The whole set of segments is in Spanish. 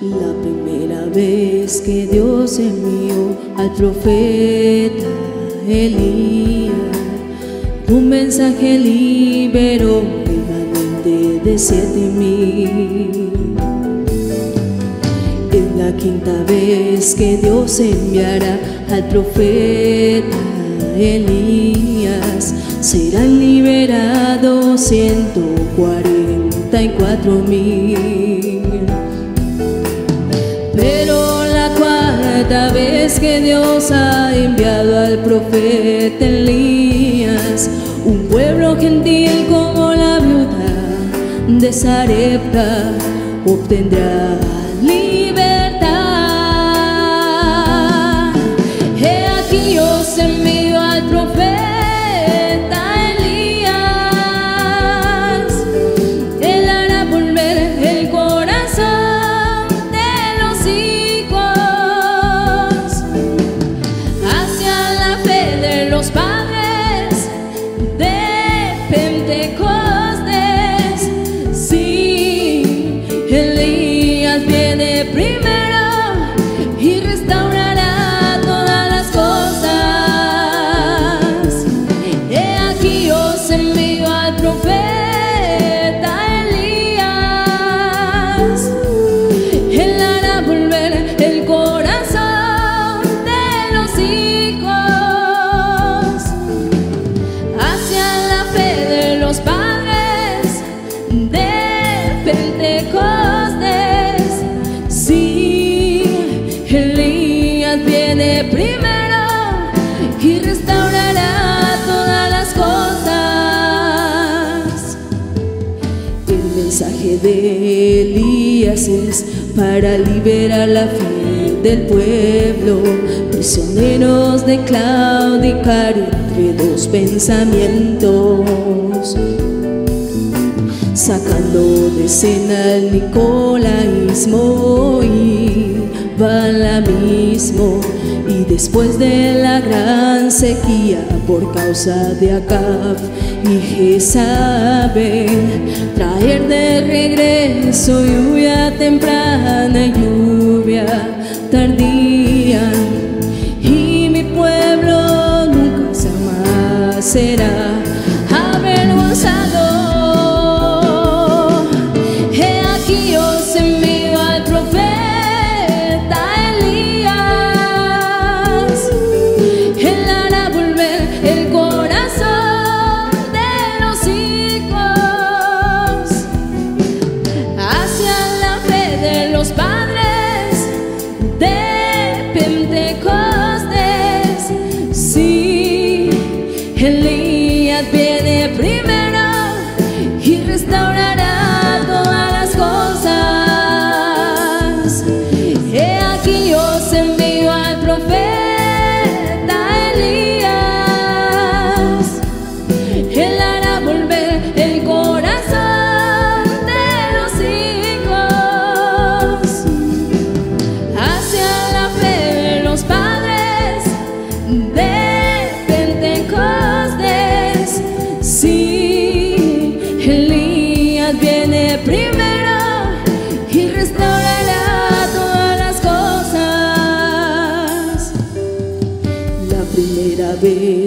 La primera vez que Dios envió al profeta Elías, un mensaje liberó remanente de siete mil. Es la quinta vez que Dios enviará al profeta Elías, serán liberados ciento cuarenta y cuatro mil. Pero la cuarta vez que Dios ha enviado al profeta Elías, un pueblo gentil como la viuda de Sarepta obtendrá de Elías es para liberar la fe del pueblo, prisioneros de claudicar entre dos pensamientos, sacando de escena el nicolaísmo y balamismo. Después de la gran sequía por causa de Acab y Jezabel, traer de regreso lluvia temprana y lluvia tardía. Y mi pueblo nunca jamás será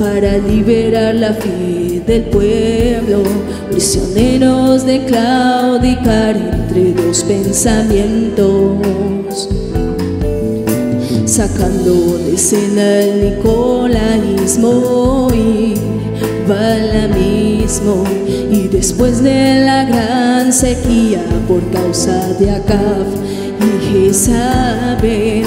para liberar la fe del pueblo? Prisioneros de claudicar entre dos pensamientos. Sacando de escena el nicolaísmo y balamismo y después de la gran sequía por causa de Acab y Jezabel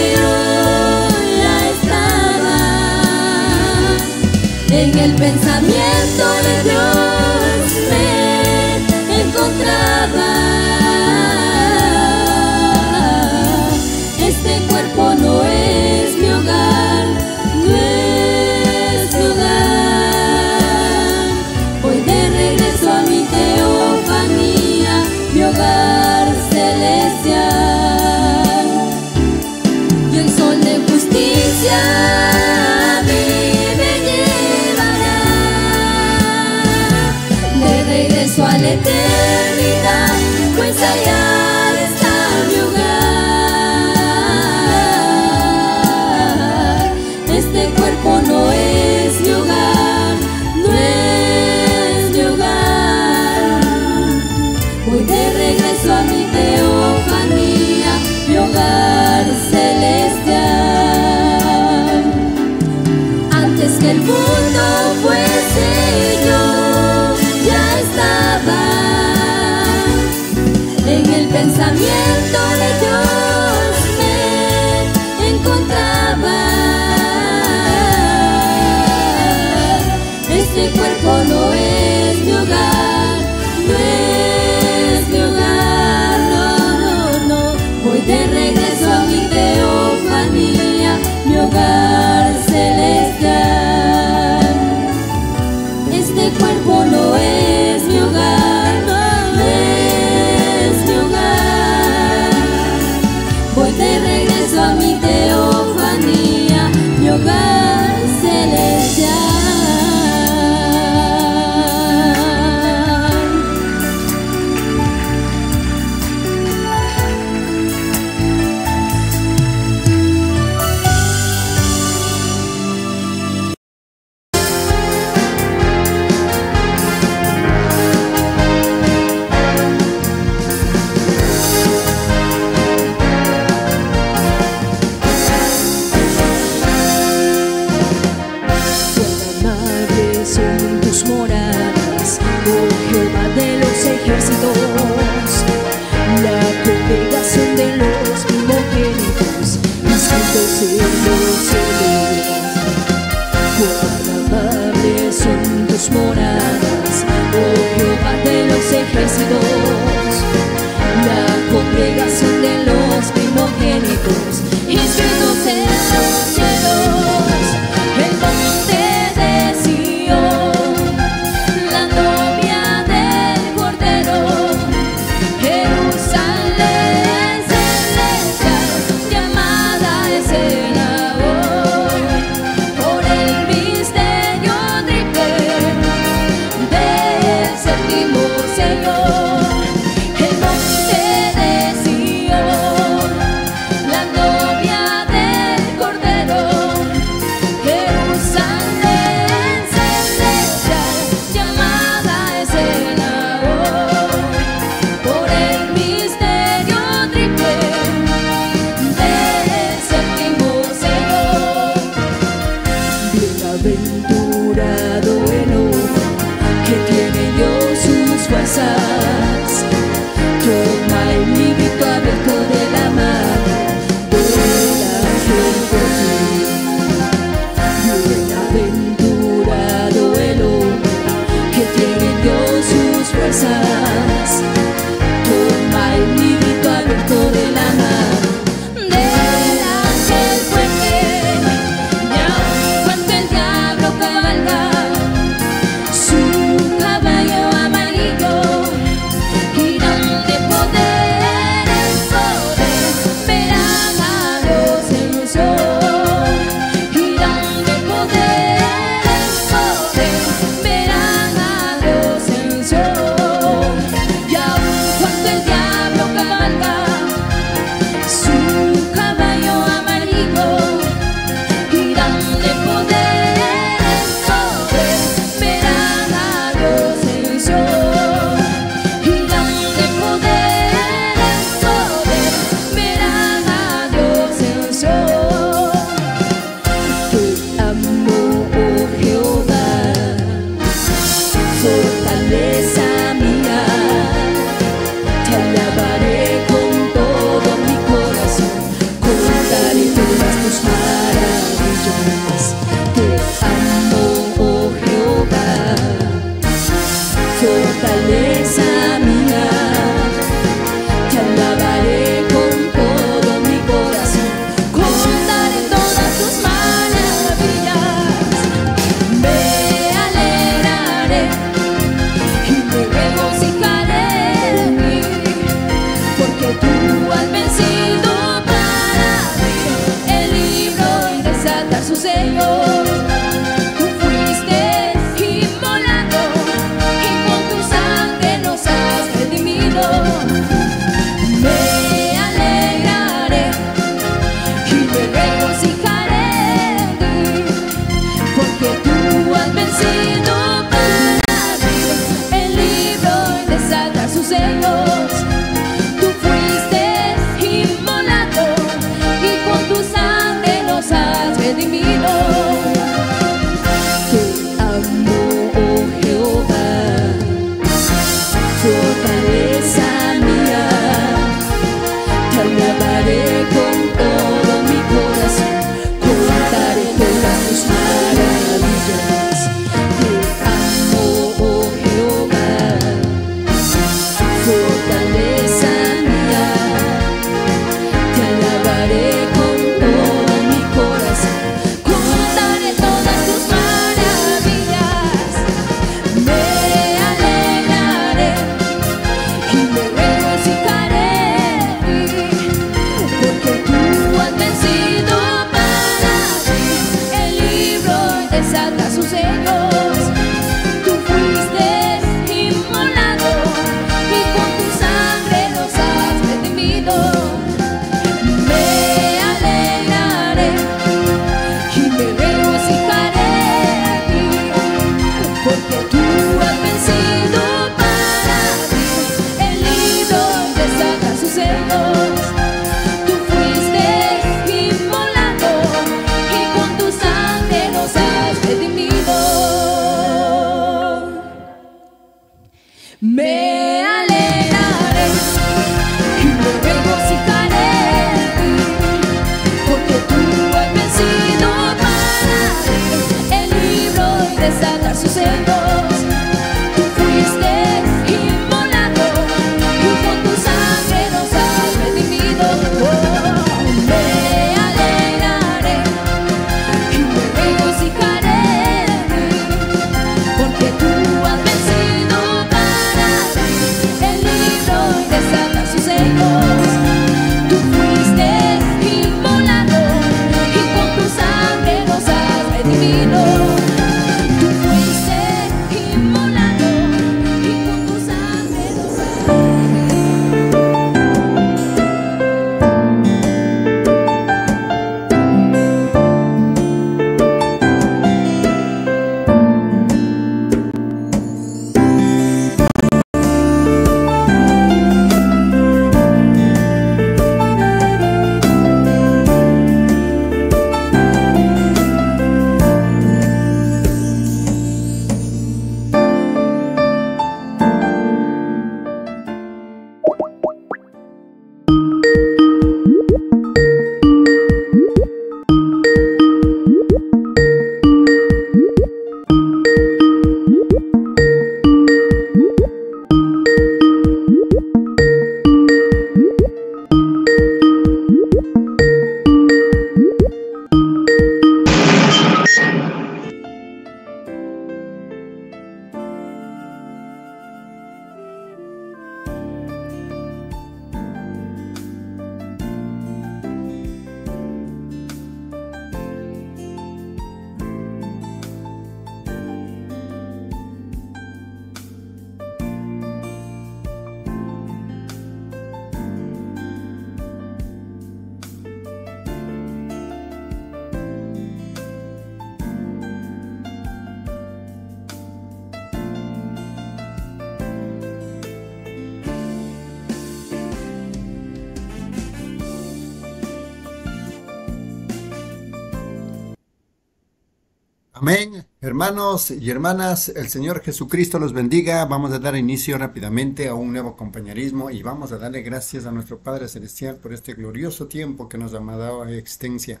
Amén. Hermanos y hermanas, el Señor Jesucristo los bendiga. Vamos a dar inicio rápidamente a un nuevo compañerismo y vamos a darle gracias a nuestro Padre Celestial por este glorioso tiempo que nos ha dado a existencia.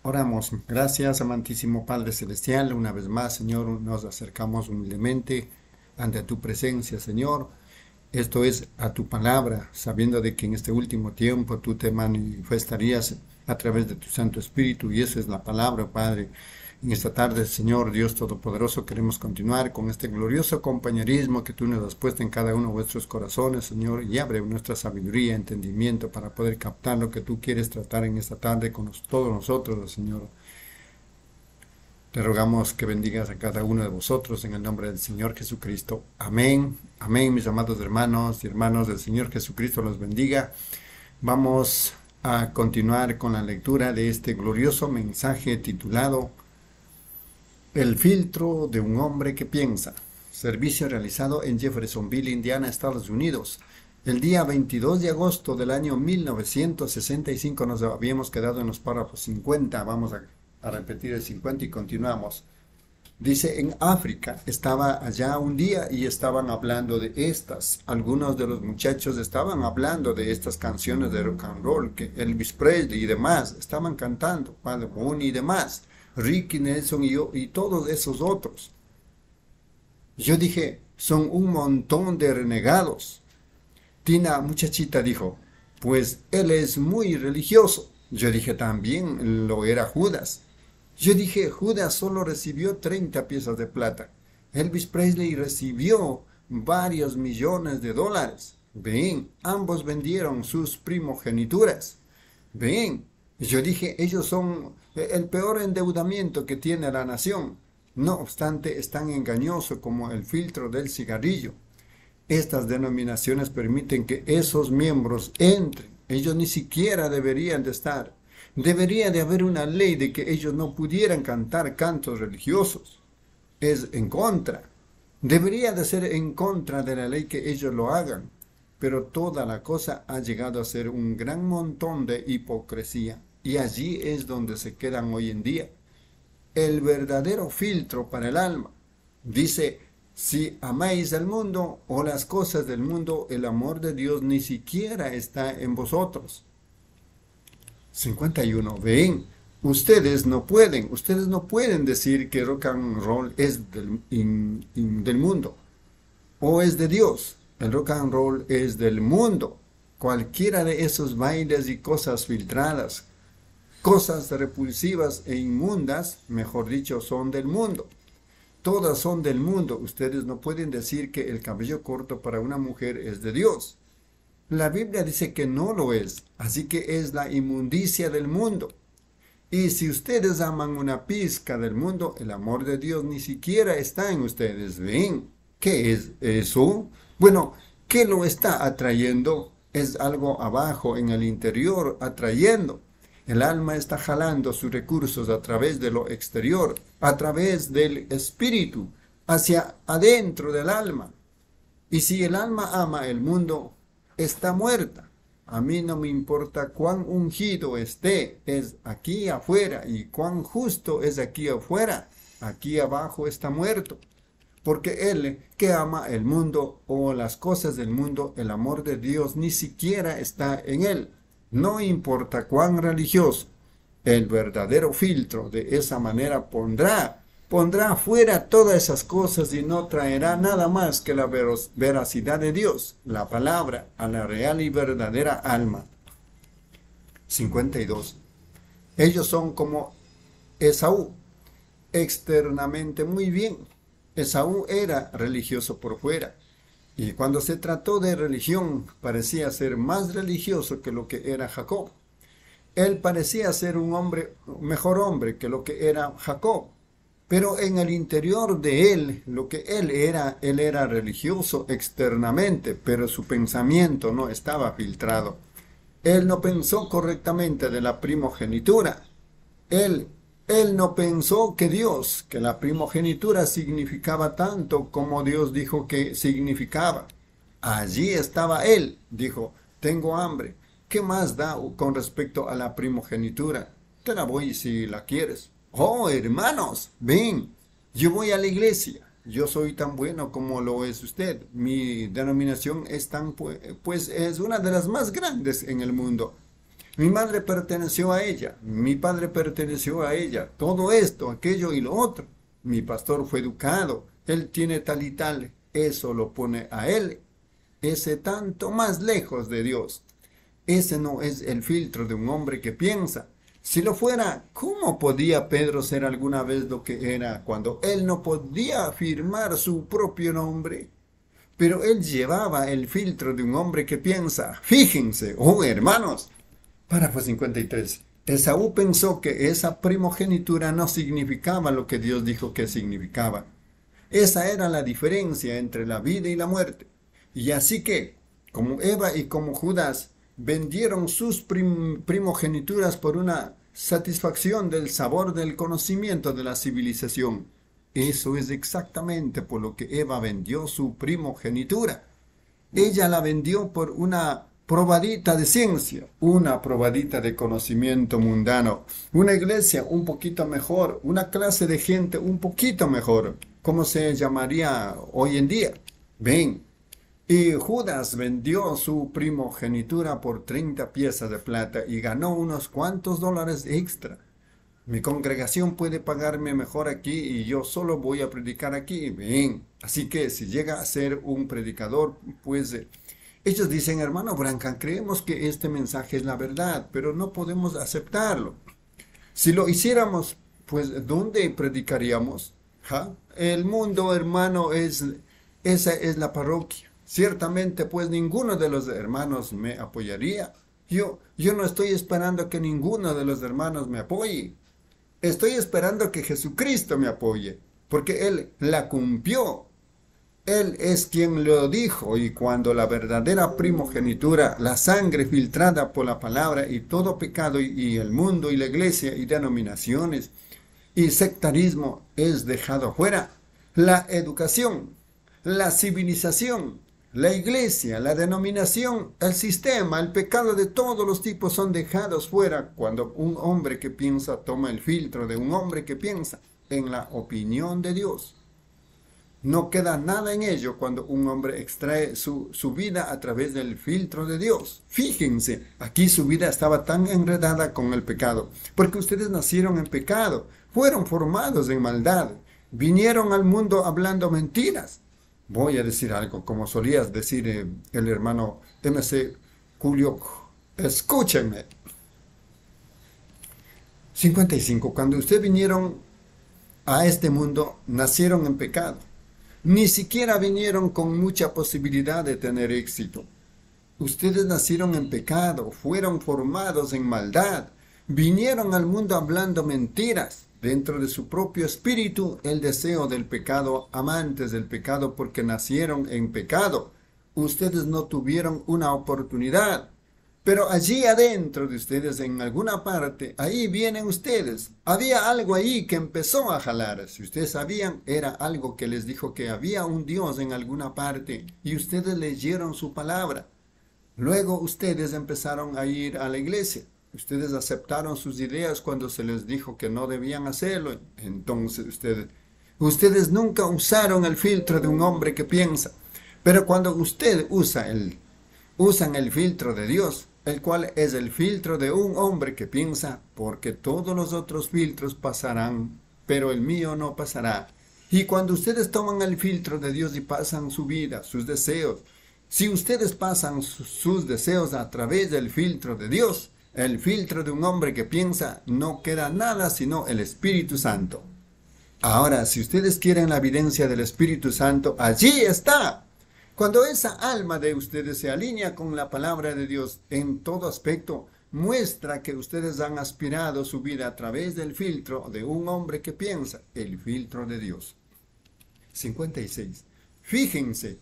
Oramos. Gracias, amantísimo Padre Celestial. Una vez más, Señor, nos acercamos humildemente ante tu presencia, Señor. Esto es a tu palabra, sabiendo de que en este último tiempo tú te manifestarías a través de tu Santo Espíritu y esa es la palabra, Padre. En esta tarde, Señor Dios Todopoderoso, queremos continuar con este glorioso compañerismo que tú nos has puesto en cada uno de vuestros corazones, Señor, y abre nuestra sabiduría, entendimiento para poder captar lo que tú quieres tratar en esta tarde con todos nosotros, Señor. Te rogamos que bendigas a cada uno de vosotros en el nombre del Señor Jesucristo. Amén. Amén, mis amados hermanos y hermanos del Señor Jesucristo los bendiga. Vamos a continuar con la lectura de este glorioso mensaje titulado el filtro de un hombre que piensa. Servicio realizado en Jeffersonville, Indiana, Estados Unidos. El día 22 de agosto del año 1965 nos habíamos quedado en los párrafos 50. Vamos a, repetir el 50 y continuamos. Dice, en África estaba allá un día y estaban hablando de estas. Algunos de los muchachos estaban hablando de estas canciones de rock and roll que Elvis Presley y demás estaban cantando, Padre Moon y demás. Ricky Nelson y yo y todos esos otros. Yo dije, son un montón de renegados. Tina, muchachita, dijo, pues él es muy religioso. Yo dije, también lo era Judas. Yo dije, Judas solo recibió 30 piezas de plata. Elvis Presley recibió varios millones de dólares. Ven, ambos vendieron sus primogenituras. Ven, yo dije, ellos son el peor endeudamiento que tiene la nación. No obstante, es tan engañoso como el filtro del cigarrillo. Estas denominaciones permiten que esos miembros entren. Ellos ni siquiera deberían de estar. Debería de haber una ley de que ellos no pudieran cantar cantos religiosos. Es en contra. Debería de ser en contra de la ley que ellos lo hagan. Pero toda la cosa ha llegado a ser un gran montón de hipocresía. Y allí es donde se quedan hoy en día. El verdadero filtro para el alma. Dice, si amáis el mundo o las cosas del mundo, el amor de Dios ni siquiera está en vosotros. 51. Ven, ustedes no pueden, ustedes no pueden decir que rock and roll es del, del mundo o es de Dios. El rock and roll es del mundo. Cualquiera de esos bailes y cosas filtradas, cosas repulsivas e inmundas, mejor dicho, son del mundo. Todas son del mundo. Ustedes no pueden decir que el cabello corto para una mujer es de Dios. La Biblia dice que no lo es, así que es la inmundicia del mundo. Y si ustedes aman una pizca del mundo, el amor de Dios ni siquiera está en ustedes. ¿Ven? ¿Qué es eso? Bueno, ¿qué lo está atrayendo? Es algo abajo en el interior atrayendo. El alma está jalando sus recursos a través de lo exterior, a través del espíritu, hacia adentro del alma. Y si el alma ama el mundo, está muerta. A mí no me importa cuán ungido esté, es aquí afuera, y cuán justo es aquí afuera, aquí abajo está muerto. Porque él que ama el mundo o las cosas del mundo, el amor de Dios ni siquiera está en él. No importa cuán religioso, el verdadero filtro de esa manera pondrá, pondrá fuera todas esas cosas y no traerá nada más que la veracidad de Dios, la palabra, a la real y verdadera alma. 52. Ellos son como Esaú, externamente muy bien. Esaú era religioso por fuera, y cuando se trató de religión, parecía ser más religioso que lo que era Jacob. Él parecía ser un hombre, mejor hombre que lo que era Jacob. Pero en el interior de él, lo que él era, él era religioso externamente, pero su pensamiento no estaba filtrado. Él no pensó correctamente de la primogenitura. Él él no pensó que Dios, que la primogenitura significaba tanto como Dios dijo que significaba. Allí estaba él, dijo, tengo hambre. ¿Qué más da con respecto a la primogenitura? Te la voy si la quieres. Oh, hermanos, ven, yo voy a la iglesia. Yo soy tan bueno como lo es usted. Mi denominación es tan, pues es una de las más grandes en el mundo. Mi madre perteneció a ella, mi padre perteneció a ella, todo esto, aquello y lo otro. Mi pastor fue educado, él tiene tal y tal, eso lo pone a él, ese tanto más lejos de Dios. Ese no es el filtro de un hombre que piensa. Si lo fuera, ¿cómo podía Pedro ser alguna vez lo que era cuando él no podía afirmar su propio nombre? Pero él llevaba el filtro de un hombre que piensa. Fíjense, oh hermanos, Párrafo 53. Esaú pensó que esa primogenitura no significaba lo que Dios dijo que significaba. Esa era la diferencia entre la vida y la muerte. Y así que, como Eva y como Judas, vendieron sus primogenituras por una satisfacción del sabor del conocimiento de la civilización. Eso es exactamente por lo que Eva vendió su primogenitura. Ella la vendió por una probadita de ciencia, una probadita de conocimiento mundano, una iglesia un poquito mejor, una clase de gente un poquito mejor, como se llamaría hoy en día. Ven, y Judas vendió su primogenitura por 30 piezas de plata y ganó unos cuantos dólares extra. Mi congregación puede pagarme mejor aquí y yo solo voy a predicar aquí. Ven, así que si llega a ser un predicador, pues ellos dicen, hermano Branca, creemos que este mensaje es la verdad, pero no podemos aceptarlo. Si lo hiciéramos, pues ¿dónde predicaríamos? El mundo, hermano, es esa es la parroquia. Ciertamente, pues ninguno de los hermanos me apoyaría. Yo, yo no estoy esperando que ninguno de los hermanos me apoye. Estoy esperando que Jesucristo me apoye, porque Él la cumplió él es quien lo dijo y cuando la verdadera primogenitura, la sangre filtrada por la palabra y todo pecado y, el mundo y la iglesia y denominaciones y sectarismo es dejado fuera, la educación, la civilización, la iglesia, la denominación, el sistema, el pecado de todos los tipos son dejados fuera cuando un hombre que piensa toma el filtro de un hombre que piensa en la opinión de Dios. No queda nada en ello cuando un hombre extrae su, vida a través del filtro de Dios. Fíjense, aquí su vida estaba tan enredada con el pecado, porque ustedes nacieron en pecado, fueron formados en maldad, vinieron al mundo hablando mentiras. Voy a decir algo, como solías decir eh, el hermano MC Julio, escúchenme. 55. Cuando ustedes vinieron a este mundo, nacieron en pecado ni siquiera vinieron con mucha posibilidad de tener éxito. Ustedes nacieron en pecado, fueron formados en maldad, vinieron al mundo hablando mentiras, dentro de su propio espíritu el deseo del pecado, amantes del pecado porque nacieron en pecado. Ustedes no tuvieron una oportunidad, pero allí adentro de ustedes, en alguna parte, ahí vienen ustedes. Había algo ahí que empezó a jalar. Si ustedes sabían, era algo que les dijo que había un Dios en alguna parte y ustedes leyeron su palabra. Luego ustedes empezaron a ir a la iglesia. Ustedes aceptaron sus ideas cuando se les dijo que no debían hacerlo. Entonces ustedes, ustedes nunca usaron el filtro de un hombre que piensa. Pero cuando usted usa el, usan el filtro de Dios, el cual es el filtro de un hombre que piensa, porque todos los otros filtros pasarán, pero el mío no pasará. Y cuando ustedes toman el filtro de Dios y pasan su vida, sus deseos, si ustedes pasan sus deseos a través del filtro de Dios, el filtro de un hombre que piensa, no queda nada sino el Espíritu Santo. Ahora, si ustedes quieren la evidencia del Espíritu Santo, allí está. Cuando esa alma de ustedes se alinea con la palabra de Dios en todo aspecto, muestra que ustedes han aspirado su vida a través del filtro de un hombre que piensa, el filtro de Dios. 56. Fíjense,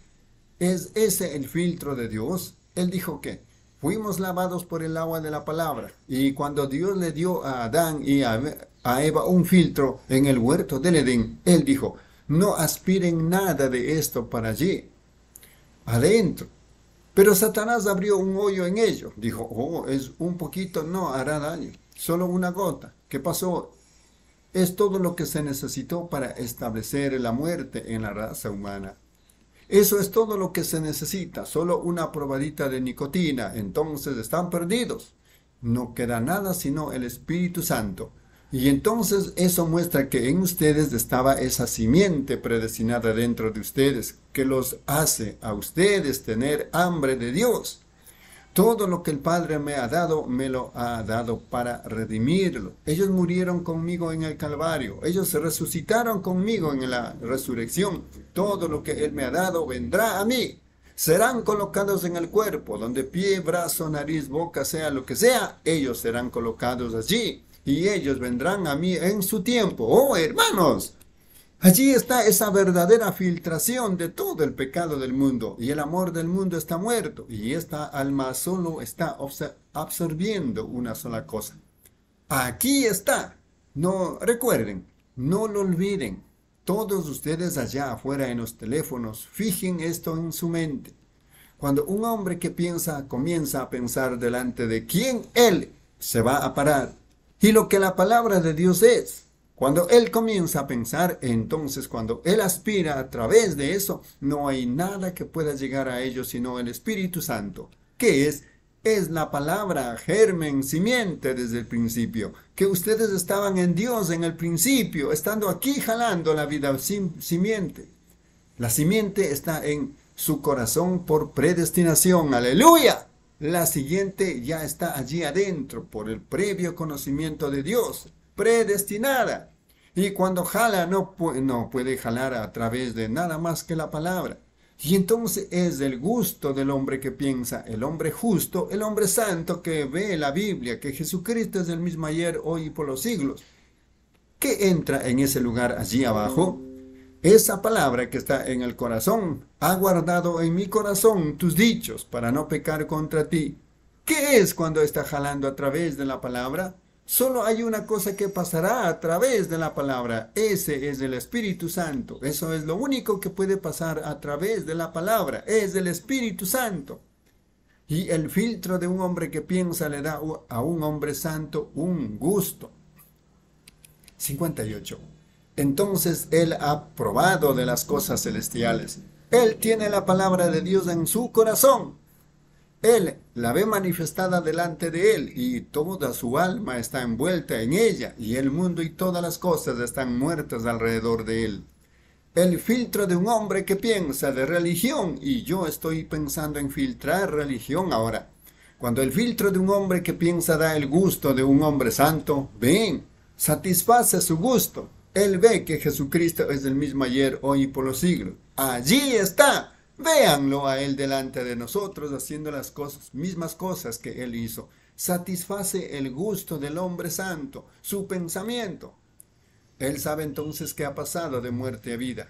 ¿es ese el filtro de Dios? Él dijo que fuimos lavados por el agua de la palabra. Y cuando Dios le dio a Adán y a Eva un filtro en el huerto del Edén, Él dijo, no aspiren nada de esto para allí, adentro. Pero Satanás abrió un hoyo en ello. Dijo, oh, es un poquito, no hará daño, solo una gota. ¿Qué pasó? es todo lo que se necesitó para establecer la muerte en la raza humana. Eso es todo lo que se necesita, solo una probadita de nicotina, entonces están perdidos. No queda nada sino el Espíritu Santo. Y entonces eso muestra que en ustedes estaba esa simiente predestinada dentro de ustedes, que los hace a ustedes tener hambre de Dios. Todo lo que el Padre me ha dado, me lo ha dado para redimirlo. Ellos murieron conmigo en el Calvario. Ellos se resucitaron conmigo en la resurrección. Todo lo que Él me ha dado vendrá a mí. Serán colocados en el cuerpo, donde pie, brazo, nariz, boca, sea lo que sea, ellos serán colocados allí. Y ellos vendrán a mí en su tiempo. Oh, hermanos, Allí está esa verdadera filtración de todo el pecado del mundo y el amor del mundo está muerto y esta alma solo está absorbiendo una sola cosa. Aquí está. No recuerden, no lo olviden. Todos ustedes allá afuera en los teléfonos, fijen esto en su mente. Cuando un hombre que piensa comienza a pensar delante de quién él se va a parar y lo que la palabra de Dios es, cuando él comienza a pensar, entonces cuando él aspira a través de eso, no hay nada que pueda llegar a ellos sino el Espíritu Santo, que es es la palabra germen, simiente desde el principio, que ustedes estaban en Dios en el principio, estando aquí jalando la vida simiente. La simiente está en su corazón por predestinación, aleluya. La siguiente ya está allí adentro por el previo conocimiento de Dios predestinada. Y cuando jala no, no puede jalar a través de nada más que la palabra. Y entonces es del gusto del hombre que piensa, el hombre justo, el hombre santo que ve la Biblia, que Jesucristo es el mismo ayer, hoy y por los siglos. ¿Qué entra en ese lugar allí abajo? Esa palabra que está en el corazón, ha guardado en mi corazón tus dichos para no pecar contra ti. ¿Qué es cuando está jalando a través de la palabra? Solo hay una cosa que pasará a través de la palabra. Ese es el Espíritu Santo. Eso es lo único que puede pasar a través de la palabra. Es el Espíritu Santo. Y el filtro de un hombre que piensa le da a un hombre santo un gusto. 58. Entonces él ha probado de las cosas celestiales. Él tiene la palabra de Dios en su corazón. Él la ve manifestada delante de él y toda su alma está envuelta en ella y el mundo y todas las cosas están muertas alrededor de él. El filtro de un hombre que piensa de religión y yo estoy pensando en filtrar religión ahora. Cuando el filtro de un hombre que piensa da el gusto de un hombre santo, ven, satisface su gusto. Él ve que Jesucristo es el mismo ayer, hoy y por los siglos. Allí está Véanlo a Él delante de nosotros haciendo las cosas, mismas cosas que Él hizo. Satisface el gusto del hombre santo, su pensamiento. Él sabe entonces que ha pasado de muerte a vida.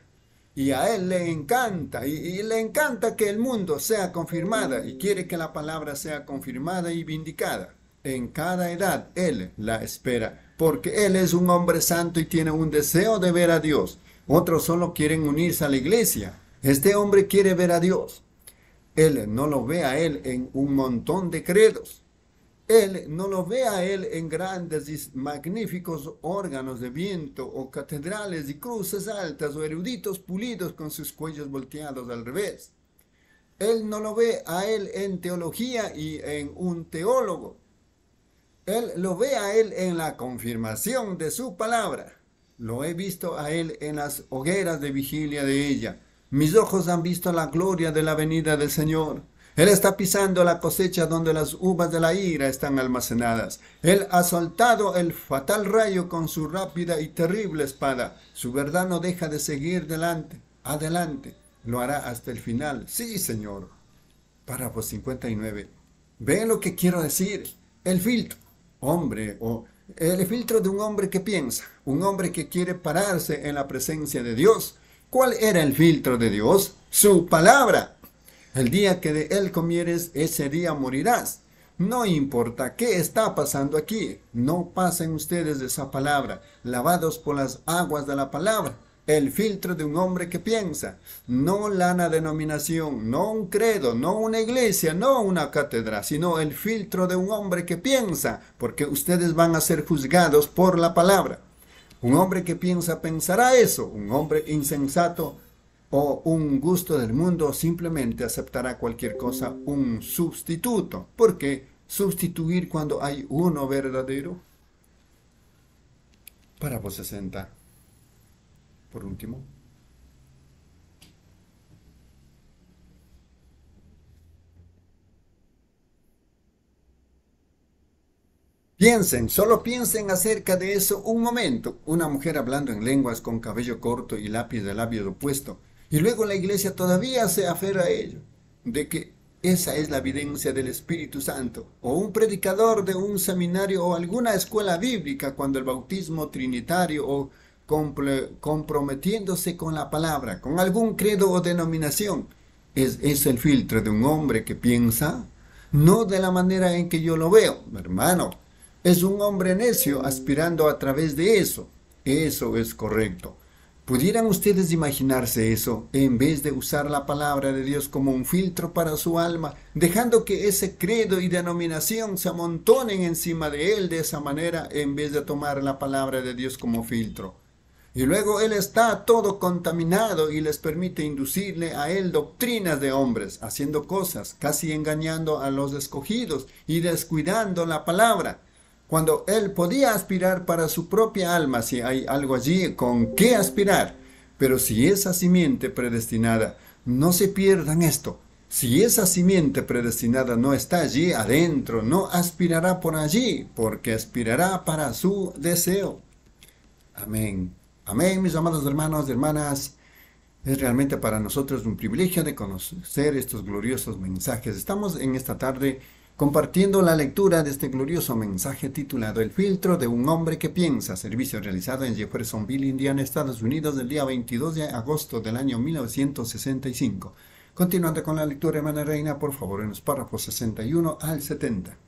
Y a Él le encanta, y, y, le encanta que el mundo sea confirmada, y quiere que la palabra sea confirmada y vindicada. En cada edad Él la espera, porque Él es un hombre santo y tiene un deseo de ver a Dios. Otros solo quieren unirse a la iglesia, este hombre quiere ver a Dios. Él no lo ve a Él en un montón de credos. Él no lo ve a Él en grandes y magníficos órganos de viento o catedrales y cruces altas o eruditos pulidos con sus cuellos volteados al revés. Él no lo ve a Él en teología y en un teólogo. Él lo ve a Él en la confirmación de su palabra. Lo he visto a Él en las hogueras de vigilia de ella mis ojos han visto la gloria de la venida del Señor. Él está pisando la cosecha donde las uvas de la ira están almacenadas. Él ha soltado el fatal rayo con su rápida y terrible espada. Su verdad no deja de seguir delante, adelante. Lo hará hasta el final. Sí, Señor. Párrafo 59. Ve lo que quiero decir. El filtro. Hombre o el filtro de un hombre que piensa. Un hombre que quiere pararse en la presencia de Dios ¿Cuál era el filtro de Dios? Su palabra. El día que de él comieres, ese día morirás. No importa qué está pasando aquí, no pasen ustedes de esa palabra, lavados por las aguas de la palabra. El filtro de un hombre que piensa, no la denominación, no un credo, no una iglesia, no una cátedra, sino el filtro de un hombre que piensa, porque ustedes van a ser juzgados por la palabra. Un hombre que piensa pensará eso. Un hombre insensato o un gusto del mundo simplemente aceptará cualquier cosa, un sustituto. ¿Por qué sustituir cuando hay uno verdadero? Vos 60. Por último. Piensen, solo piensen acerca de eso un momento. Una mujer hablando en lenguas con cabello corto y lápiz de labio opuesto. Y luego la iglesia todavía se aferra a ello, de que esa es la evidencia del Espíritu Santo. O un predicador de un seminario o alguna escuela bíblica cuando el bautismo trinitario o comprometiéndose con la palabra, con algún credo o denominación. ¿Es, ¿Es el filtro de un hombre que piensa? No de la manera en que yo lo veo, hermano. Es un hombre necio aspirando a través de eso. Eso es correcto. ¿Pudieran ustedes imaginarse eso en vez de usar la palabra de Dios como un filtro para su alma, dejando que ese credo y denominación se amontonen encima de él de esa manera en vez de tomar la palabra de Dios como filtro? Y luego él está todo contaminado y les permite inducirle a él doctrinas de hombres, haciendo cosas, casi engañando a los escogidos y descuidando la palabra cuando él podía aspirar para su propia alma, si hay algo allí con qué aspirar. Pero si esa simiente predestinada, no se pierdan esto, si esa simiente predestinada no está allí adentro, no aspirará por allí, porque aspirará para su deseo. Amén. Amén, mis amados hermanos y hermanas. Es realmente para nosotros un privilegio de conocer estos gloriosos mensajes. Estamos en esta tarde compartiendo la lectura de este glorioso mensaje titulado El filtro de un hombre que piensa, servicio realizado en Jeffersonville, Indiana, Estados Unidos, el día 22 de agosto del año 1965. Continuando con la lectura, hermana Reina, por favor, en los párrafos 61 al 70.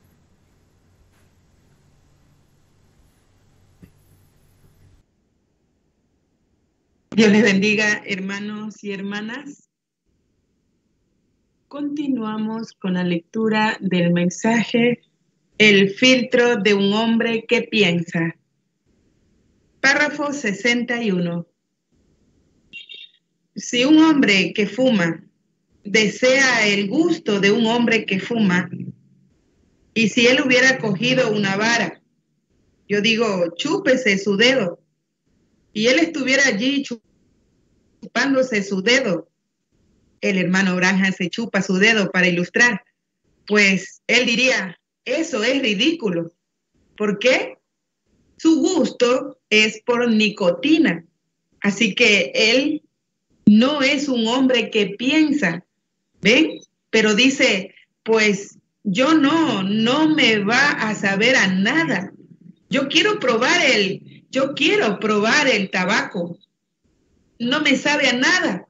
Dios les bendiga, hermanos y hermanas. Continuamos con la lectura del mensaje El filtro de un hombre que piensa. Párrafo 61. Si un hombre que fuma desea el gusto de un hombre que fuma, y si él hubiera cogido una vara, yo digo, chúpese su dedo, y él estuviera allí chupándose su dedo, el hermano Branham se chupa su dedo para ilustrar, pues él diría, eso es ridículo. ¿Por qué? Su gusto es por nicotina. Así que él no es un hombre que piensa, ¿ven? Pero dice, pues yo no, no me va a saber a nada. Yo quiero probar el, yo quiero probar el tabaco. No me sabe a nada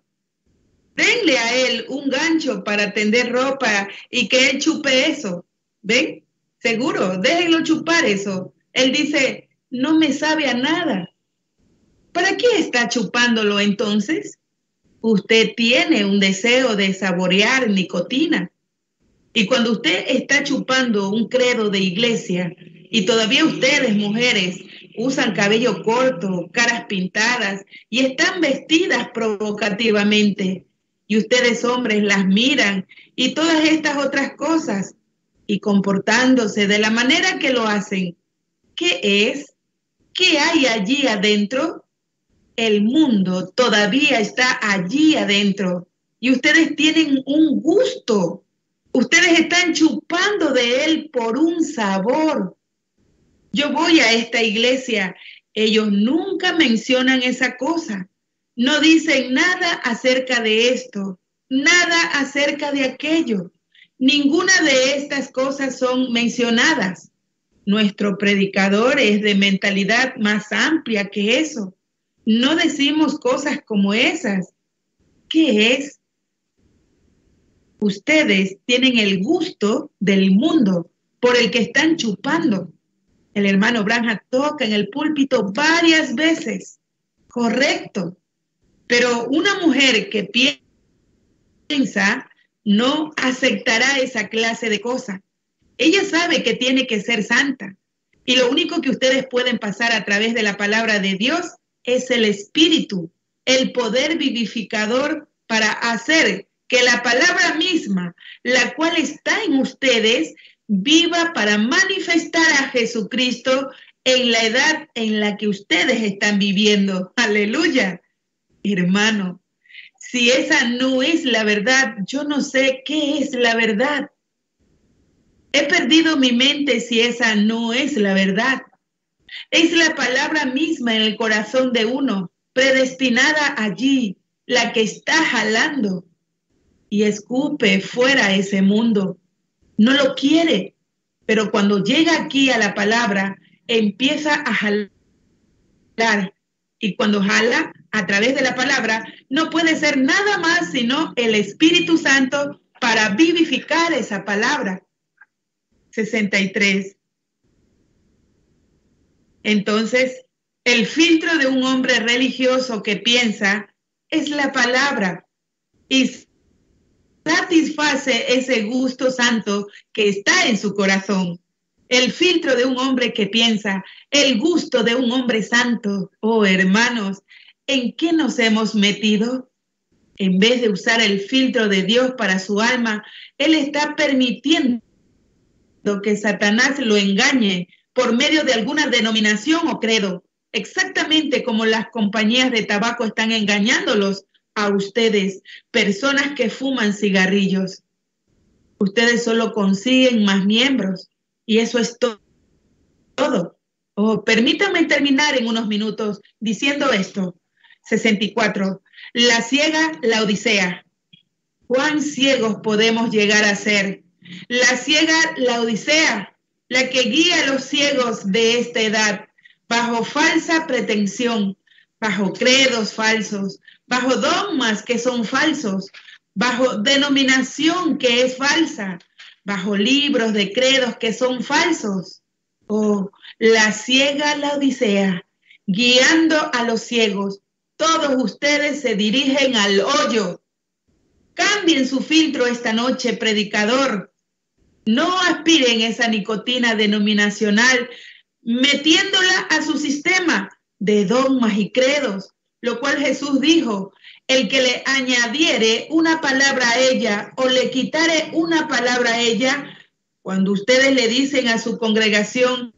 denle a él un gancho para tender ropa y que él chupe eso. ¿Ven? Seguro, déjenlo chupar eso. Él dice, no me sabe a nada. ¿Para qué está chupándolo entonces? Usted tiene un deseo de saborear nicotina. Y cuando usted está chupando un credo de iglesia y todavía ustedes, mujeres, usan cabello corto, caras pintadas y están vestidas provocativamente, y ustedes hombres las miran y todas estas otras cosas y comportándose de la manera que lo hacen. ¿Qué es? ¿Qué hay allí adentro? El mundo todavía está allí adentro y ustedes tienen un gusto. Ustedes están chupando de él por un sabor. Yo voy a esta iglesia, ellos nunca mencionan esa cosa no dicen nada acerca de esto, nada acerca de aquello. Ninguna de estas cosas son mencionadas. Nuestro predicador es de mentalidad más amplia que eso. No decimos cosas como esas. ¿Qué es? Ustedes tienen el gusto del mundo por el que están chupando. El hermano Branja toca en el púlpito varias veces. Correcto. Pero una mujer que piensa no aceptará esa clase de cosas. Ella sabe que tiene que ser santa. Y lo único que ustedes pueden pasar a través de la palabra de Dios es el espíritu, el poder vivificador para hacer que la palabra misma, la cual está en ustedes, viva para manifestar a Jesucristo en la edad en la que ustedes están viviendo. Aleluya. Hermano, si esa no es la verdad, yo no sé qué es la verdad. He perdido mi mente si esa no es la verdad. Es la palabra misma en el corazón de uno, predestinada allí, la que está jalando y escupe fuera ese mundo. No lo quiere, pero cuando llega aquí a la palabra, empieza a jalar. Y cuando jala a través de la palabra, no puede ser nada más sino el Espíritu Santo para vivificar esa palabra. 63. Entonces, el filtro de un hombre religioso que piensa es la palabra y satisface ese gusto santo que está en su corazón. El filtro de un hombre que piensa, el gusto de un hombre santo. Oh, hermanos, ¿en qué nos hemos metido? En vez de usar el filtro de Dios para su alma, Él está permitiendo que Satanás lo engañe por medio de alguna denominación o credo, exactamente como las compañías de tabaco están engañándolos a ustedes, personas que fuman cigarrillos. Ustedes solo consiguen más miembros y eso es todo. Oh, permítanme terminar en unos minutos diciendo esto. 64. La ciega, la odisea. ¿Cuán ciegos podemos llegar a ser? La ciega, la odisea, la que guía a los ciegos de esta edad, bajo falsa pretensión, bajo credos falsos, bajo dogmas que son falsos, bajo denominación que es falsa, bajo libros de credos que son falsos. Oh, la ciega la odisea, guiando a los ciegos. Todos ustedes se dirigen al hoyo. Cambien su filtro esta noche, predicador. No aspiren esa nicotina denominacional metiéndola a su sistema de dogmas y credos lo cual Jesús dijo, el que le añadiere una palabra a ella o le quitare una palabra a ella, cuando ustedes le dicen a su congregación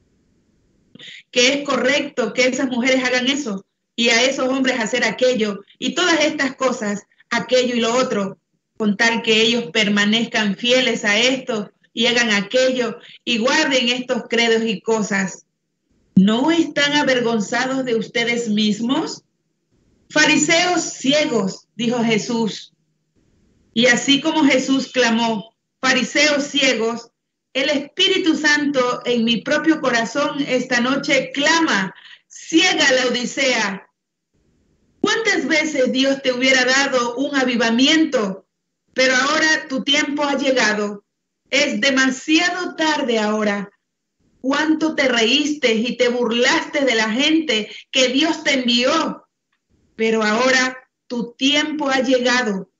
que es correcto que esas mujeres hagan eso y a esos hombres hacer aquello y todas estas cosas, aquello y lo otro, con tal que ellos permanezcan fieles a esto y hagan aquello y guarden estos credos y cosas. ¿No están avergonzados de ustedes mismos? Fariseos ciegos, dijo Jesús. Y así como Jesús clamó, fariseos ciegos, el Espíritu Santo en mi propio corazón esta noche clama, ciega la Odisea. ¿Cuántas veces Dios te hubiera dado un avivamiento? Pero ahora tu tiempo ha llegado. Es demasiado tarde ahora. ¿Cuánto te reíste y te burlaste de la gente que Dios te envió? pero ahora tu tiempo ha llegado.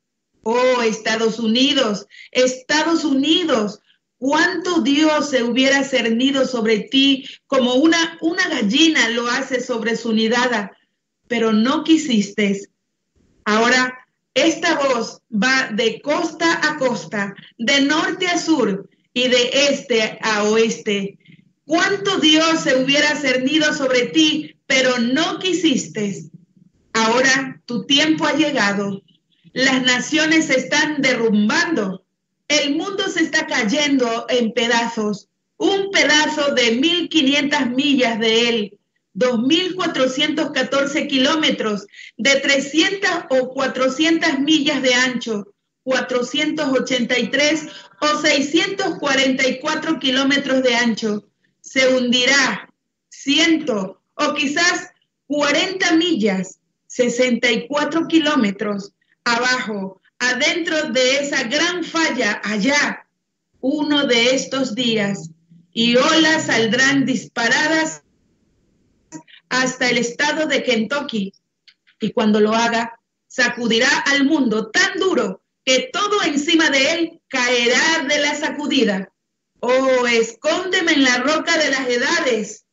Oh, Estados Unidos, Estados Unidos, cuánto Dios se hubiera cernido sobre ti como una, una gallina lo hace sobre su nidada, pero no quisiste. Ahora esta voz va de costa a costa, de norte a sur y de este a oeste. Cuánto Dios se hubiera cernido sobre ti, pero no quisiste. Ahora tu tiempo ha llegado. Las naciones se están derrumbando. El mundo se está cayendo en pedazos. Un pedazo de 1.500 millas de él, 2.414 kilómetros, de 300 o 400 millas de ancho, 483 o 644 kilómetros de ancho. Se hundirá 100 o quizás 40 millas 64 kilómetros abajo, adentro de esa gran falla allá, uno de estos días, y olas saldrán disparadas hasta el estado de Kentucky. Y cuando lo haga, sacudirá al mundo tan duro que todo encima de él caerá de la sacudida. Oh, escóndeme en la roca de las edades.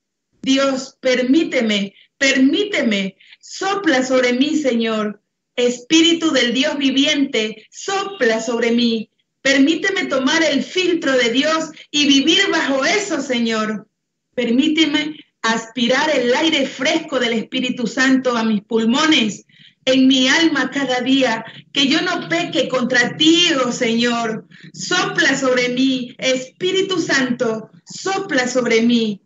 Dios, permíteme, permíteme, sopla sobre mí, Señor. Espíritu del Dios viviente, sopla sobre mí. Permíteme tomar el filtro de Dios y vivir bajo eso, Señor. Permíteme aspirar el aire fresco del Espíritu Santo a mis pulmones, en mi alma cada día, que yo no peque contra ti, oh Señor. Sopla sobre mí, Espíritu Santo, sopla sobre mí.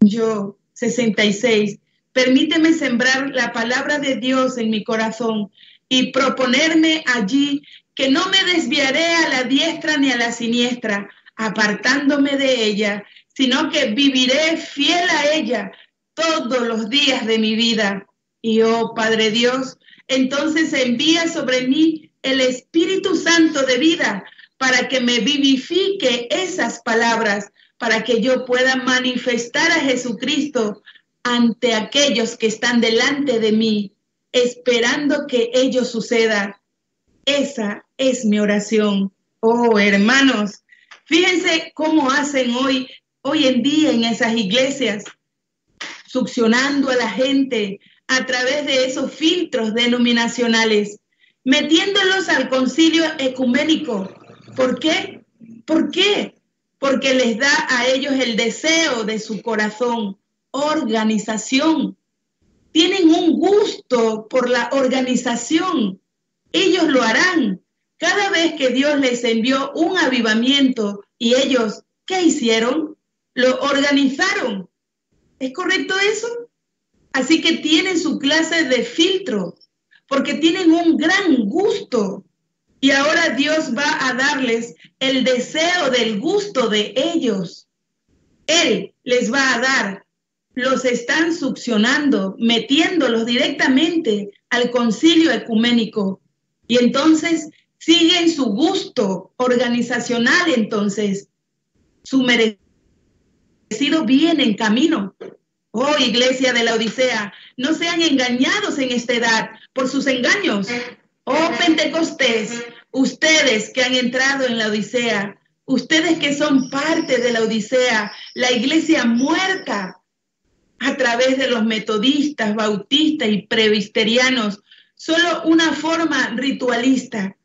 Yo, 66, permíteme sembrar la palabra de Dios en mi corazón y proponerme allí que no me desviaré a la diestra ni a la siniestra, apartándome de ella, sino que viviré fiel a ella todos los días de mi vida. Y oh Padre Dios, entonces envía sobre mí el Espíritu Santo de vida para que me vivifique esas palabras, para que yo pueda manifestar a Jesucristo ante aquellos que están delante de mí, esperando que ello suceda. Esa es mi oración. Oh, hermanos, fíjense cómo hacen hoy, hoy en día en esas iglesias, succionando a la gente, a través de esos filtros denominacionales, metiéndolos al concilio ecuménico. ¿Por qué? ¿Por qué? Porque les da a ellos el deseo de su corazón, organización. Tienen un gusto por la organización. Ellos lo harán. Cada vez que Dios les envió un avivamiento y ellos, ¿qué hicieron? Lo organizaron. ¿Es correcto eso? Así que tienen su clase de filtro, porque tienen un gran gusto. Y ahora Dios va a darles el deseo del gusto de ellos. Él les va a dar. Los están succionando, metiéndolos directamente al concilio ecuménico. Y entonces siguen su gusto organizacional, entonces su merecido bien en camino. Oh, iglesia de la Odisea, no sean engañados en esta edad por sus engaños. Oh, Pentecostés, ustedes que han entrado en la Odisea, ustedes que son parte de la Odisea, la iglesia muerta a través de los metodistas, bautistas y previsterianos, solo una forma ritualista.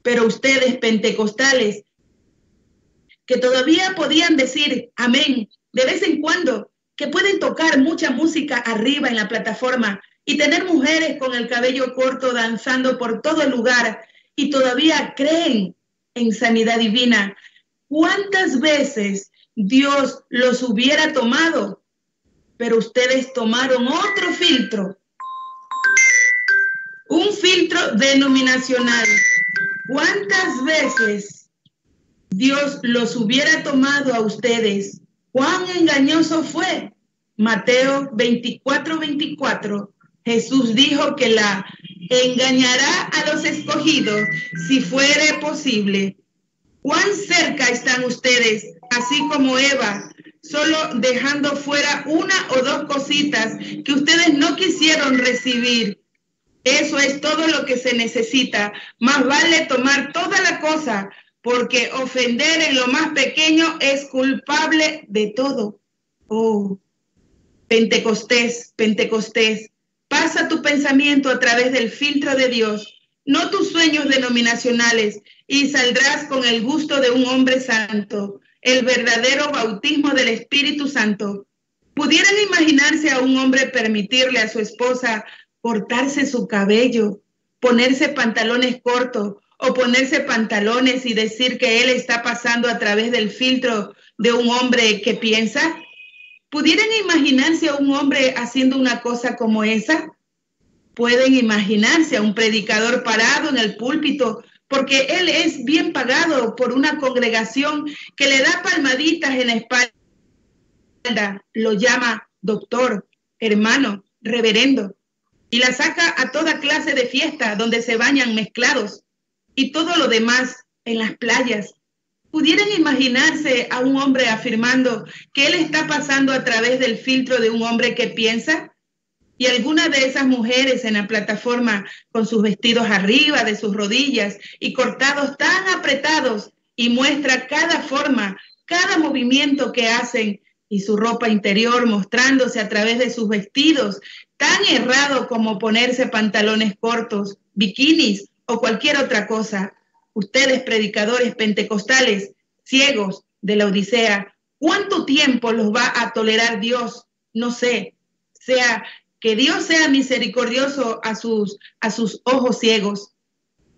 Pero ustedes, pentecostales, que todavía podían decir amén de vez en cuando, que pueden tocar mucha música arriba en la plataforma y tener mujeres con el cabello corto danzando por todo el lugar y todavía creen en sanidad divina. ¿Cuántas veces Dios los hubiera tomado? Pero ustedes tomaron otro filtro, un filtro denominacional. ¿Cuántas veces Dios los hubiera tomado a ustedes cuán engañoso fue. Mateo 24, 24. Jesús dijo que la engañará a los escogidos si fuere posible. ¿Cuán cerca están ustedes, así como Eva, solo dejando fuera una o dos cositas que ustedes no quisieron recibir? Eso es todo lo que se necesita. Más vale tomar toda la cosa porque ofender en lo más pequeño es culpable de todo. Oh, Pentecostés, Pentecostés, pasa tu pensamiento a través del filtro de Dios, no tus sueños denominacionales, y saldrás con el gusto de un hombre santo, el verdadero bautismo del Espíritu Santo. ¿Pudieran imaginarse a un hombre permitirle a su esposa cortarse su cabello, ponerse pantalones cortos o ponerse pantalones y decir que él está pasando a través del filtro de un hombre que piensa? ¿Pudieran imaginarse a un hombre haciendo una cosa como esa? Pueden imaginarse a un predicador parado en el púlpito porque él es bien pagado por una congregación que le da palmaditas en la espalda, lo llama doctor, hermano, reverendo, y la saca a toda clase de fiesta donde se bañan mezclados y todo lo demás en las playas. ¿Pudieran imaginarse a un hombre afirmando que él está pasando a través del filtro de un hombre que piensa? Y alguna de esas mujeres en la plataforma con sus vestidos arriba de sus rodillas y cortados tan apretados y muestra cada forma, cada movimiento que hacen y su ropa interior mostrándose a través de sus vestidos, tan errado como ponerse pantalones cortos, bikinis o cualquier otra cosa. Ustedes, predicadores pentecostales, ciegos de la Odisea, ¿cuánto tiempo los va a tolerar Dios? No sé. Sea que Dios sea misericordioso a sus, a sus ojos ciegos.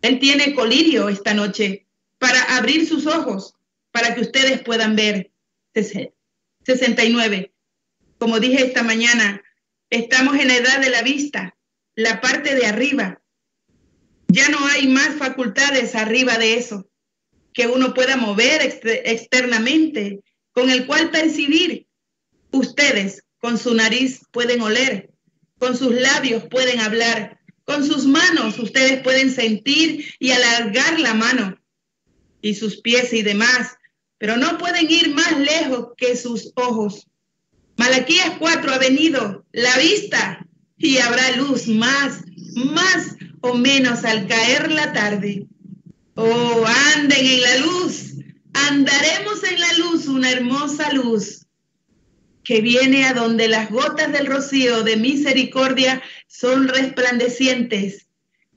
Él tiene colirio esta noche para abrir sus ojos, para que ustedes puedan ver. 69. Como dije esta mañana, estamos en la edad de la vista, la parte de arriba. Ya no hay más facultades arriba de eso que uno pueda mover externamente, con el cual percibir. Ustedes con su nariz pueden oler, con sus labios pueden hablar, con sus manos ustedes pueden sentir y alargar la mano y sus pies y demás, pero no pueden ir más lejos que sus ojos. Malaquías 4 ha venido la vista y habrá luz más, más o menos al caer la tarde. Oh, anden en la luz, andaremos en la luz, una hermosa luz que viene a donde las gotas del rocío de misericordia son resplandecientes.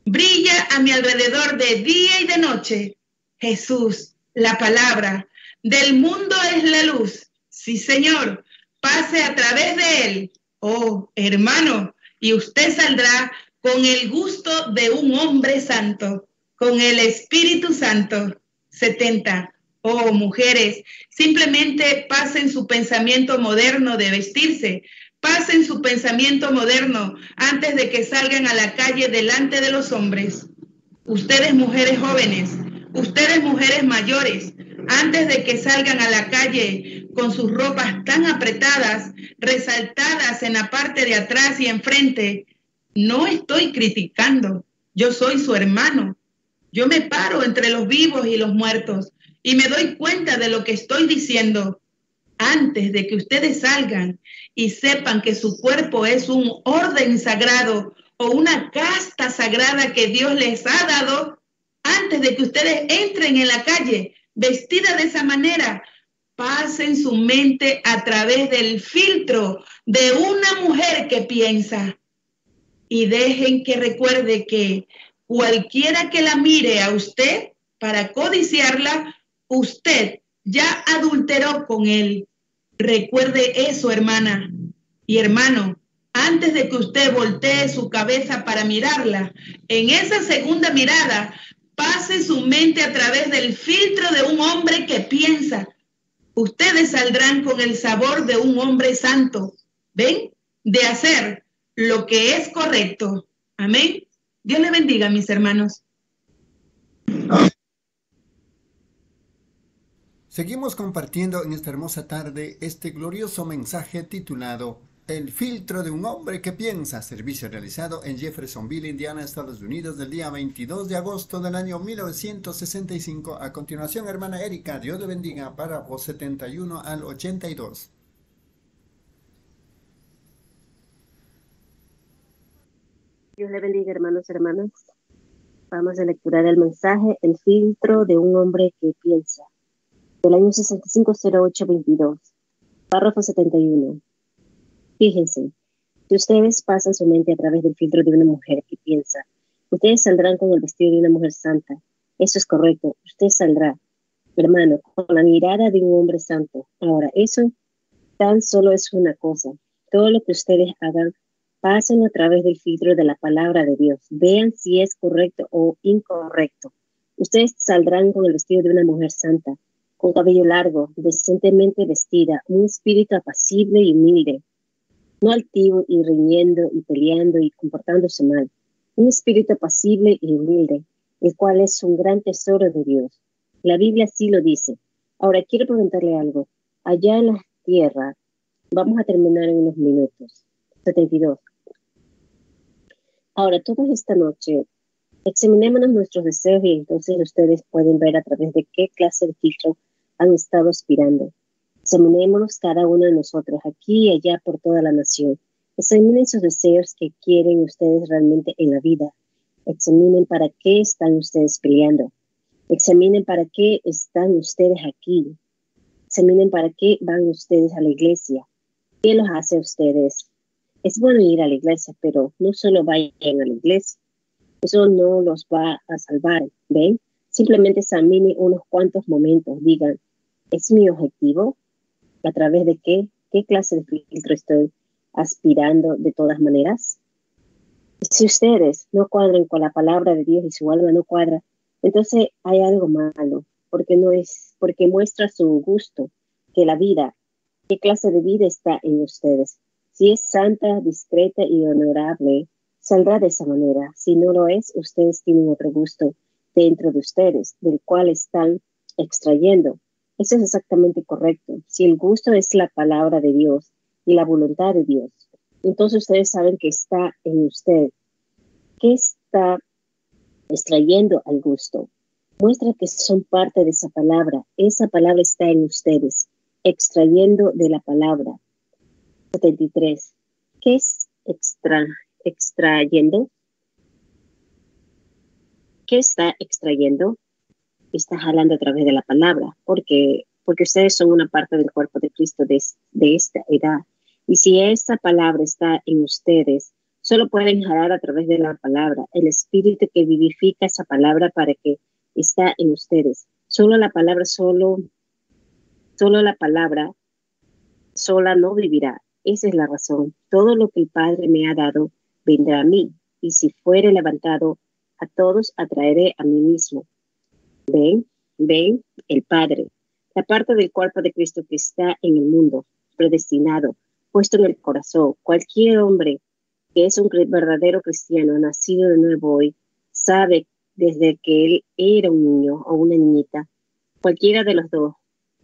Brilla a mi alrededor de día y de noche. Jesús, la palabra del mundo es la luz. Sí, Señor, pase a través de él. Oh, hermano, y usted saldrá con el gusto de un hombre santo con el Espíritu Santo. 70. Oh, mujeres, simplemente pasen su pensamiento moderno de vestirse, pasen su pensamiento moderno antes de que salgan a la calle delante de los hombres. Ustedes mujeres jóvenes, ustedes mujeres mayores, antes de que salgan a la calle con sus ropas tan apretadas, resaltadas en la parte de atrás y enfrente, no estoy criticando, yo soy su hermano, yo me paro entre los vivos y los muertos y me doy cuenta de lo que estoy diciendo antes de que ustedes salgan y sepan que su cuerpo es un orden sagrado o una casta sagrada que Dios les ha dado, antes de que ustedes entren en la calle vestida de esa manera, pasen su mente a través del filtro de una mujer que piensa y dejen que recuerde que cualquiera que la mire a usted para codiciarla, usted ya adulteró con él. Recuerde eso, hermana y hermano, antes de que usted voltee su cabeza para mirarla, en esa segunda mirada, pase su mente a través del filtro de un hombre que piensa. Ustedes saldrán con el sabor de un hombre santo, ¿ven? De hacer lo que es correcto. Amén. Dios le bendiga, mis hermanos. Seguimos compartiendo en esta hermosa tarde este glorioso mensaje titulado El filtro de un hombre que piensa, servicio realizado en Jeffersonville, Indiana, Estados Unidos, del día 22 de agosto del año 1965. A continuación, hermana Erika, Dios le bendiga, párrafo 71 al 82. Dios le bendiga, hermanos y hermanas. Vamos a lecturar el mensaje El filtro de un hombre que piensa, del año 650822, párrafo 71. Fíjense, si ustedes pasan su mente a través del filtro de una mujer que piensa, ustedes saldrán con el vestido de una mujer santa. Eso es correcto, usted saldrá, hermano, con la mirada de un hombre santo. Ahora, eso tan solo es una cosa. Todo lo que ustedes hagan Pasen a través del filtro de la palabra de Dios. Vean si es correcto o incorrecto. Ustedes saldrán con el vestido de una mujer santa, con cabello largo, decentemente vestida, un espíritu apacible y humilde, no altivo y riñendo y peleando y comportándose mal. Un espíritu apacible y humilde, el cual es un gran tesoro de Dios. La Biblia así lo dice. Ahora quiero preguntarle algo. Allá en la tierra, vamos a terminar en unos minutos. 72. Ahora, toda esta noche, examinémonos nuestros deseos y entonces ustedes pueden ver a través de qué clase de filtro han estado aspirando. Examinémonos cada uno de nosotros, aquí y allá por toda la nación. Examinen sus deseos que quieren ustedes realmente en la vida. Examinen para qué están ustedes peleando. Examinen para qué están ustedes aquí. examinen para qué van ustedes a la iglesia. ¿Qué los hace a ustedes? Es bueno ir a la iglesia, pero no solo vayan a la iglesia. Eso no los va a salvar, ¿ven? Simplemente examinen unos cuantos momentos. Digan, ¿es mi objetivo? ¿A través de qué? ¿Qué clase de filtro estoy aspirando de todas maneras? Si ustedes no cuadran con la palabra de Dios y su alma no cuadra, entonces hay algo malo, porque no es, porque muestra su gusto, que la vida, qué clase de vida está en ustedes. Si es santa, discreta y honorable, saldrá de esa manera. Si no lo es, ustedes tienen otro gusto dentro de ustedes, del cual están extrayendo. Eso es exactamente correcto. Si el gusto es la palabra de Dios y la voluntad de Dios, entonces ustedes saben que está en usted. ¿Qué está extrayendo al gusto? Muestra que son parte de esa palabra. Esa palabra está en ustedes, extrayendo de la palabra. 73. ¿Qué es extra, extrayendo? ¿Qué está extrayendo? Está jalando a través de la palabra, porque, porque ustedes son una parte del cuerpo de Cristo de, de esta edad. Y si esa palabra está en ustedes, solo pueden jalar a través de la palabra, el espíritu que vivifica esa palabra para que está en ustedes. Solo la palabra, solo, solo la palabra sola no vivirá. Esa es la razón. Todo lo que el Padre me ha dado vendrá a mí, y si fuere levantado, a todos atraeré a mí mismo. Ven, ven, el Padre, la parte del cuerpo de Cristo que está en el mundo, predestinado, puesto en el corazón. Cualquier hombre que es un verdadero cristiano, nacido de nuevo hoy, sabe desde que él era un niño o una niñita, cualquiera de los dos,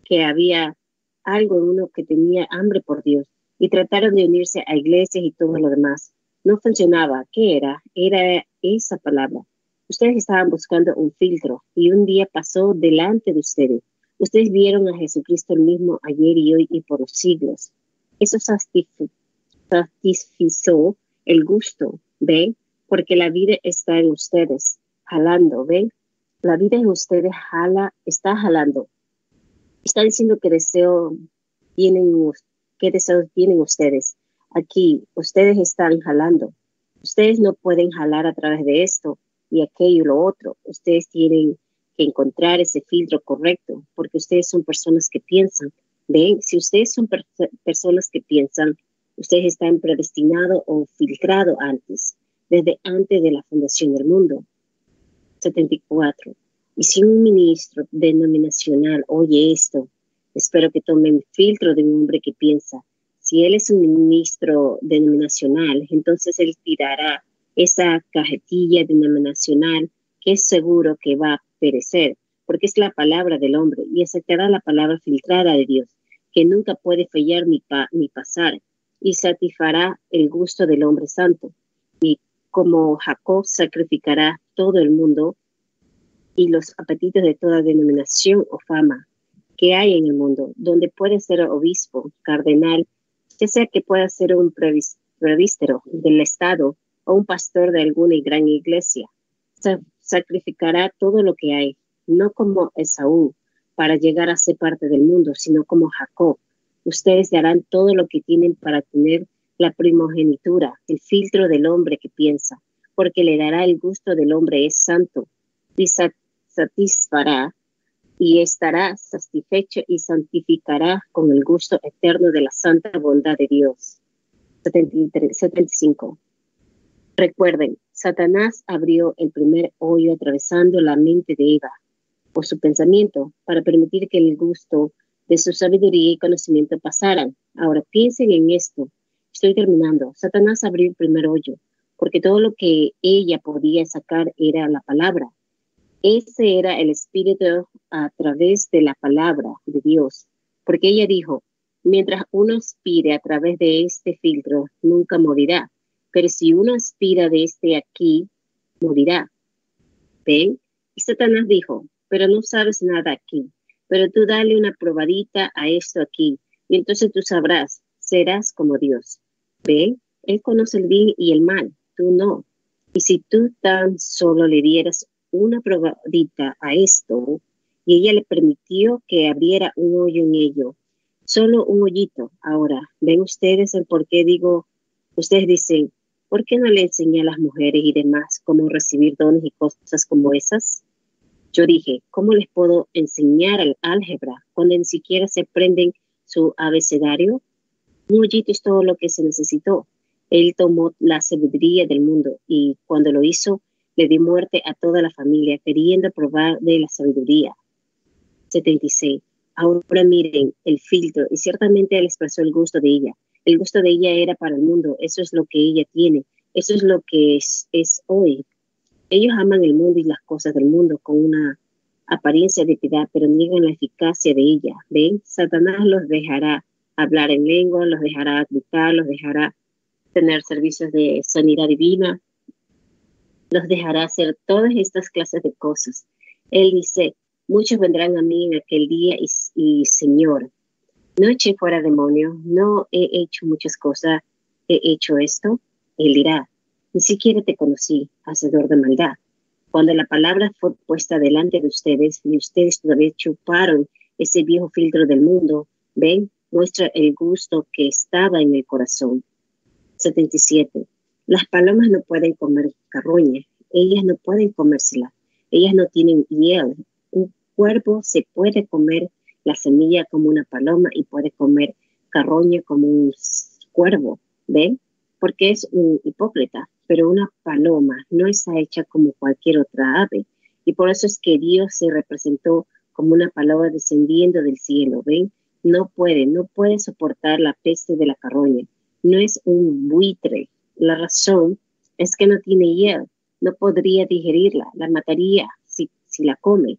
que había algo en uno que tenía hambre por Dios y trataron de unirse a iglesias y todo lo demás. No funcionaba. ¿Qué era? Era esa palabra. Ustedes estaban buscando un filtro y un día pasó delante de ustedes. Ustedes vieron a Jesucristo el mismo ayer y hoy y por los siglos. Eso satisfizo el gusto, ¿ven? Porque la vida está en ustedes jalando, ¿ven? La vida en ustedes jala, está jalando. Está diciendo que deseo tienen, qué deseos tienen ustedes. Aquí, ustedes están jalando. Ustedes no pueden jalar a través de esto y aquello y lo otro. Ustedes tienen que encontrar ese filtro correcto porque ustedes son personas que piensan. ¿Ven? Si ustedes son personas que piensan, ustedes están predestinados o filtrados antes, desde antes de la fundación del mundo. 74. Y si un ministro denominacional oye esto, espero que tomen filtro de un hombre que piensa. Si él es un ministro denominacional, entonces él tirará esa cajetilla denominacional que es seguro que va a perecer, porque es la palabra del hombre y aceptará la palabra filtrada de Dios, que nunca puede fallar ni, ni pasar, y satisfará el gusto del hombre santo. Y como Jacob sacrificará todo el mundo y los apetitos de toda denominación o fama que hay en el mundo, donde puede ser obispo, cardenal, ya sea que pueda ser un prevístero del Estado o un pastor de alguna gran iglesia. sacrificará todo lo que hay, no como Esaú, para llegar a ser parte del mundo, sino como Jacob. Ustedes darán todo lo que tienen para tener la primogenitura, el filtro del hombre que piensa, porque le dará el gusto del hombre es santo, y satisfará y estará satisfecho y santificará con el gusto eterno de la santa bondad de Dios. 75. Recuerden, Satanás abrió el primer hoyo atravesando la mente de Eva por su pensamiento para permitir que el gusto de su sabiduría y conocimiento pasaran. Ahora piensen en esto. Estoy terminando. Satanás abrió el primer hoyo porque todo lo que ella podía sacar era la palabra. Ese era el espíritu a través de la palabra de Dios, porque ella dijo, mientras uno aspire a través de este filtro, nunca morirá, pero si uno aspira de este aquí, morirá. ¿Ven? Y Satanás dijo, pero no sabes nada aquí, pero tú dale una probadita a esto aquí, y entonces tú sabrás, serás como Dios. ¿Ven? Él conoce el bien y el mal, tú no. Y si tú tan solo le dieras una probadita a esto y ella le permitió que abriera un hoyo en ello. Solo un hoyito. Ahora, ¿ven ustedes el por qué digo? Ustedes dicen, ¿por qué no le enseñé a las mujeres y demás cómo recibir dones y cosas como esas? Yo dije, ¿cómo les puedo enseñar el álgebra cuando ni siquiera se aprenden su abecedario? Un hoyito es todo lo que se necesitó. Él tomó la sabiduría del mundo y cuando lo hizo, le dio muerte a toda la familia, queriendo probar de la sabiduría. 76. Ahora miren el filtro, y ciertamente él expresó el gusto de ella. El gusto de ella era para el mundo, eso es lo que ella tiene, eso es lo que es, es hoy. Ellos aman el mundo y las cosas del mundo con una apariencia de piedad, pero niegan la eficacia de ella. ¿Ven? Satanás los dejará hablar en lengua, los dejará gritar, los dejará tener servicios de sanidad divina, los dejará hacer todas estas clases de cosas. Él dice, muchos vendrán a mí en aquel día y, Señor, no eché fuera demonios, no he hecho muchas cosas, he hecho esto. Él dirá, ni siquiera te conocí, hacedor de maldad. Cuando la palabra fue puesta delante de ustedes y ustedes todavía chuparon ese viejo filtro del mundo, ven, muestra el gusto que estaba en el corazón. 77. Las palomas no pueden comer carroña, ellas no pueden comérsela, ellas no tienen hiel. Un cuervo se puede comer la semilla como una paloma y puede comer carroña como un cuervo, ¿ven? Porque es un hipócrita, pero una paloma no está hecha como cualquier otra ave. Y por eso es que Dios se representó como una paloma descendiendo del cielo, ¿ven? No puede, no puede soportar la peste de la carroña. No es un buitre. La razón es que no tiene hiel. No podría digerirla, la mataría si, si la come.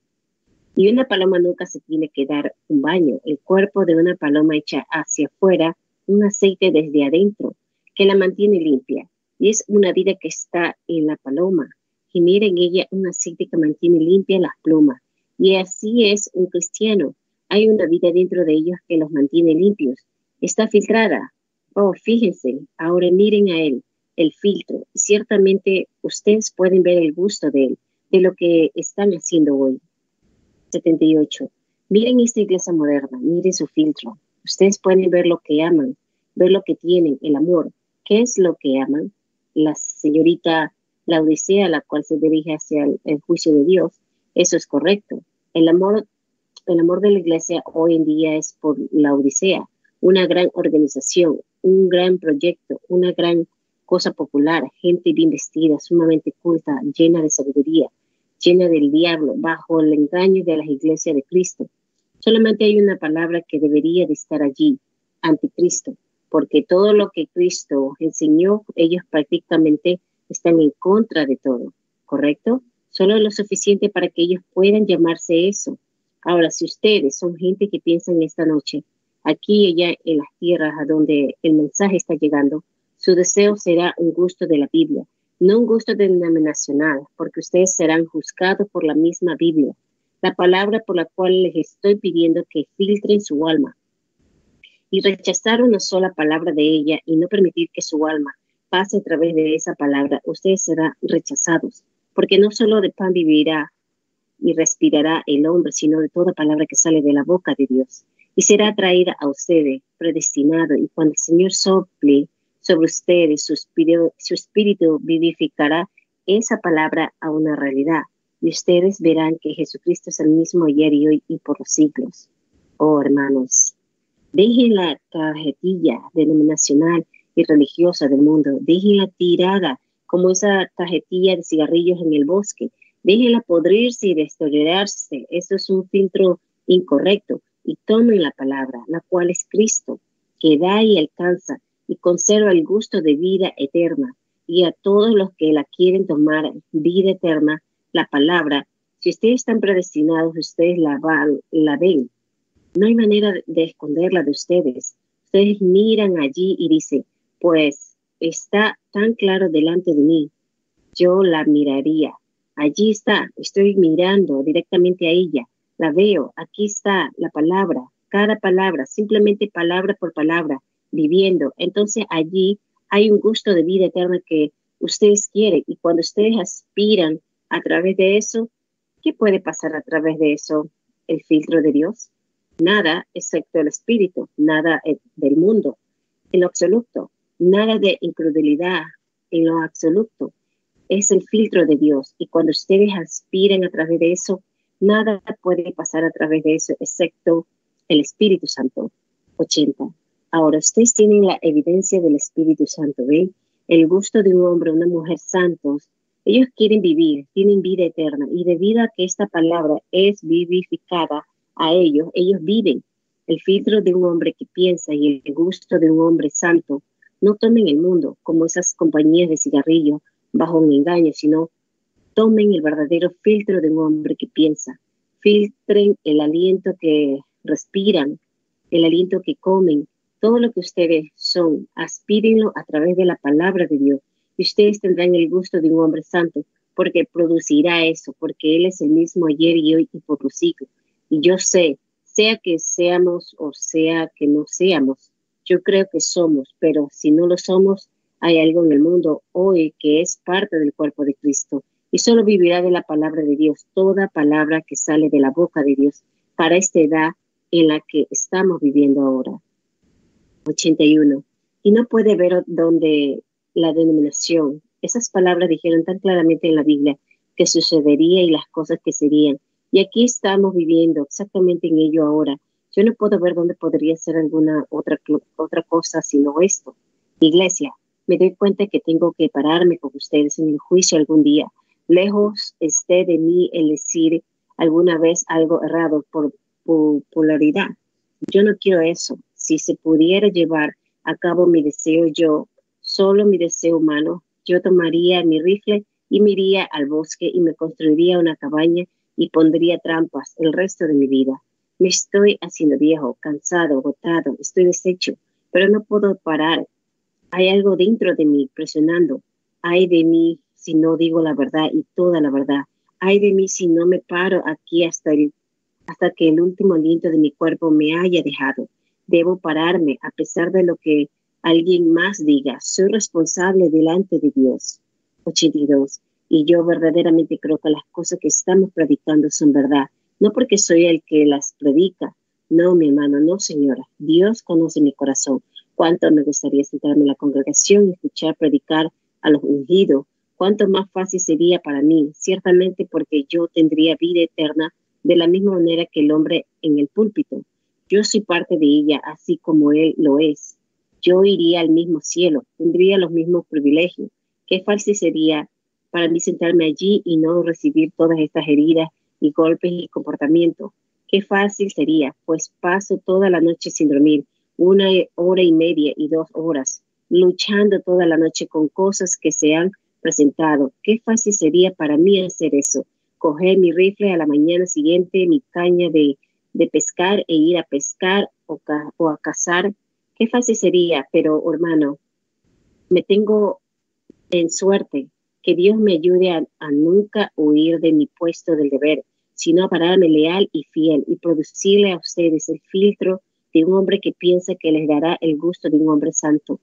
Y una paloma nunca se tiene que dar un baño. El cuerpo de una paloma echa hacia afuera un aceite desde adentro que la mantiene limpia. Y es una vida que está en la paloma. Genera en ella un aceite que mantiene limpia las plumas. Y así es un cristiano. Hay una vida dentro de ellos que los mantiene limpios. Está filtrada. Oh, fíjense, ahora miren a él, el filtro. Ciertamente ustedes pueden ver el gusto de él, de lo que están haciendo hoy. 78. Miren esta iglesia moderna, miren su filtro. Ustedes pueden ver lo que aman, ver lo que tienen, el amor. ¿Qué es lo que aman? La señorita la Odisea, la cual se dirige hacia el juicio de Dios. Eso es correcto. El amor el amor de la iglesia hoy en día es por la una gran organización, un gran proyecto, una gran cosa popular, gente bien vestida, sumamente culta, llena de sabiduría, llena del diablo, bajo el engaño de las iglesias de Cristo. Solamente hay una palabra que debería de estar allí, anticristo, porque todo lo que Cristo enseñó, ellos prácticamente están en contra de todo, ¿correcto? Solo lo suficiente para que ellos puedan llamarse eso, Ahora, si ustedes son gente que piensa en esta noche, aquí y allá en las tierras a donde el mensaje está llegando, su deseo será un gusto de la Biblia, no un gusto denominacional, porque ustedes serán juzgados por la misma Biblia, la palabra por la cual les estoy pidiendo que filtren su alma. Y rechazar una sola palabra de ella y no permitir que su alma pase a través de esa palabra, ustedes serán rechazados, porque no solo de pan vivirá y respirará el hombre, sino de toda palabra que sale de la boca de Dios. Y será traída a ustedes, predestinado, y cuando el Señor sople sobre ustedes, su espíritu, vivificará esa palabra a una realidad. Y ustedes verán que Jesucristo es el mismo ayer y hoy y por los siglos. Oh, hermanos, dejen la tarjetilla denominacional y religiosa del mundo, déjenla tirada como esa tarjetilla de cigarrillos en el bosque Déjenla podrirse y deteriorarse. Eso es un filtro incorrecto. Y tomen la palabra, la cual es Cristo, que da y alcanza y conserva el gusto de vida eterna. Y a todos los que la quieren tomar vida eterna, la palabra, si ustedes están predestinados, ustedes la, van, la ven. No hay manera de esconderla de ustedes. Ustedes miran allí y dicen, pues está tan claro delante de mí, yo la miraría Allí está, estoy mirando directamente a ella, la veo, aquí está la palabra, cada palabra, simplemente palabra por palabra, viviendo. Entonces allí hay un gusto de vida eterna que ustedes quieren y cuando ustedes aspiran a través de eso, ¿qué puede pasar a través de eso? el filtro de Dios? Nada excepto el espíritu, nada eh, del mundo, en lo absoluto, nada de incredulidad en lo absoluto. Es el filtro de Dios y cuando ustedes aspiren a través de eso, nada puede pasar a través de eso excepto el Espíritu Santo. 80. Ahora ustedes tienen la evidencia del Espíritu Santo, ¿ven? El gusto de un hombre una mujer santos. Ellos quieren vivir, tienen vida eterna y debido a que esta palabra es vivificada a ellos, ellos viven. El filtro de un hombre que piensa y el gusto de un hombre santo no tomen el mundo como esas compañías de cigarrillo bajo un engaño, sino tomen el verdadero filtro de un hombre que piensa. Filtren el aliento que respiran, el aliento que comen, todo lo que ustedes son, aspírenlo a través de la palabra de Dios. Y ustedes tendrán el gusto de un hombre santo, porque producirá eso, porque Él es el mismo ayer y hoy y por los siglos. Y yo sé, sea que seamos o sea que no seamos, yo creo que somos, pero si no lo somos, hay algo en el mundo hoy que es parte del cuerpo de Cristo y solo vivirá de la palabra de Dios, toda palabra que sale de la boca de Dios para esta edad en la que estamos viviendo ahora. 81. Y no puede ver dónde la denominación, esas palabras dijeron tan claramente en la Biblia que sucedería y las cosas que serían. Y aquí estamos viviendo exactamente en ello ahora. Yo no puedo ver dónde podría ser alguna otra, otra cosa sino esto. Iglesia, me doy cuenta que tengo que pararme con ustedes en el juicio algún día. Lejos esté de mí el decir alguna vez algo errado por popularidad. Yo no quiero eso. Si se pudiera llevar a cabo mi deseo yo, solo mi deseo humano, yo tomaría mi rifle y me iría al bosque y me construiría una cabaña y pondría trampas el resto de mi vida. Me estoy haciendo viejo, cansado, agotado, estoy deshecho, pero no puedo parar. Hay algo dentro de mí presionando. Hay de mí si no digo la verdad y toda la verdad. Hay de mí si no me paro aquí hasta, el, hasta que el último aliento de mi cuerpo me haya dejado. Debo pararme a pesar de lo que alguien más diga. Soy responsable delante de Dios. 82 y yo verdaderamente creo que las cosas que estamos predicando son verdad, no porque soy el que las predica, no, mi hermano, no, señora. Dios conoce mi corazón. Cuánto me gustaría sentarme en la congregación y escuchar predicar a los ungidos. Cuánto más fácil sería para mí, ciertamente porque yo tendría vida eterna de la misma manera que el hombre en el púlpito. Yo soy parte de ella, así como él lo es. Yo iría al mismo cielo, tendría los mismos privilegios. Qué fácil sería para mí sentarme allí y no recibir todas estas heridas y golpes y comportamiento. Qué fácil sería, pues paso toda la noche sin dormir, una hora y media y dos horas, luchando toda la noche con cosas que se han presentado. Qué fácil sería para mí hacer eso, coger mi rifle a la mañana siguiente, mi caña de, pescar e ir a pescar o, o a cazar. Qué fácil sería, pero hermano, me tengo en suerte que Dios me ayude a, nunca huir de mi puesto del deber, sino a pararme leal y fiel y producirle a ustedes el filtro de un hombre que piensa que les dará el gusto de un hombre santo.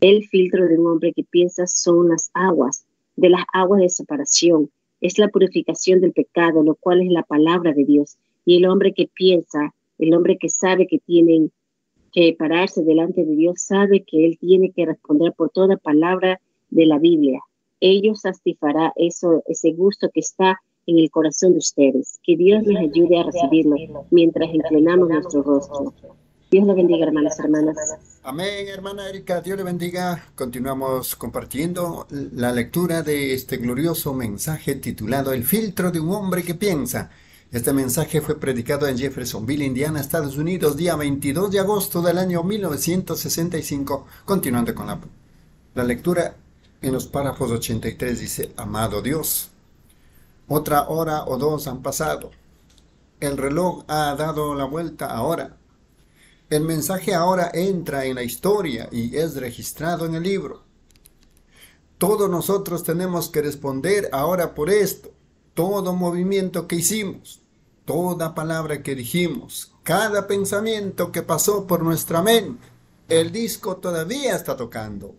El filtro de un hombre que piensa son las aguas, de las aguas de separación. Es la purificación del pecado, lo cual es la palabra de Dios. Y el hombre que piensa, el hombre que sabe que tienen que pararse delante de Dios, sabe que él tiene que responder por toda palabra de la Biblia ellos satisfará eso, ese gusto que está en el corazón de ustedes. Que Dios les ayude a recibirlo mientras inclinamos nuestro rostro. Dios le bendiga, hermanas, hermanas. Amén, hermana Erika. Dios le bendiga. Continuamos compartiendo la lectura de este glorioso mensaje titulado El filtro de un hombre que piensa. Este mensaje fue predicado en Jeffersonville, Indiana, Estados Unidos, día 22 de agosto del año 1965. Continuando con la, la lectura en los párrafos 83 dice, amado Dios, otra hora o dos han pasado. El reloj ha dado la vuelta ahora. El mensaje ahora entra en la historia y es registrado en el libro. Todos nosotros tenemos que responder ahora por esto. Todo movimiento que hicimos, toda palabra que dijimos, cada pensamiento que pasó por nuestra mente. El disco todavía está tocando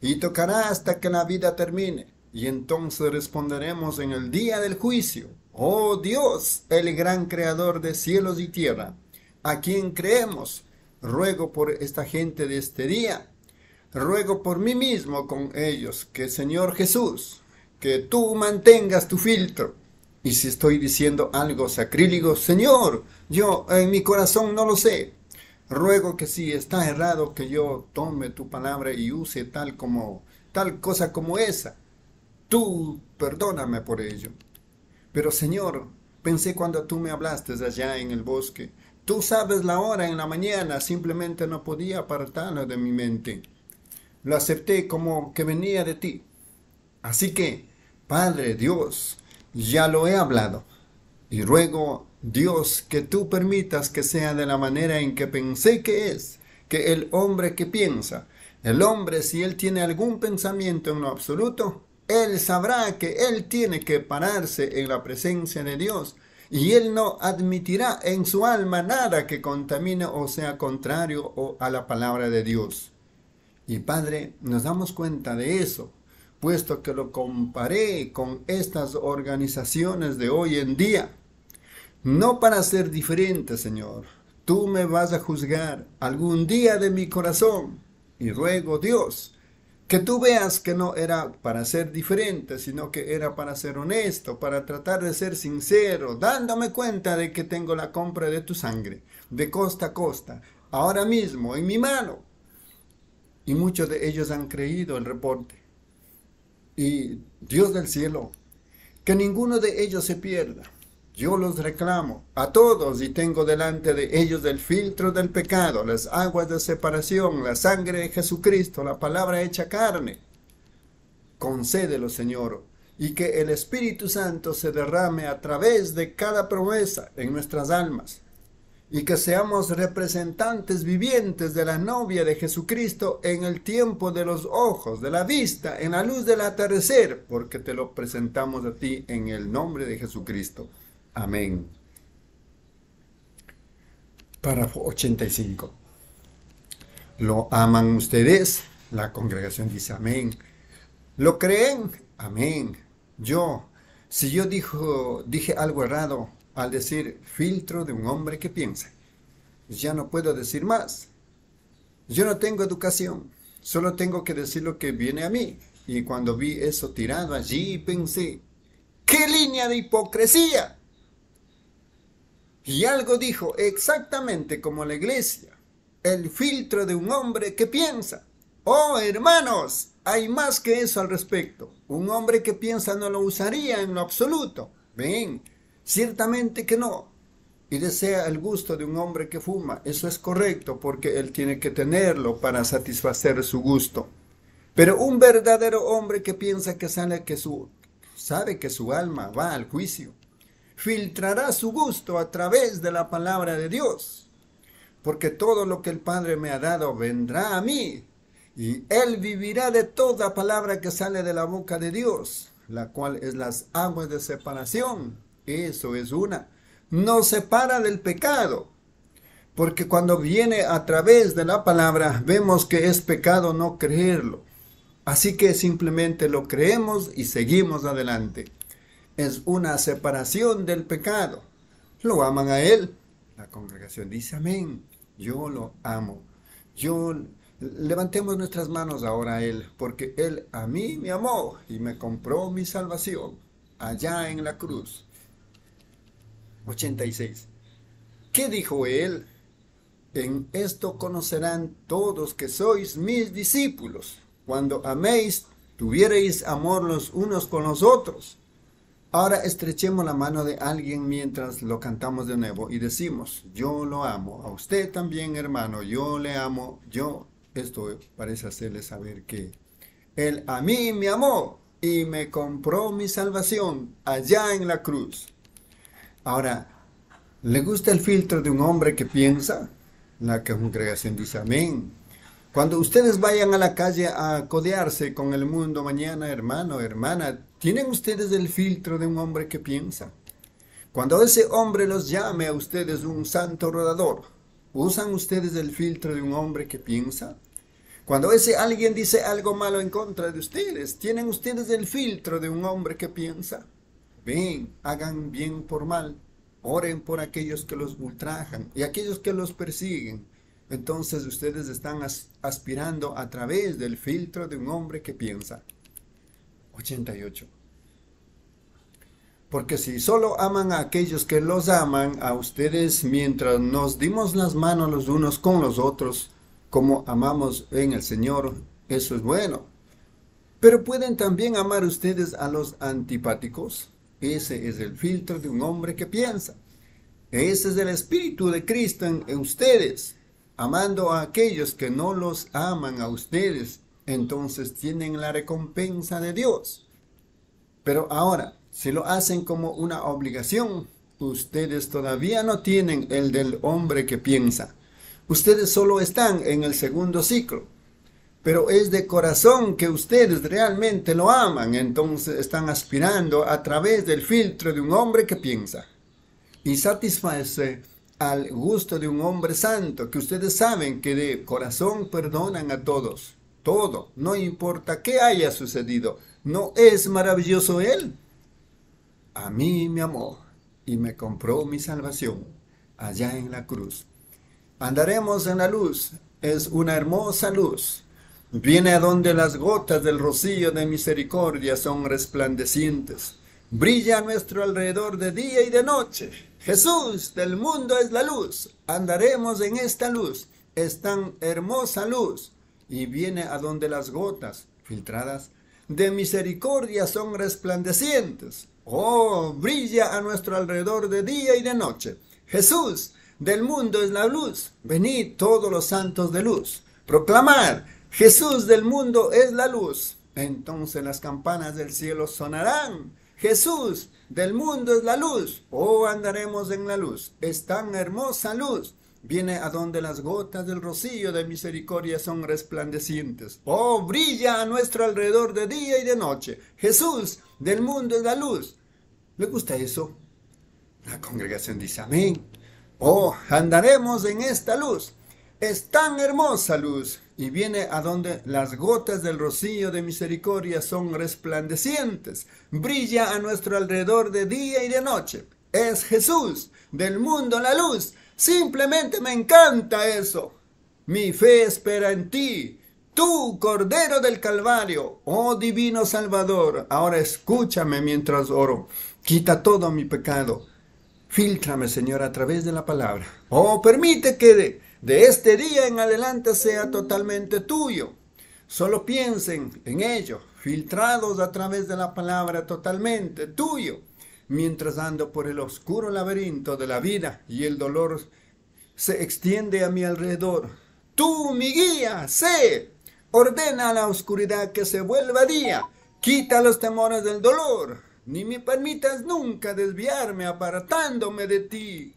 y tocará hasta que la vida termine, y entonces responderemos en el día del juicio. Oh Dios, el gran creador de cielos y tierra, a quien creemos, ruego por esta gente de este día, ruego por mí mismo con ellos, que Señor Jesús, que tú mantengas tu filtro. Y si estoy diciendo algo sacrílego, Señor, yo en mi corazón no lo sé. Ruego que si está errado, que yo tome tu palabra y use tal como tal cosa como esa. Tú perdóname por ello. Pero Señor, pensé cuando tú me hablaste allá en el bosque, tú sabes la hora en la mañana, simplemente no podía apartarlo de mi mente. Lo acepté como que venía de ti. Así que, Padre Dios, ya lo he hablado. Y ruego, Dios, que tú permitas que sea de la manera en que pensé que es, que el hombre que piensa, el hombre si él tiene algún pensamiento en lo absoluto, él sabrá que él tiene que pararse en la presencia de Dios y él no admitirá en su alma nada que contamine o sea contrario a la palabra de Dios. Y Padre, nos damos cuenta de eso, puesto que lo comparé con estas organizaciones de hoy en día. No para ser diferente, Señor. Tú me vas a juzgar algún día de mi corazón. Y ruego, Dios, que tú veas que no era para ser diferente, sino que era para ser honesto, para tratar de ser sincero, dándome cuenta de que tengo la compra de tu sangre, de costa a costa, ahora mismo, en mi mano. Y muchos de ellos han creído el reporte. Y Dios del cielo, que ninguno de ellos se pierda yo los reclamo a todos y tengo delante de ellos el filtro del pecado, las aguas de separación, la sangre de Jesucristo, la palabra hecha carne. Concédelo, Señor, y que el Espíritu Santo se derrame a través de cada promesa en nuestras almas, y que seamos representantes vivientes de la novia de Jesucristo en el tiempo de los ojos, de la vista, en la luz del atardecer, porque te lo presentamos a ti en el nombre de Jesucristo. Amén. Párrafo 85. ¿Lo aman ustedes? La congregación dice amén. ¿Lo creen? Amén. Yo, si yo dijo, dije algo errado al decir filtro de un hombre que piensa, ya no puedo decir más. Yo no tengo educación, solo tengo que decir lo que viene a mí. Y cuando vi eso tirado allí, pensé, ¡qué línea de hipocresía! Y algo dijo exactamente como la iglesia, el filtro de un hombre que piensa. Oh, hermanos, hay más que eso al respecto. Un hombre que piensa no lo usaría en lo absoluto. Ven, ciertamente que no. Y desea el gusto de un hombre que fuma. Eso es correcto porque él tiene que tenerlo para satisfacer su gusto. Pero un verdadero hombre que piensa que sale que su sabe que su alma va al juicio filtrará su gusto a través de la palabra de Dios. Porque todo lo que el Padre me ha dado vendrá a mí, y Él vivirá de toda palabra que sale de la boca de Dios, la cual es las aguas de separación. Eso es una. No separa del pecado. Porque cuando viene a través de la palabra, vemos que es pecado no creerlo. Así que simplemente lo creemos y seguimos adelante es una separación del pecado. Lo aman a Él. La congregación dice amén. Yo lo amo. Yo levantemos nuestras manos ahora a Él, porque Él a mí me amó y me compró mi salvación allá en la cruz. 86. ¿Qué dijo Él? En esto conocerán todos que sois mis discípulos, cuando améis, tuviereis amor los unos con los otros. Ahora estrechemos la mano de alguien mientras lo cantamos de nuevo y decimos, yo lo amo. A usted también, hermano, yo le amo. Yo, esto parece hacerle saber que Él a mí me amó y me compró mi salvación allá en la cruz. Ahora, ¿le gusta el filtro de un hombre que piensa? La congregación dice amén. Cuando ustedes vayan a la calle a codearse con el mundo mañana, hermano, hermana, ¿tienen ustedes el filtro de un hombre que piensa? Cuando ese hombre los llame a ustedes un santo rodador, ¿usan ustedes el filtro de un hombre que piensa? Cuando ese alguien dice algo malo en contra de ustedes, ¿tienen ustedes el filtro de un hombre que piensa? ven, hagan bien por mal, oren por aquellos que los ultrajan y aquellos que los persiguen. Entonces ustedes están aspirando a través del filtro de un hombre que piensa. 88. Porque si solo aman a aquellos que los aman, a ustedes mientras nos dimos las manos los unos con los otros, como amamos en el Señor, eso es bueno. Pero pueden también amar ustedes a los antipáticos. Ese es el filtro de un hombre que piensa. Ese es el Espíritu de Cristo en, ustedes. Amando a aquellos que no los aman a ustedes, entonces tienen la recompensa de Dios. Pero ahora, si lo hacen como una obligación, ustedes todavía no tienen el del hombre que piensa. Ustedes solo están en el segundo ciclo pero es de corazón que ustedes realmente lo aman, entonces están aspirando a través del filtro de un hombre que piensa y satisface al gusto de un hombre santo, que ustedes saben que de corazón perdonan a todos, todo, no importa qué haya sucedido, ¿no es maravilloso Él? A mí me amó y me compró mi salvación allá en la cruz. Andaremos en la luz, es una hermosa luz Viene a donde las gotas del rocío de misericordia son resplandecientes. Brilla a nuestro alrededor de día y de noche. Jesús del mundo es la luz. Andaremos en esta luz. Es tan hermosa luz. Y viene a donde las gotas, filtradas, de misericordia son resplandecientes. Oh, brilla a nuestro alrededor de día y de noche. Jesús del mundo es la luz. Venid todos los santos de luz. Proclamar Jesús del mundo es la luz. Entonces las campanas del cielo sonarán. Jesús del mundo es la luz. Oh, andaremos en la luz. Es tan hermosa luz. Viene a donde las gotas del rocío de misericordia son resplandecientes. Oh, brilla a nuestro alrededor de día y de noche. Jesús del mundo es la luz. ¿Le gusta eso? La congregación dice amén. Oh, andaremos en esta luz. Es tan hermosa luz y viene a donde las gotas del rocío de misericordia son resplandecientes, brilla a nuestro alrededor de día y de noche. Es Jesús, del mundo la luz. Simplemente me encanta eso. Mi fe espera en ti, tú, Cordero del Calvario, oh Divino Salvador. Ahora escúchame mientras oro. Quita todo mi pecado. Fíltrame, Señor, a través de la palabra. Oh, permite que de este día en adelante sea totalmente tuyo. Solo piensen en ello, filtrados a través de la palabra totalmente tuyo, mientras ando por el oscuro laberinto de la vida y el dolor se extiende a mi alrededor. Tú, mi guía, sé, ordena a la oscuridad que se vuelva día, quita los temores del dolor, ni me permitas nunca desviarme apartándome de ti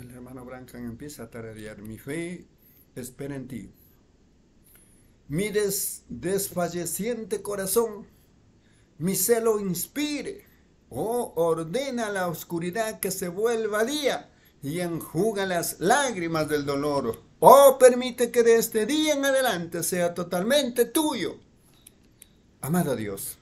el hermano Brancan empieza a tararear, mi fe espera en ti. Mi desfalleciente corazón, mi celo inspire, oh, ordena la oscuridad que se vuelva día y enjuga las lágrimas del dolor. Oh, permite que de este día en adelante sea totalmente tuyo. Amado Dios,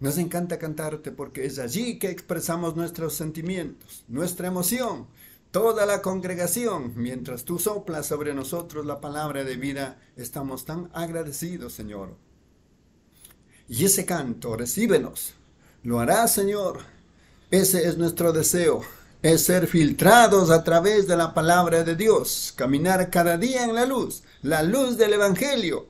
nos encanta cantarte porque es allí que expresamos nuestros sentimientos, nuestra emoción, toda la congregación, mientras tú soplas sobre nosotros la palabra de vida, estamos tan agradecidos, Señor. Y ese canto, recíbenos. Lo hará, Señor. Ese es nuestro deseo, es ser filtrados a través de la palabra de Dios, caminar cada día en la luz, la luz del Evangelio,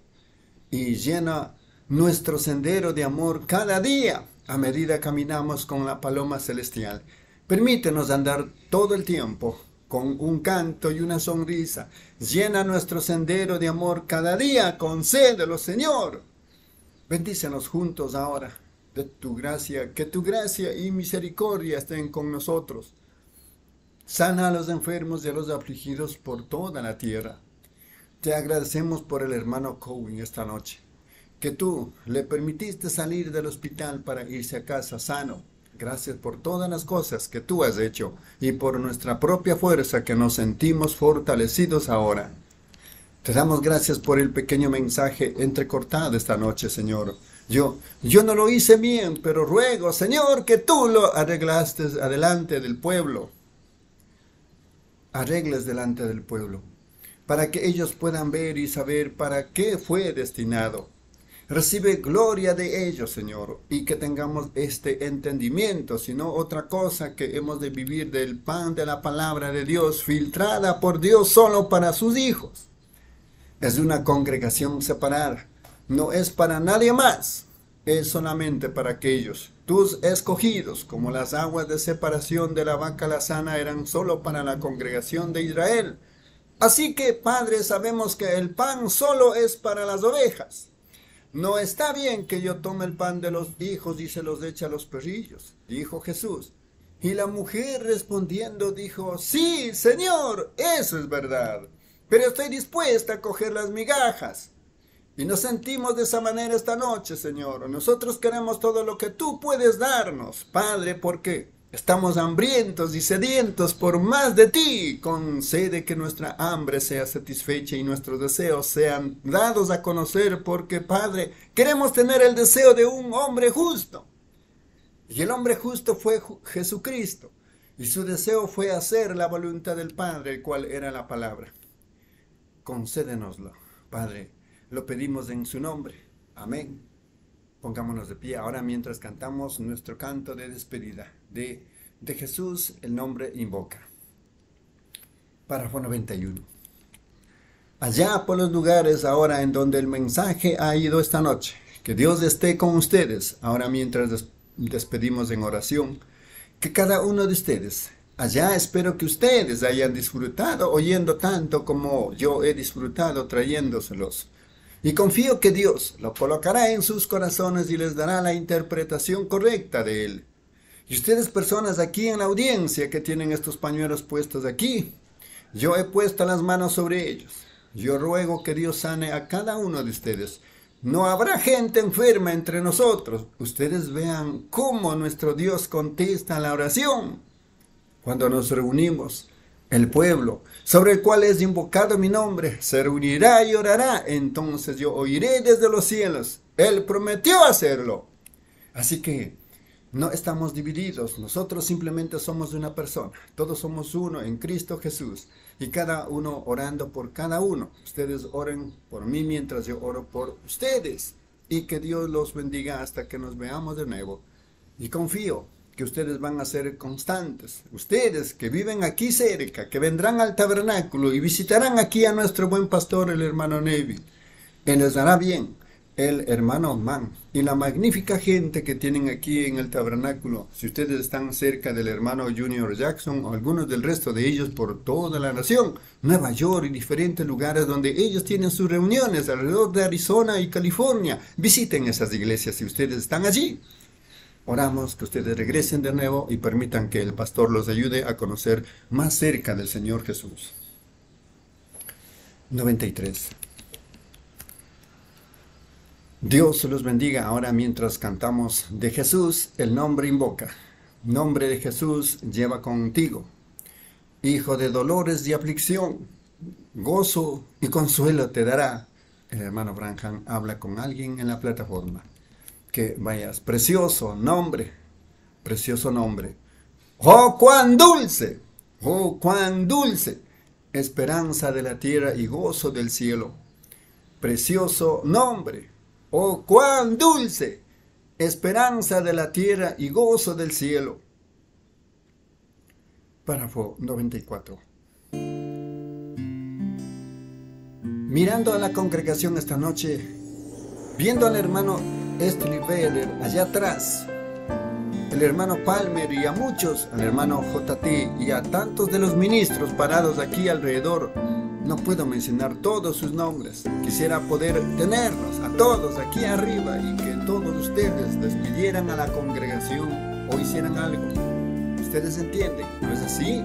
y llena nuestro sendero de amor cada día a medida caminamos con la paloma celestial. Permítenos andar todo el tiempo con un canto y una sonrisa. Llena nuestro sendero de amor cada día. Concédelo, Señor. Bendícenos juntos ahora de tu gracia. Que tu gracia y misericordia estén con nosotros. Sana a los enfermos y a los afligidos por toda la tierra. Te agradecemos por el hermano Cowen esta noche. Que tú le permitiste salir del hospital para irse a casa sano Gracias por todas las cosas que tú has hecho y por nuestra propia fuerza que nos sentimos fortalecidos ahora. Te damos gracias por el pequeño mensaje entrecortado esta noche, Señor. Yo, yo no lo hice bien, pero ruego, Señor, que tú lo arreglaste adelante del pueblo. Arregles delante del pueblo, para que ellos puedan ver y saber para qué fue destinado. Recibe gloria de ellos, Señor, y que tengamos este entendimiento, sino otra cosa que hemos de vivir del pan de la palabra de Dios, filtrada por Dios solo para sus hijos. Es una congregación separada no es para nadie más, es solamente para aquellos, tus escogidos, como las aguas de separación de la vaca la sana eran solo para la congregación de Israel. Así que, Padre, sabemos que el pan solo es para las ovejas. No está bien que yo tome el pan de los hijos y se los eche a los perrillos, dijo Jesús. Y la mujer respondiendo dijo, sí, Señor, eso es verdad, pero estoy dispuesta a coger las migajas. Y nos sentimos de esa manera esta noche, Señor. Nosotros queremos todo lo que tú puedes darnos, Padre, porque estamos hambrientos y sedientos por más de ti. Concede que nuestra hambre sea satisfecha y nuestros deseos sean dados a conocer, porque, Padre, queremos tener el deseo de un hombre justo. Y el hombre justo fue Jesucristo. Y su deseo fue hacer la voluntad del Padre, el cual era la palabra. Concédenoslo, Padre lo pedimos en su nombre. Amén. Pongámonos de pie ahora mientras cantamos nuestro canto de despedida. De, de Jesús el nombre invoca. Párrafo 91. Allá por los lugares ahora en donde el mensaje ha ido esta noche. Que Dios esté con ustedes ahora mientras despedimos en oración. Que cada uno de ustedes Allá espero que ustedes hayan disfrutado oyendo tanto como yo he disfrutado trayéndoselos. Y confío que Dios lo colocará en sus corazones y les dará la interpretación correcta de él. Y ustedes personas aquí en la audiencia que tienen estos pañuelos puestos aquí, yo he puesto las manos sobre ellos. Yo ruego que Dios sane a cada uno de ustedes. No habrá gente enferma entre nosotros. Ustedes vean cómo nuestro Dios contesta la oración. Cuando nos reunimos, el pueblo sobre el cual es invocado mi nombre se reunirá y orará, entonces yo oiré desde los cielos. Él prometió hacerlo. Así que no estamos divididos, nosotros simplemente somos una persona, todos somos uno en Cristo Jesús y cada uno orando por cada uno. Ustedes oren por mí mientras yo oro por ustedes y que Dios los bendiga hasta que nos veamos de nuevo. Y confío que ustedes van a ser constantes. Ustedes que viven aquí cerca, que vendrán al tabernáculo y visitarán aquí a nuestro buen pastor, el hermano Neville. Él les hará bien, el hermano Man y la magnífica gente que tienen aquí en el tabernáculo. Si ustedes están cerca del hermano Junior Jackson o algunos del resto de ellos por toda la nación, Nueva York y diferentes lugares donde ellos tienen sus reuniones alrededor de Arizona y California, visiten esas iglesias si ustedes están allí. Oramos que ustedes regresen de nuevo y permitan que el pastor los ayude a conocer más cerca del Señor Jesús. 93. Dios los bendiga ahora mientras cantamos de Jesús, el nombre invoca. Nombre de Jesús lleva contigo. Hijo de dolores y aflicción, gozo y consuelo te dará. El hermano Branham habla con alguien en la plataforma que vayas. Precioso nombre, precioso nombre. ¡Oh, cuán dulce! ¡Oh, cuán dulce! Esperanza de la tierra y gozo del cielo. Precioso nombre. ¡Oh, cuán dulce! Esperanza de la tierra y gozo del cielo. Párrafo 94. Mirando a la congregación esta noche, viendo al hermano Esther Vedder allá atrás, el hermano Palmer y a muchos, al hermano JT y a tantos de los ministros parados aquí alrededor. No puedo mencionar todos sus nombres. Quisiera poder tenerlos a todos aquí arriba y que todos ustedes despidieran a la congregación o hicieran algo. Ustedes entienden, ¿no es así?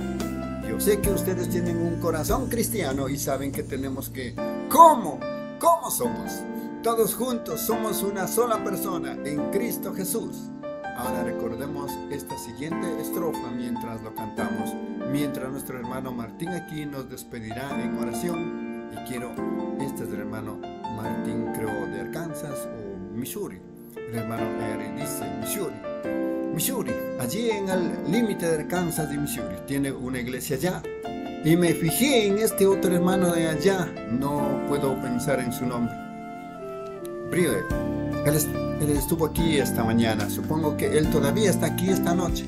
Yo sé que ustedes tienen un corazón cristiano y saben que tenemos que... ¿Cómo? ¿Cómo somos? Todos juntos somos una sola persona en Cristo Jesús. Ahora recordemos esta siguiente estrofa mientras lo cantamos, mientras nuestro hermano Martín aquí nos despedirá en oración. Y quiero, este es el hermano Martín, creo, de Arkansas o Missouri. el hermano Eric dice, Missouri. Missouri, allí en el límite de Kansas de Missouri, tiene una iglesia allá. Y me fijé en este otro hermano de allá, no puedo pensar en su nombre. Brider, él, estuvo aquí esta mañana, supongo que él todavía está aquí esta noche.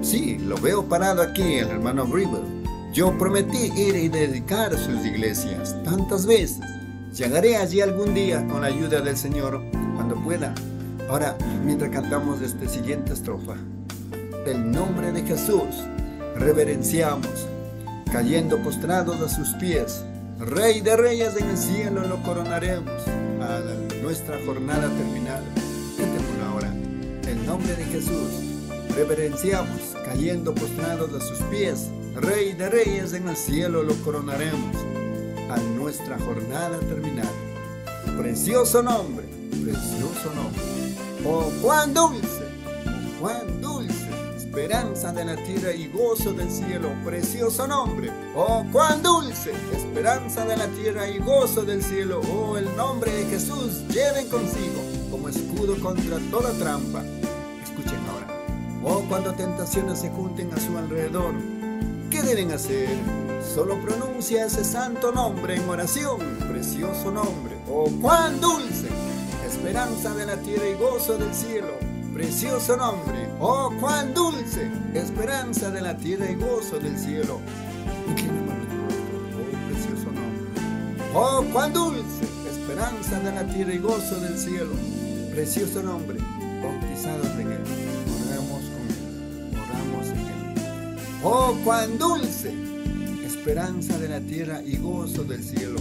Sí, lo veo parado aquí, el hermano Briber. Yo prometí ir y dedicar sus iglesias tantas veces. Llegaré allí algún día con la ayuda del Señor cuando pueda. Ahora, mientras cantamos esta siguiente estrofa, el nombre de Jesús reverenciamos, cayendo postrados a sus pies. Rey de reyes en el cielo lo coronaremos a nuestra jornada terminal. Cantémoslo ahora. El nombre de Jesús reverenciamos, cayendo postrados a sus pies. Rey de reyes en el cielo lo coronaremos a nuestra jornada terminal. Precioso nombre, precioso nombre. Oh, cuán dulce, dulce, esperanza de la tierra y gozo del cielo, precioso nombre. Oh, cuán dulce, esperanza de la tierra y gozo del cielo. Oh, el nombre de Jesús lleven consigo como escudo contra toda trampa. Escuchen ahora. Oh, cuando tentaciones se junten a su alrededor, ¿qué deben hacer? Solo pronuncia ese santo nombre en oración, precioso nombre. Oh, cuán dulce, esperanza de la tierra y gozo del cielo, precioso nombre. Oh, cuán dulce, esperanza de la tierra y gozo del cielo. Oh, precioso nombre. Oh, cuán dulce, esperanza de la tierra y gozo del cielo, precioso nombre. Bautizados en él, oramos con él, oramos en él. Oh, cuán dulce, esperanza de la tierra y gozo del cielo.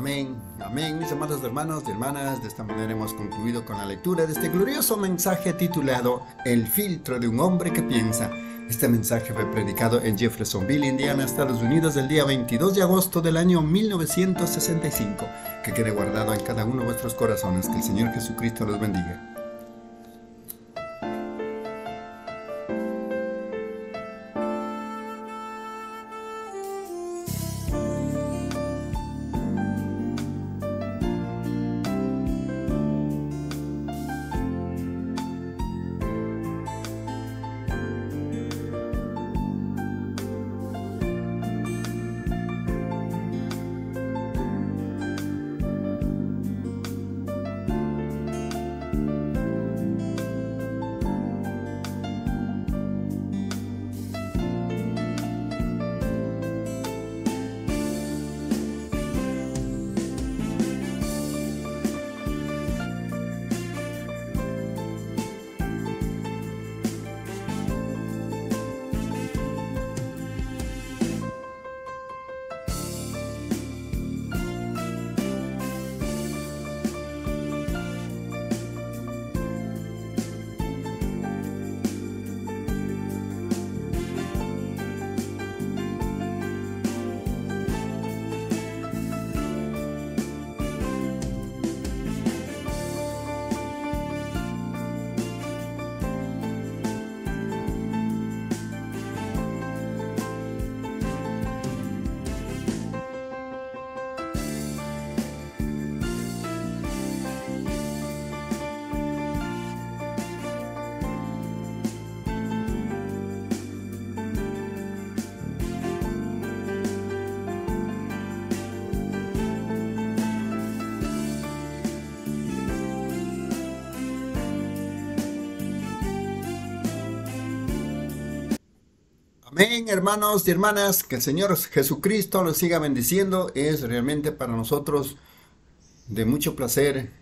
Amén, amén, mis amados hermanos y hermanas. De esta manera hemos concluido con la lectura de este glorioso mensaje titulado El filtro de un hombre que piensa. Este mensaje fue predicado en Jeffersonville, Indiana, Estados Unidos, el día 22 de agosto del año 1965. Que quede guardado en cada uno de vuestros corazones. Que el Señor Jesucristo los bendiga. Hermanos y hermanas, que el Señor Jesucristo los siga bendiciendo. Es realmente para nosotros de mucho placer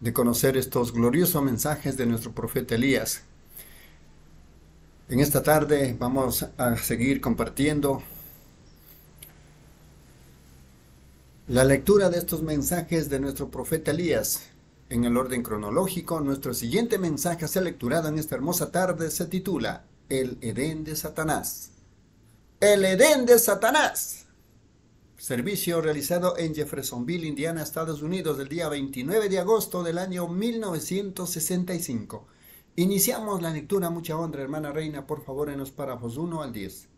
de conocer estos gloriosos mensajes de nuestro profeta Elías. En esta tarde vamos a seguir compartiendo la lectura de estos mensajes de nuestro profeta Elías. En el orden cronológico, nuestro siguiente mensaje a ser lecturado en esta hermosa tarde se titula el Edén de Satanás. El Edén de Satanás. Servicio realizado en Jeffersonville, Indiana, Estados Unidos, el día 29 de agosto del año 1965. Iniciamos la lectura, mucha honra, hermana reina, por favor, en los párrafos 1 al 10.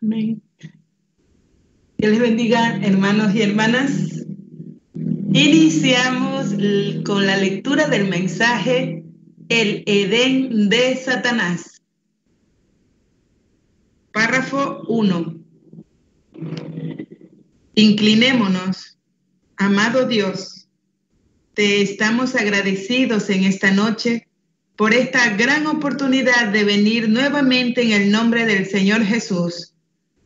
Amén. Les bendiga, hermanos y hermanas. Iniciamos con la lectura del mensaje El Edén de Satanás. Párrafo 1. Inclinémonos, amado Dios. Te estamos agradecidos en esta noche por esta gran oportunidad de venir nuevamente en el nombre del Señor Jesús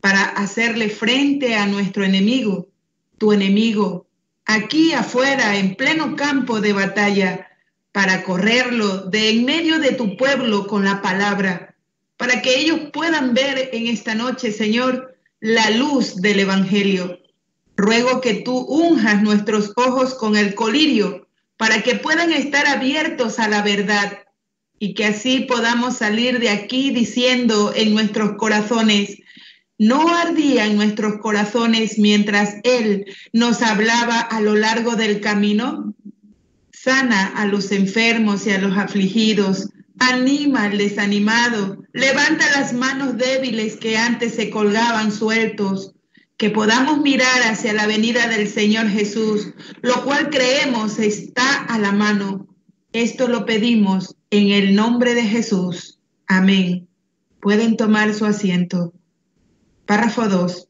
para hacerle frente a nuestro enemigo, tu enemigo, aquí afuera, en pleno campo de batalla, para correrlo de en medio de tu pueblo con la palabra, para que ellos puedan ver en esta noche, Señor, la luz del Evangelio. Ruego que tú unjas nuestros ojos con el colirio para que puedan estar abiertos a la verdad y que así podamos salir de aquí diciendo en nuestros corazones, no ardía en nuestros corazones mientras Él nos hablaba a lo largo del camino? Sana a los enfermos y a los afligidos, anima al desanimado, levanta las manos débiles que antes se colgaban sueltos, que podamos mirar hacia la venida del Señor Jesús, lo cual creemos está a la mano. Esto lo pedimos en el nombre de Jesús. Amén. Pueden tomar su asiento. Párrafo 2.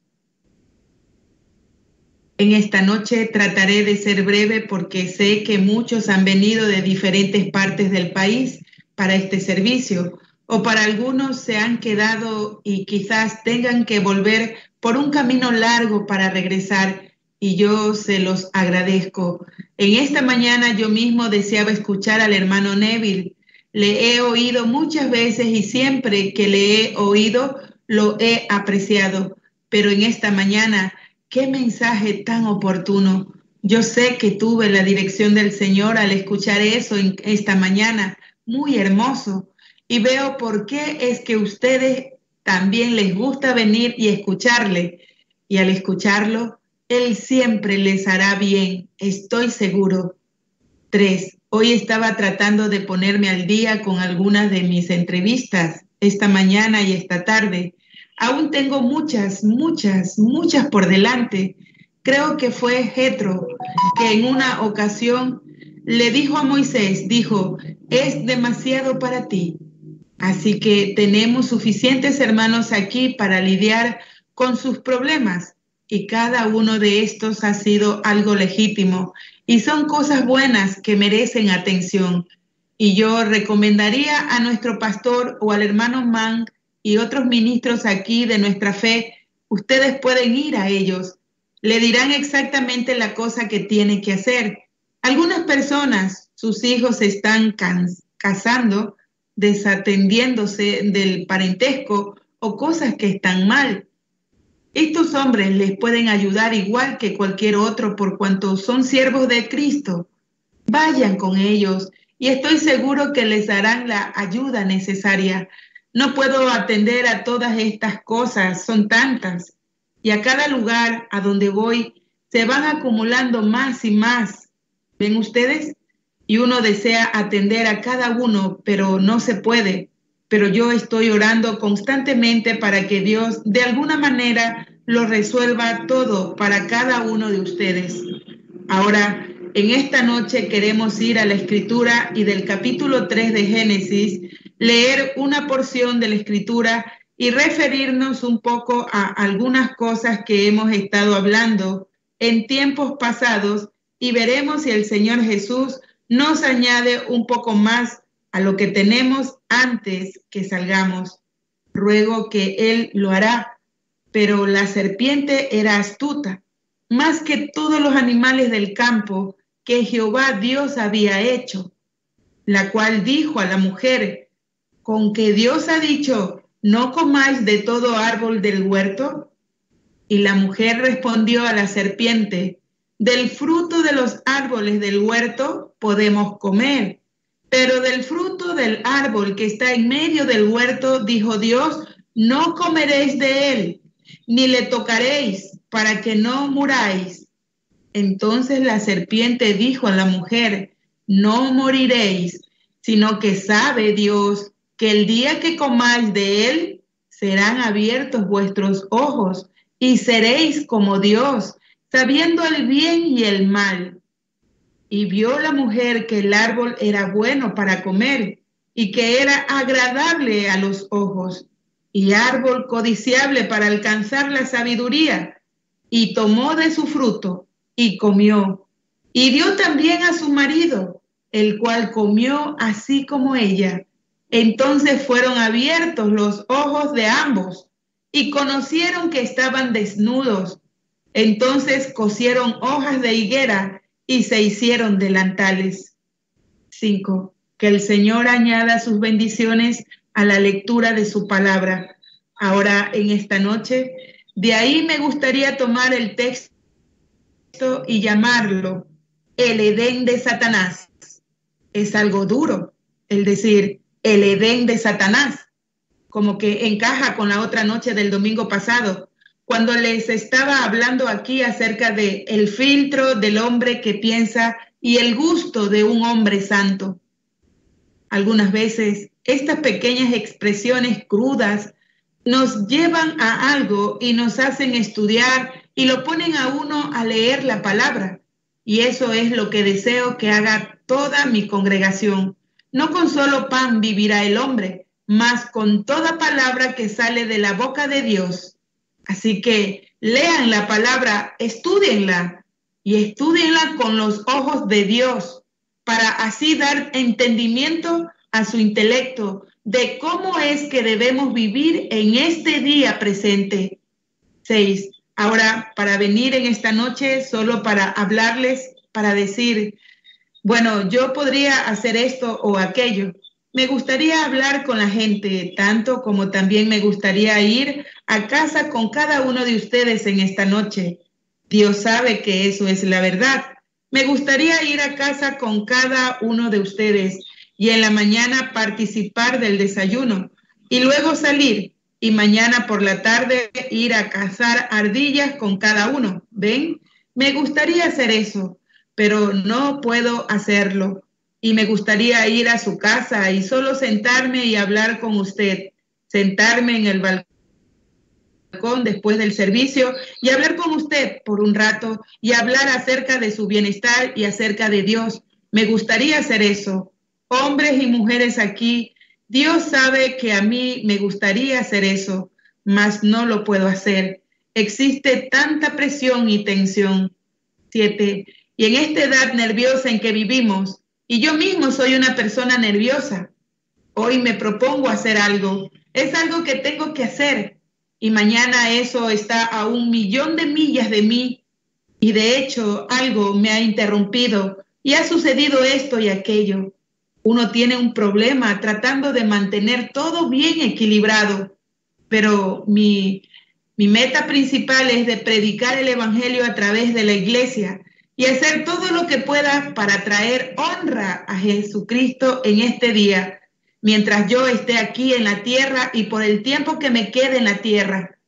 En esta noche trataré de ser breve porque sé que muchos han venido de diferentes partes del país para este servicio o para algunos se han quedado y quizás tengan que volver por un camino largo para regresar y yo se los agradezco. En esta mañana yo mismo deseaba escuchar al hermano Neville. Le he oído muchas veces y siempre que le he oído lo he apreciado, pero en esta mañana, qué mensaje tan oportuno. Yo sé que tuve la dirección del Señor al escuchar eso en esta mañana, muy hermoso, y veo por qué es que ustedes también les gusta venir y escucharle, y al escucharlo, Él siempre les hará bien, estoy seguro. Tres, hoy estaba tratando de ponerme al día con algunas de mis entrevistas esta mañana y esta tarde Aún tengo muchas, muchas, muchas por delante. Creo que fue Jetro que en una ocasión le dijo a Moisés, dijo, es demasiado para ti. Así que tenemos suficientes hermanos aquí para lidiar con sus problemas y cada uno de estos ha sido algo legítimo y son cosas buenas que merecen atención. Y yo recomendaría a nuestro pastor o al hermano Mann y otros ministros aquí de nuestra fe, ustedes pueden ir a ellos. Le dirán exactamente la cosa que tiene que hacer. Algunas personas, sus hijos se están casando, desatendiéndose del parentesco o cosas que están mal. Estos hombres les pueden ayudar igual que cualquier otro por cuanto son siervos de Cristo. Vayan con ellos y estoy seguro que les darán la ayuda necesaria no puedo atender a todas estas cosas, son tantas. Y a cada lugar a donde voy se van acumulando más y más. ¿Ven ustedes? Y uno desea atender a cada uno, pero no se puede. Pero yo estoy orando constantemente para que Dios de alguna manera lo resuelva todo para cada uno de ustedes. Ahora, en esta noche queremos ir a la escritura y del capítulo 3 de Génesis leer una porción de la escritura y referirnos un poco a algunas cosas que hemos estado hablando en tiempos pasados y veremos si el Señor Jesús nos añade un poco más a lo que tenemos antes que salgamos. Ruego que Él lo hará, pero la serpiente era astuta, más que todos los animales del campo que Jehová Dios había hecho, la cual dijo a la mujer, con que Dios ha dicho, no comáis de todo árbol del huerto? Y la mujer respondió a la serpiente, del fruto de los árboles del huerto podemos comer, pero del fruto del árbol que está en medio del huerto, dijo Dios, no comeréis de él, ni le tocaréis, para que no muráis. Entonces la serpiente dijo a la mujer, no moriréis, sino que sabe Dios que el día que comáis de él, serán abiertos vuestros ojos y seréis como Dios, sabiendo el bien y el mal. Y vio la mujer que el árbol era bueno para comer y que era agradable a los ojos y árbol codiciable para alcanzar la sabiduría. Y tomó de su fruto y comió. Y dio también a su marido, el cual comió así como ella. Entonces fueron abiertos los ojos de ambos y conocieron que estaban desnudos. Entonces cosieron hojas de higuera y se hicieron delantales. 5. Que el Señor añada sus bendiciones a la lectura de su palabra. Ahora en esta noche, de ahí me gustaría tomar el texto y llamarlo el Edén de Satanás. Es algo duro el decir el Edén de Satanás, como que encaja con la otra noche del domingo pasado, cuando les estaba hablando aquí acerca de el filtro del hombre que piensa y el gusto de un hombre santo. Algunas veces estas pequeñas expresiones crudas nos llevan a algo y nos hacen estudiar y lo ponen a uno a leer la palabra. Y eso es lo que deseo que haga toda mi congregación. No con solo pan vivirá el hombre, mas con toda palabra que sale de la boca de Dios. Así que lean la palabra, estudienla y estudienla con los ojos de Dios para así dar entendimiento a su intelecto de cómo es que debemos vivir en este día presente. Seis. Ahora, para venir en esta noche, solo para hablarles, para decir, bueno, yo podría hacer esto o aquello. Me gustaría hablar con la gente, tanto como también me gustaría ir a casa con cada uno de ustedes en esta noche. Dios sabe que eso es la verdad. Me gustaría ir a casa con cada uno de ustedes y en la mañana participar del desayuno y luego salir y mañana por la tarde ir a cazar ardillas con cada uno. ¿Ven? Me gustaría hacer eso, pero no puedo hacerlo y me gustaría ir a su casa y solo sentarme y hablar con usted, sentarme en el balcón después del servicio y hablar con usted por un rato y hablar acerca de su bienestar y acerca de Dios. Me gustaría hacer eso. Hombres y mujeres aquí, Dios sabe que a mí me gustaría hacer eso, mas no lo puedo hacer. Existe tanta presión y tensión. Siete. Y en esta edad nerviosa en que vivimos, y yo mismo soy una persona nerviosa. Hoy me propongo hacer algo. Es algo que tengo que hacer. Y mañana eso está a un millón de millas de mí. Y de hecho algo me ha interrumpido y ha sucedido esto y aquello. Uno tiene un problema tratando de mantener todo bien equilibrado. Pero mi, mi meta principal es de predicar el Evangelio a través de la iglesia y hacer todo lo que pueda para traer honra a Jesucristo en este día, mientras yo esté aquí en la tierra y por el tiempo que me quede en la tierra.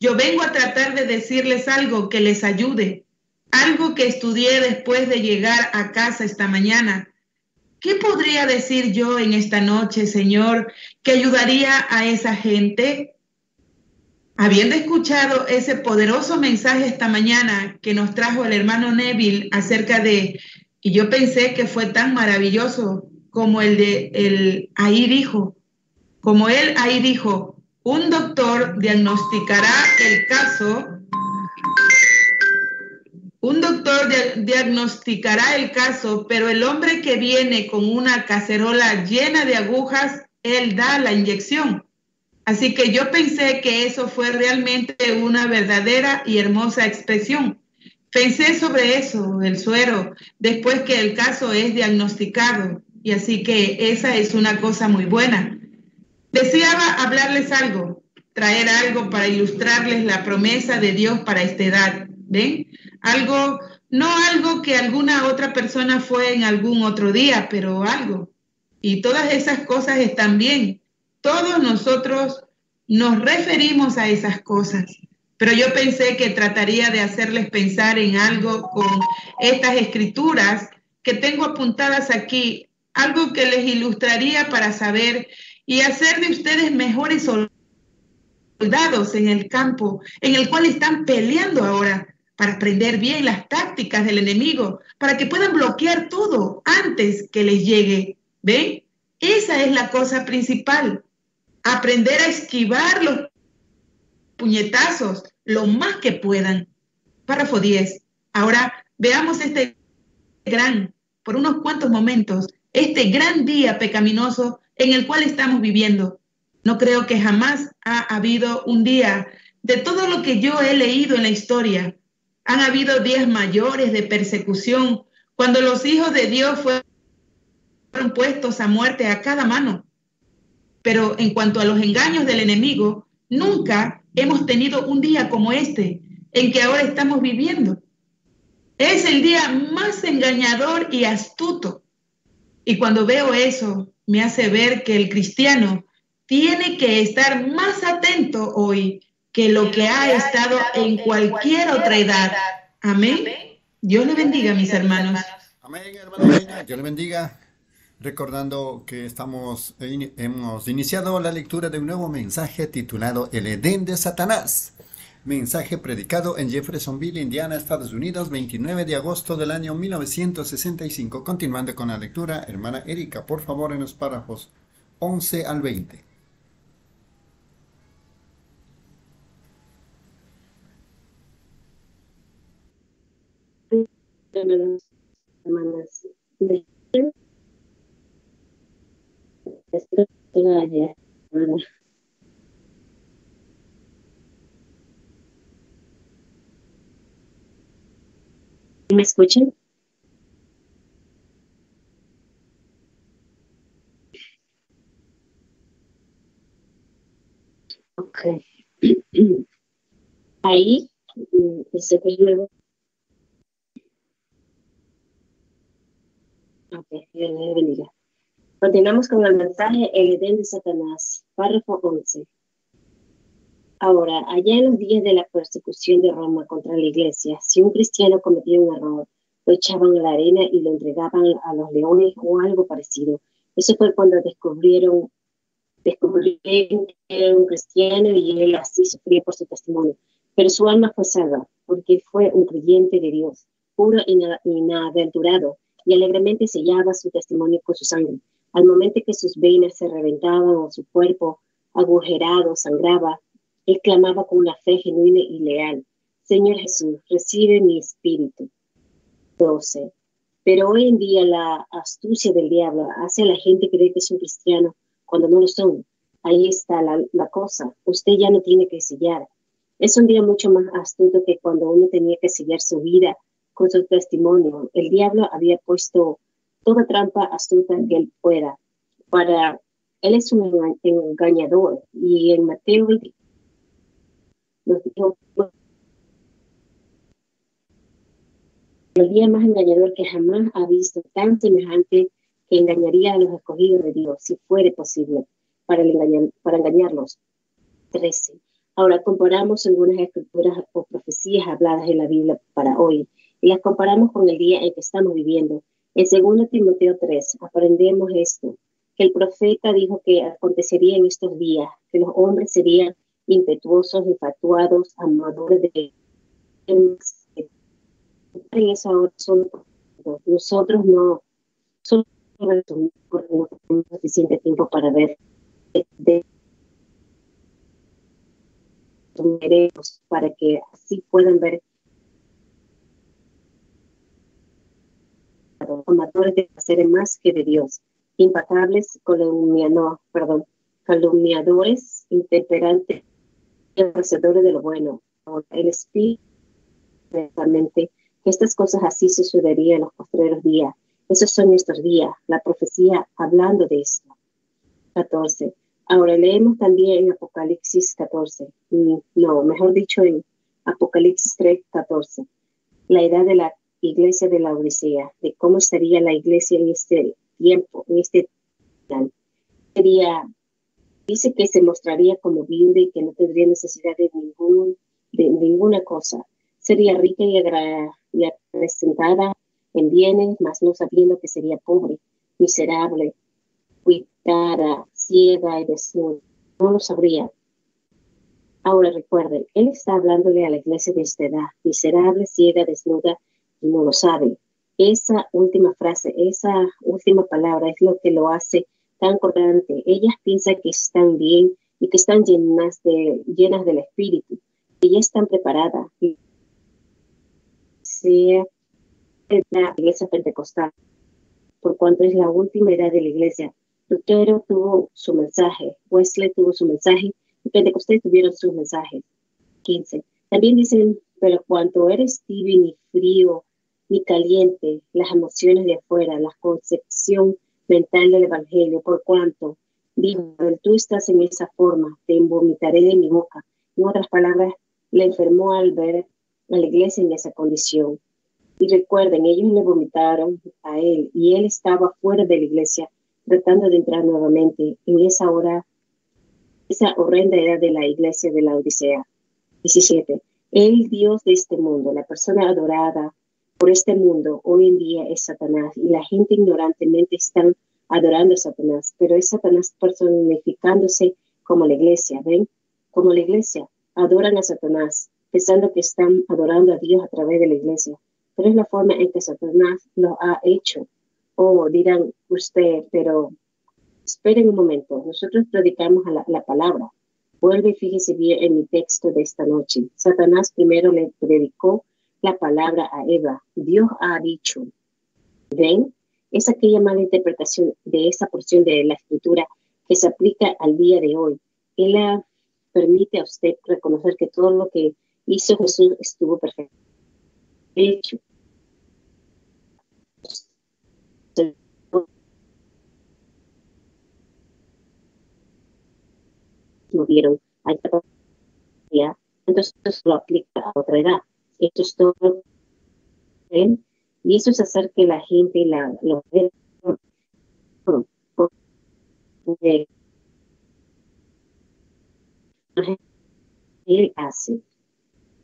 Yo vengo a tratar de decirles algo que les ayude, algo que estudié después de llegar a casa esta mañana. ¿Qué podría decir yo en esta noche, Señor, que ayudaría a esa gente? Habiendo escuchado ese poderoso mensaje esta mañana que nos trajo el hermano Neville acerca de, y yo pensé que fue tan maravilloso como el de, el, ahí dijo, como él ahí dijo, un doctor diagnosticará el caso, un doctor diagnosticará el caso, pero el hombre que viene con una cacerola llena de agujas, él da la inyección. Así que yo pensé que eso fue realmente una verdadera y hermosa expresión. Pensé sobre eso, el suero, después que el caso es diagnosticado. Y así que esa es una cosa muy buena. Deseaba hablarles algo, traer algo para ilustrarles la promesa de Dios para esta edad. ¿Ven? Algo, no algo que alguna otra persona fue en algún otro día, pero algo. Y todas esas cosas están bien todos nosotros nos referimos a esas cosas, pero yo pensé que trataría de hacerles pensar en algo con estas escrituras que tengo apuntadas aquí, algo que les ilustraría para saber y hacer de ustedes mejores soldados en el campo en el cual están peleando ahora para aprender bien las tácticas del enemigo, para que puedan bloquear todo antes que les llegue. ¿Ven? Esa es la cosa principal. Aprender a esquivar los puñetazos lo más que puedan. Párrafo 10. Ahora veamos este gran, por unos cuantos momentos, este gran día pecaminoso en el cual estamos viviendo. No creo que jamás ha habido un día de todo lo que yo he leído en la historia. Han habido días mayores de persecución cuando los hijos de Dios fueron puestos a muerte a cada mano. Pero en cuanto a los engaños del enemigo, nunca hemos tenido un día como este en que ahora estamos viviendo. Es el día más engañador y astuto. Y cuando veo eso, me hace ver que el cristiano tiene que estar más atento hoy que lo que ha estado en cualquier otra edad. Amén. Dios le bendiga, mis hermanos. Amén, hermano Dios le bendiga. Recordando que estamos, hemos iniciado la lectura de un nuevo mensaje titulado El Edén de Satanás. Mensaje predicado en Jeffersonville, Indiana, Estados Unidos, 29 de agosto del año 1965. Continuando con la lectura, hermana Erika, por favor, en los párrafos 11 al 20. ¿Me escuchan? Ok. Ahí, ese luego. Ok, Dios le bendiga. Continuamos con el mensaje El Edén de Satanás, párrafo 11. Ahora, allá en los días de la persecución de Roma contra la iglesia, si un cristiano cometía un error, lo echaban a la arena y lo entregaban a los leones o algo parecido. Eso fue cuando descubrieron, descubrieron que era un cristiano y él así sufría por su testimonio. Pero su alma fue salva porque fue un creyente de Dios, puro y inaventurado, y alegremente sellaba su testimonio con su sangre. Al momento que sus venas se reventaban o su cuerpo agujerado sangraba, él clamaba con una fe genuina y leal, Señor Jesús, recibe mi espíritu. 12. Pero hoy en día la astucia del diablo hace a la gente creer que es un cristiano cuando no lo son. Ahí está la, la cosa. Usted ya no tiene que sellar. Es un día mucho más astuto que cuando uno tenía que sellar su vida con su testimonio. El diablo había puesto toda trampa astuta que él pueda. Para él es un engañador. Y en Mateo el día más engañador que jamás ha visto, tan semejante que engañaría a los escogidos de Dios, si fuere posible, para, para engañarlos. 13. Ahora comparamos algunas escrituras o profecías habladas en la Biblia para hoy y las comparamos con el día en que estamos viviendo. En 2 Timoteo 3 aprendemos esto, que el profeta dijo que acontecería en estos días, que los hombres serían impetuosos, infatuados, amadores de eso nosotros. No somos no tenemos suficiente tiempo para ver de, para que así puedan ver amadores de hacer más que de Dios, calumniadores, perdón, calumniadores, intemperantes, hacedores de lo bueno. El Espíritu, realmente, que estas cosas así sucederían en los posteriores días. Esos son nuestros días, la profecía hablando de esto. 14. Ahora leemos también en Apocalipsis 14, mm, no, mejor dicho en Apocalipsis 3, 14, la edad de la iglesia de la Odisea, de cómo estaría la iglesia en este tiempo, en este plan. Sería Dice que se mostraría como viuda y que no tendría necesidad de, ningún, de ninguna cosa. Sería rica y, y presentada en bienes, mas no sabiendo que sería pobre, miserable, cuidada, ciega y desnuda. No lo sabría. Ahora recuerden, Él está hablándole a la iglesia de esta edad, miserable, ciega, desnuda no lo sabe. Esa última frase, esa última palabra es lo que lo hace tan cortante. Ellas piensan que están bien y que están llenas, de, llenas del Espíritu, que ya están preparadas. Sea la iglesia pentecostal, por cuanto es la última edad de la iglesia. Lutero tuvo su mensaje, Wesley tuvo su mensaje, y Pentecostés tuvieron sus mensajes. 15. También dicen, pero cuanto eres tibio ni frío ni caliente, las emociones de afuera, la concepción mental del Evangelio, por cuanto digo, tú estás en esa forma, te vomitaré de mi boca. En otras palabras, le enfermó al ver a la iglesia en esa condición. Y recuerden, ellos le vomitaron a él y él estaba fuera de la iglesia tratando de entrar nuevamente en esa hora, esa horrenda edad de la iglesia de la Odisea. 17. El Dios de este mundo, la persona adorada por este mundo hoy en día es Satanás y la gente ignorantemente están adorando a Satanás, pero es Satanás personificándose como la iglesia, ¿ven? Como la iglesia, adoran a Satanás, pensando que están adorando a Dios a través de la iglesia, pero es la forma en que Satanás lo ha hecho. O dirán usted, pero esperen un momento, nosotros predicamos la, la palabra. Vuelve y fíjese bien en mi texto de esta noche. Satanás primero le predicó la palabra a Eva. Dios ha dicho, ven, es aquella mala interpretación de esa porción de la escritura que se aplica al día de hoy. Él permite a usted reconocer que todo lo que hizo Jesús estuvo perfecto. Hecho. Movieron a entonces lo aplica a otra edad. Esto es todo. Y eso es hacer que la gente la, lo vea él hace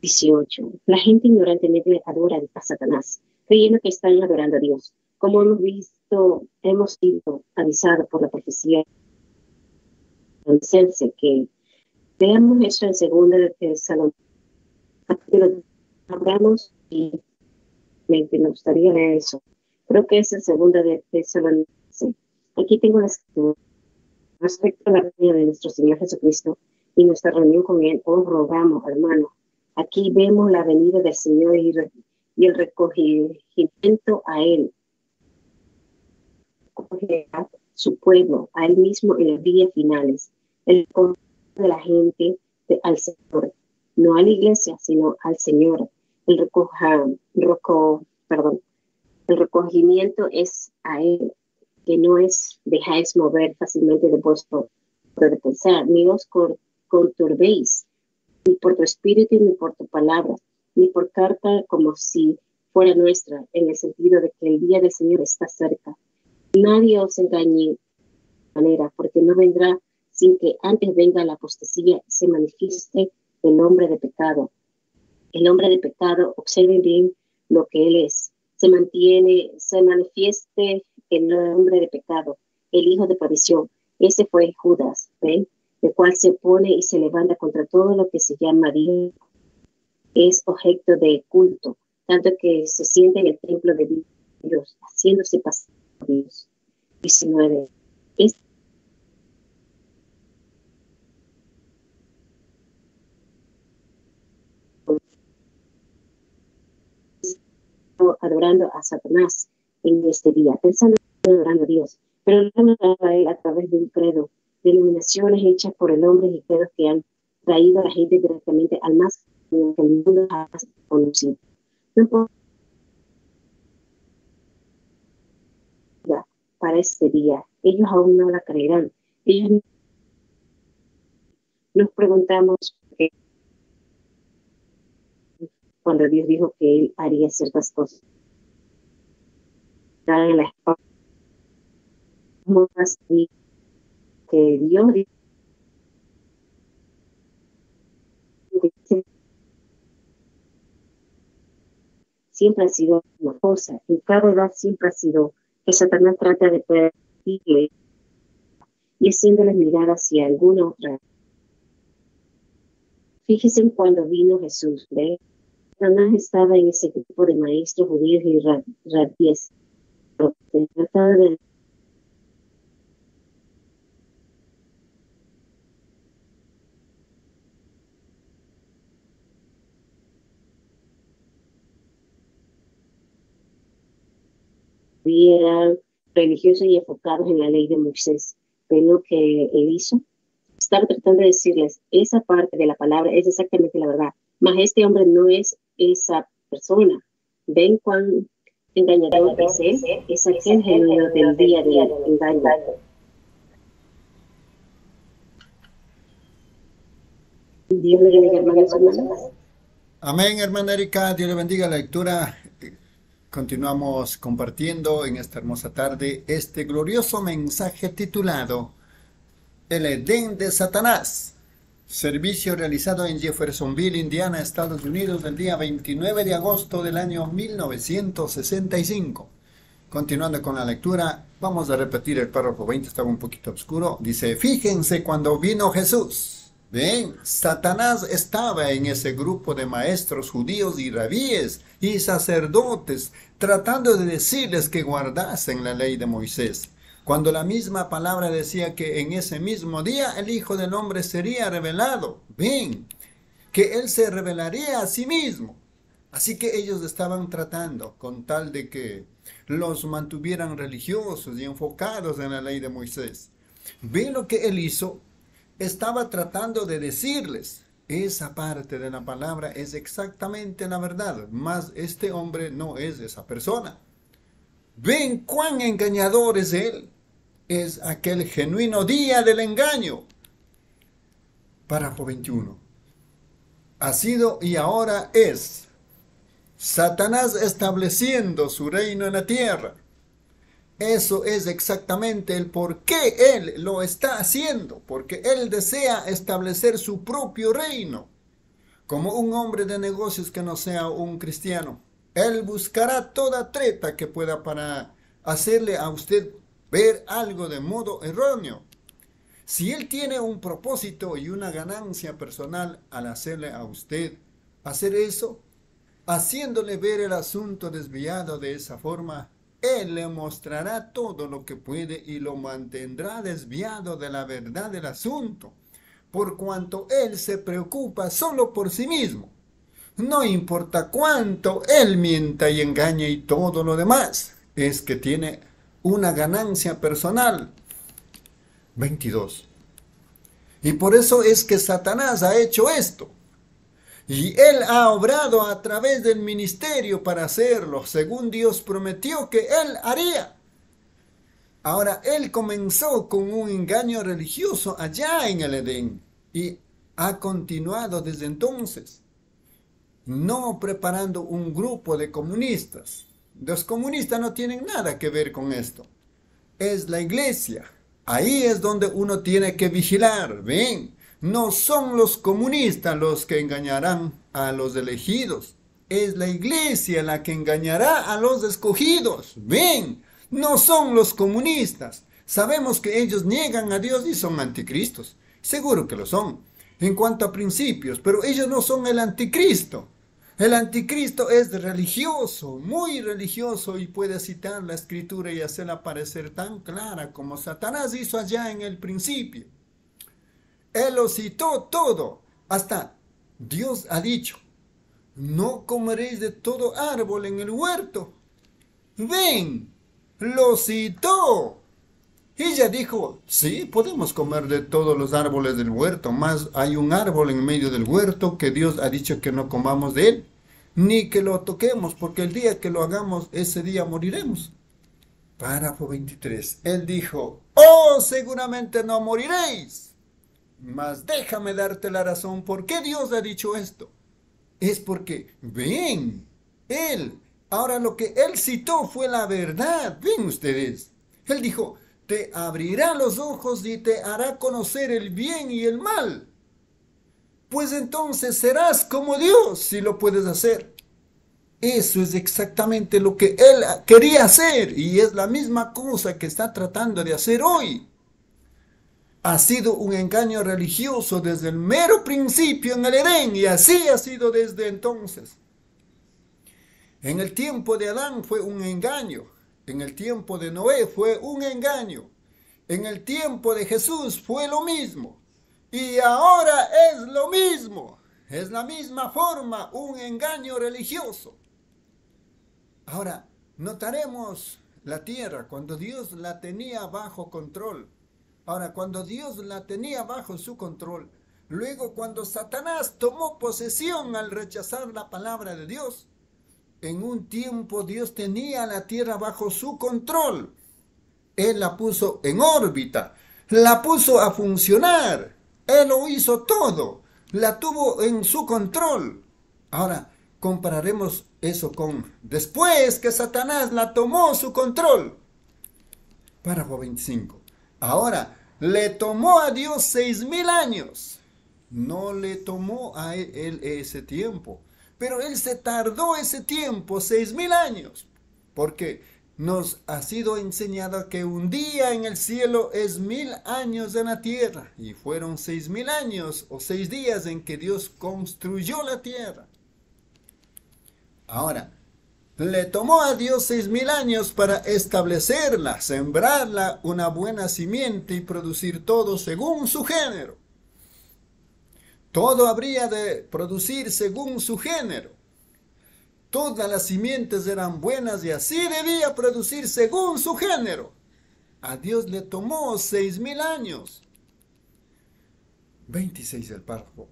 18. La gente ignorantemente adora a Satanás, creyendo que están adorando a Dios. Como hemos visto, hemos sido avisados por la profecía que veamos eso en segunda de Salón. Hablamos y me, gustaría leer eso. Creo que es el segundo de Tesalonicenses. Aquí tengo la escritura. Respecto a la venida de nuestro Señor Jesucristo y nuestra reunión con Él, os rogamos, hermano. Aquí vemos la venida del Señor y, el recogimiento a Él. A su pueblo, a Él mismo en los días finales. El de la gente al Señor. No a la iglesia, sino al Señor el, recogimiento es a Él, que no es dejáis mover fácilmente de vuestro de pensar, ni os conturbéis, ni por tu espíritu, ni por tu palabra, ni por carta como si fuera nuestra, en el sentido de que el día del Señor está cerca. Nadie os engañe de manera, porque no vendrá sin que antes venga la apostasía y se manifieste el hombre de pecado, el hombre de pecado, observen bien lo que él es. Se mantiene, se manifieste el hombre de pecado, el hijo de perdición. Ese fue Judas, ¿ven? El cual se opone y se levanta contra todo lo que se llama Dios. Es objeto de culto, tanto que se siente en el templo de Dios, haciéndose pasar por Dios. 19. Es adorando a Satanás en este día, pensando en adorando a Dios, pero no a Él a través de un credo, de iluminaciones hechas por el hombre y credos que han traído a la gente directamente al más que el mundo ha conocido. No para este día. Ellos aún no la creerán. Ellos nos preguntamos cuando Dios dijo que Él haría ciertas cosas. En la que Dios siempre ha sido una cosa, en cada edad siempre ha sido que Satanás trata de permitirle y haciéndole mirar hacia alguna otra Fíjense cuando vino Jesús, ¿ve? Satanás estaba en ese grupo de maestros judíos y. Trataba de eran religiosos y enfocados en la ley de Moisés. ¿Ven lo que él hizo? Estaba tratando de decirles, esa parte de la palabra es exactamente la verdad, mas este hombre no es esa persona. ¿Ven cuán engañador es él? Es aquel genuino del día del engaño. Dios le bendiga, hermanos, hermanas. Amén, hermana Erika. Dios le bendiga la lectura. Continuamos compartiendo en esta hermosa tarde este glorioso mensaje titulado El Edén de Satanás. Servicio realizado en Jeffersonville, Indiana, Estados Unidos, el día 29 de agosto del año 1965. Continuando con la lectura, vamos a repetir el párrafo 20, estaba un poquito oscuro. Dice, fíjense cuando vino Jesús. Ven, Satanás estaba en ese grupo de maestros judíos y rabíes y sacerdotes, tratando de decirles que guardasen la ley de Moisés, cuando la misma palabra decía que en ese mismo día el Hijo del Hombre sería revelado. Ven, que Él se revelaría a sí mismo. Así que ellos estaban tratando con tal de que los mantuvieran religiosos y enfocados en la ley de Moisés. Ve lo que Él hizo estaba tratando de decirles, esa parte de la palabra es exactamente la verdad, mas este hombre no es esa persona. Ven cuán engañador es él. Es aquel genuino día del engaño. Párrafo 21. Ha sido y ahora es Satanás estableciendo su reino en la tierra eso es exactamente el por qué Él lo está haciendo, porque Él desea establecer su propio reino. Como un hombre de negocios que no sea un cristiano, Él buscará toda treta que pueda para hacerle a usted ver algo de modo erróneo. Si Él tiene un propósito y una ganancia personal al hacerle a usted hacer eso, haciéndole ver el asunto desviado de esa forma, él le mostrará todo lo que puede y lo mantendrá desviado de la verdad del asunto, por cuanto Él se preocupa solo por sí mismo. No importa cuánto Él mienta y engañe y todo lo demás, es que tiene una ganancia personal. 22. Y por eso es que Satanás ha hecho esto y Él ha obrado a través del ministerio para hacerlo, según Dios prometió que Él haría. Ahora, Él comenzó con un engaño religioso allá en el Edén y ha continuado desde entonces, no preparando un grupo de comunistas. Los comunistas no tienen nada que ver con esto. Es la iglesia. Ahí es donde uno tiene que vigilar. Ven, no son los comunistas los que engañarán a los elegidos. Es la iglesia la que engañará a los escogidos. Ven, no son los comunistas. Sabemos que ellos niegan a Dios y son anticristos. Seguro que lo son. En cuanto a principios, pero ellos no son el anticristo. El anticristo es religioso, muy religioso y puede citar la escritura y hacerla parecer tan clara como Satanás hizo allá en el principio. Él lo citó todo. Hasta Dios ha dicho, no comeréis de todo árbol en el huerto. Ven, lo citó. Ella dijo, sí, podemos comer de todos los árboles del huerto, mas hay un árbol en medio del huerto que Dios ha dicho que no comamos de él, ni que lo toquemos, porque el día que lo hagamos, ese día moriremos. Párrafo 23. Él dijo, oh, seguramente no moriréis mas déjame darte la razón por qué Dios ha dicho esto. Es porque, ven, Él, ahora lo que Él citó fue la verdad, ven ustedes. Él dijo, te abrirá los ojos y te hará conocer el bien y el mal. Pues entonces serás como Dios si lo puedes hacer. Eso es exactamente lo que Él quería hacer y es la misma cosa que está tratando de hacer hoy. ha sido un engaño religioso desde el mero principio en el Edén y así ha sido desde entonces. En el tiempo de Adán fue un engaño, en el tiempo de Noé fue un engaño, en el tiempo de Jesús fue lo mismo y ahora es lo mismo, es la misma forma, un engaño religioso. Ahora, notaremos la tierra cuando Dios la tenía bajo control Ahora, cuando Dios la tenía bajo su control, luego cuando Satanás tomó posesión al rechazar la palabra de Dios, en un tiempo Dios tenía la tierra bajo su control. Él la puso en órbita, la puso a funcionar. Él lo hizo todo, la tuvo en su control. Ahora, compararemos eso con después que Satanás la tomó su control. Párrafo 25. Ahora, le tomó a Dios seis mil años. No le tomó a él, ese tiempo. Pero él se tardó ese tiempo, seis mil años. Porque nos ha sido enseñado que un día en el cielo es mil años en la tierra. Y fueron seis mil años o seis días en que Dios construyó la tierra. Ahora, le tomó a Dios seis mil años para establecerla, sembrarla una buena simiente y producir todo según su género. Todo habría de producir según su género. Todas las simientes eran buenas y así debía producir según su género. A Dios le tomó seis mil años. 26 el párrafo.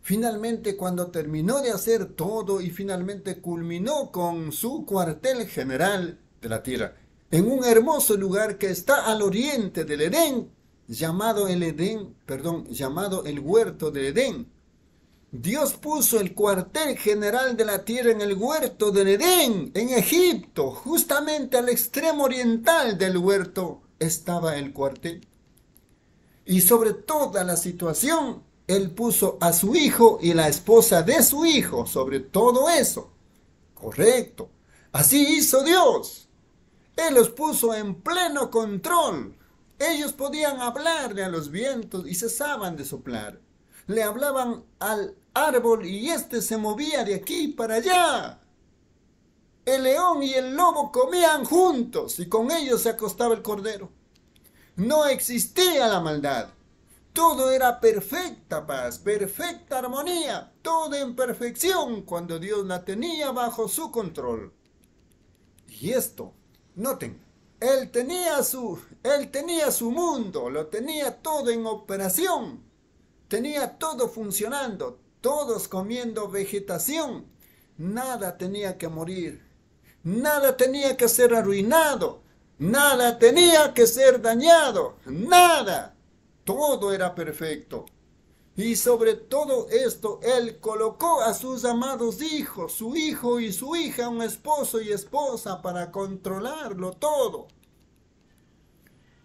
Finalmente, cuando terminó de hacer todo y finalmente culminó con su cuartel general de la tierra, en un hermoso lugar que está al oriente del Edén, llamado el Edén, perdón, llamado el huerto del Edén. Dios puso el cuartel general de la tierra en el huerto del Edén, en Egipto, justamente al extremo oriental del huerto estaba el cuartel. Y sobre toda la situación él puso a su hijo y la esposa de su hijo sobre todo eso. Correcto. Así hizo Dios. Él los puso en pleno control. Ellos podían hablarle a los vientos y cesaban de soplar. Le hablaban al árbol y éste se movía de aquí para allá. El león y el lobo comían juntos y con ellos se acostaba el cordero. No existía la maldad. Todo era perfecta paz, perfecta armonía, todo en perfección cuando Dios la tenía bajo su control. Y esto, noten, él tenía su, él tenía su mundo, lo tenía todo en operación, tenía todo funcionando, todos comiendo vegetación, nada tenía que morir, nada tenía que ser arruinado, nada tenía que ser dañado, nada. Todo era perfecto. Y sobre todo esto, él colocó a sus amados hijos, su hijo y su hija, un esposo y esposa, para controlarlo todo.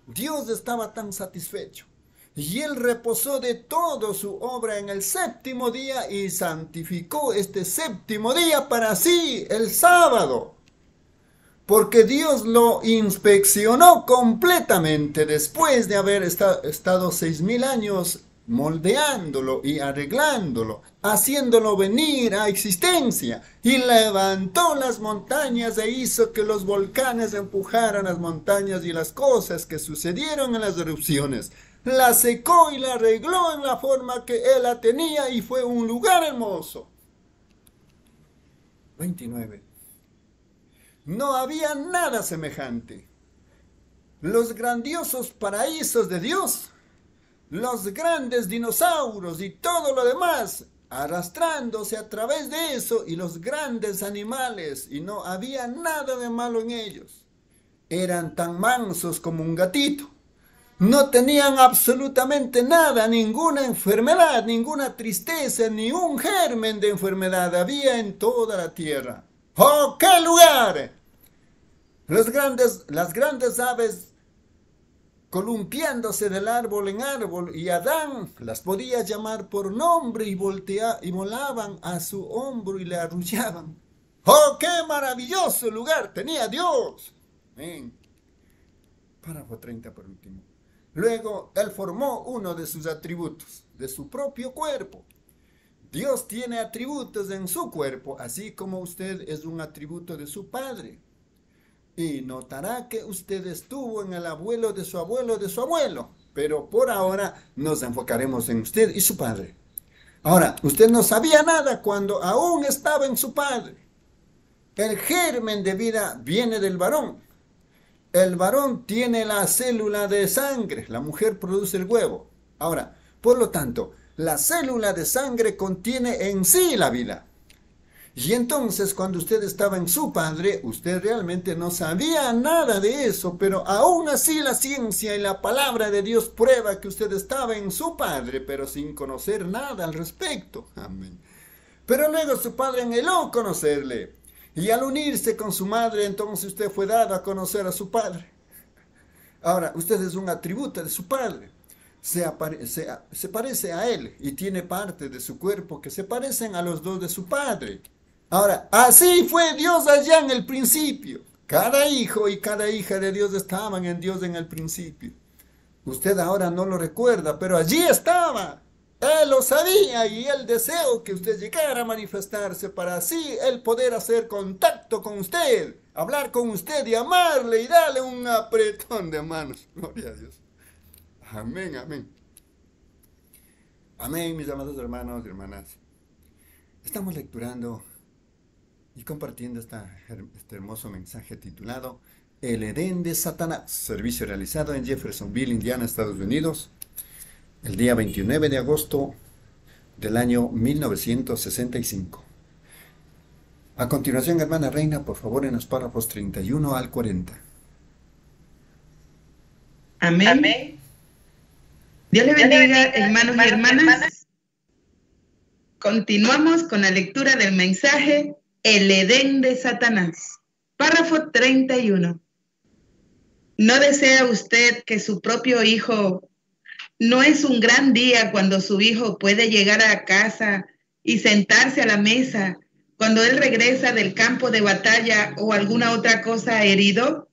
Dios estaba tan satisfecho. Y él reposó de todo su obra en el séptimo día y santificó este séptimo día para sí, el sábado porque Dios lo inspeccionó completamente después de haber estado seis mil años moldeándolo y arreglándolo, haciéndolo venir a existencia, y levantó las montañas e hizo que los volcanes empujaran las montañas y las cosas que sucedieron en las erupciones. La secó y la arregló en la forma que él la tenía y fue un lugar hermoso. 29. No había nada semejante. Los grandiosos paraísos de Dios, los grandes dinosaurios y todo lo demás, arrastrándose a través de eso y los grandes animales, y no había nada de malo en ellos. Eran tan mansos como un gatito. No tenían absolutamente nada, ninguna enfermedad, ninguna tristeza, ni un germen de enfermedad había en toda la tierra. ¡Oh, qué lugar! grandes, las grandes aves columpiándose del árbol en árbol y Adán las podía llamar por nombre y voltea, y volaban a su hombro y le arrullaban. ¡Oh, qué maravilloso lugar tenía Dios! Párrafo 30 por último. Luego, Él formó uno de sus atributos, de su propio cuerpo. Dios tiene atributos en su cuerpo, así como usted es un atributo de su Padre. Y notará que usted estuvo en el abuelo de su abuelo de su abuelo, pero por ahora nos enfocaremos en usted y su Padre. Ahora, usted no sabía nada cuando aún estaba en su Padre. El germen de vida viene del varón. El varón tiene la célula de sangre, la mujer produce el huevo. Ahora, por lo tanto, la célula de sangre contiene en sí la vida. Y entonces cuando usted estaba en su padre, usted realmente no sabía nada de eso, pero aún así la ciencia y la palabra de Dios prueba que usted estaba en su padre, pero sin conocer nada al respecto. Amén. Pero luego su padre anheló conocerle. Y al unirse con su madre, entonces usted fue dado a conocer a su padre. Ahora, usted es un atributo de su padre se, parece a él y tiene parte de su cuerpo que se parecen a los dos de su padre. Ahora, así fue Dios allá en el principio. Cada hijo y cada hija de Dios estaban en Dios en el principio. Usted ahora no lo recuerda, pero allí estaba. Él lo sabía y él deseó que usted llegara a manifestarse para así él poder hacer contacto con usted, hablar con usted y amarle y darle un apretón de manos. Gloria a Dios. Amén, amén. Amén, mis amados hermanos y hermanas. Estamos lecturando y compartiendo este hermoso mensaje titulado El Edén de Satanás, servicio realizado en Jeffersonville, Indiana, Estados Unidos, el día 29 de agosto del año 1965. A continuación, hermana Reina, por favor, en los párrafos 31 al 40. Amén. Amén. Dios le bendiga, hermanos, y hermanas. Continuamos con la lectura del mensaje El Edén de Satanás. Párrafo 31. ¿No desea usted que su propio hijo no es un gran día cuando su hijo puede llegar a casa y sentarse a la mesa cuando él regresa del campo de batalla o alguna otra cosa herido?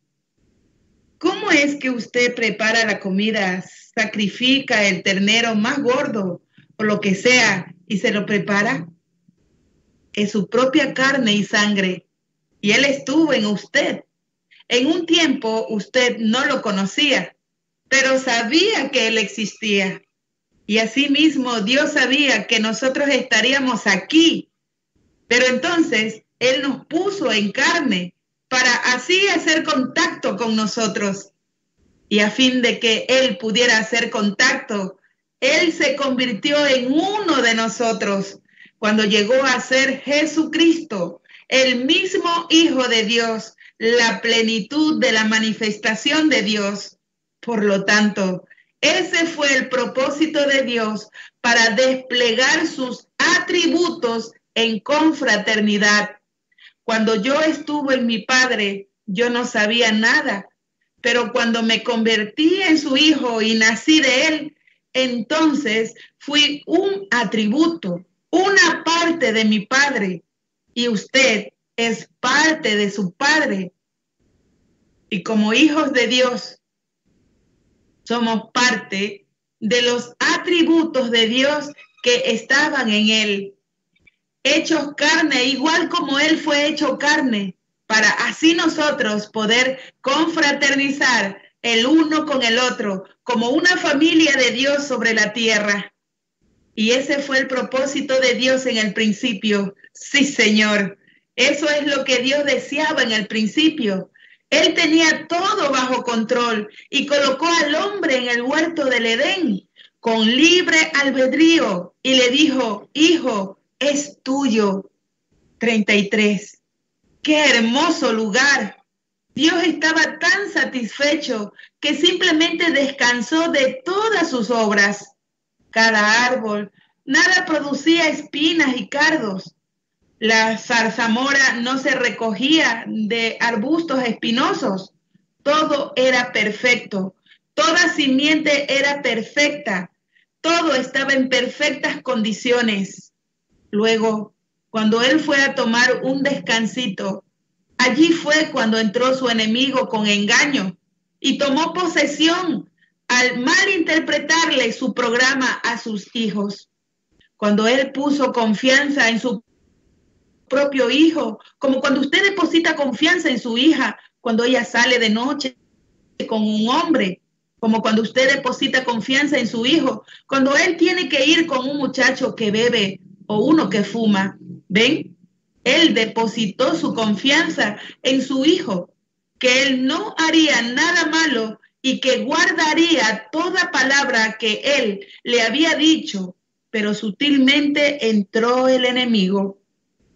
¿Cómo es que usted prepara la comida sacrifica el ternero más gordo o lo que sea y se lo prepara? Es su propia carne y sangre. Y Él estuvo en usted. En un tiempo usted no lo conocía, pero sabía que Él existía. Y asimismo Dios sabía que nosotros estaríamos aquí. Pero entonces Él nos puso en carne para así hacer contacto con nosotros y a fin de que Él pudiera hacer contacto, Él se convirtió en uno de nosotros cuando llegó a ser Jesucristo, el mismo Hijo de Dios, la plenitud de la manifestación de Dios. Por lo tanto, ese fue el propósito de Dios para desplegar sus atributos en confraternidad. Cuando yo estuve en mi Padre, yo no sabía nada pero cuando me convertí en su hijo y nací de él, entonces fui un atributo, una parte de mi padre, y usted es parte de su padre. Y como hijos de Dios, somos parte de los atributos de Dios que estaban en él, hechos carne, igual como él fue hecho carne para así nosotros poder confraternizar el uno con el otro como una familia de Dios sobre la tierra. Y ese fue el propósito de Dios en el principio. Sí, Señor. Eso es lo que Dios deseaba en el principio. Él tenía todo bajo control y colocó al hombre en el huerto del Edén con libre albedrío y le dijo, hijo, es tuyo. 33. Qué hermoso lugar. Dios estaba tan satisfecho que simplemente descansó de todas sus obras. Cada árbol, nada producía espinas y cardos. La zarzamora no se recogía de arbustos espinosos. Todo era perfecto. Toda simiente era perfecta. Todo estaba en perfectas condiciones. Luego cuando él fue a tomar un descansito, allí fue cuando entró su enemigo con engaño y tomó posesión al malinterpretarle su programa a sus hijos. Cuando él puso confianza en su propio hijo, como cuando usted deposita confianza en su hija cuando ella sale de noche con un hombre, como cuando usted deposita confianza en su hijo, cuando él tiene que ir con un muchacho que bebe o uno que fuma, ¿ven? Él depositó su confianza en su hijo, que él no haría nada malo y que guardaría toda palabra que él le había dicho, pero sutilmente entró el enemigo,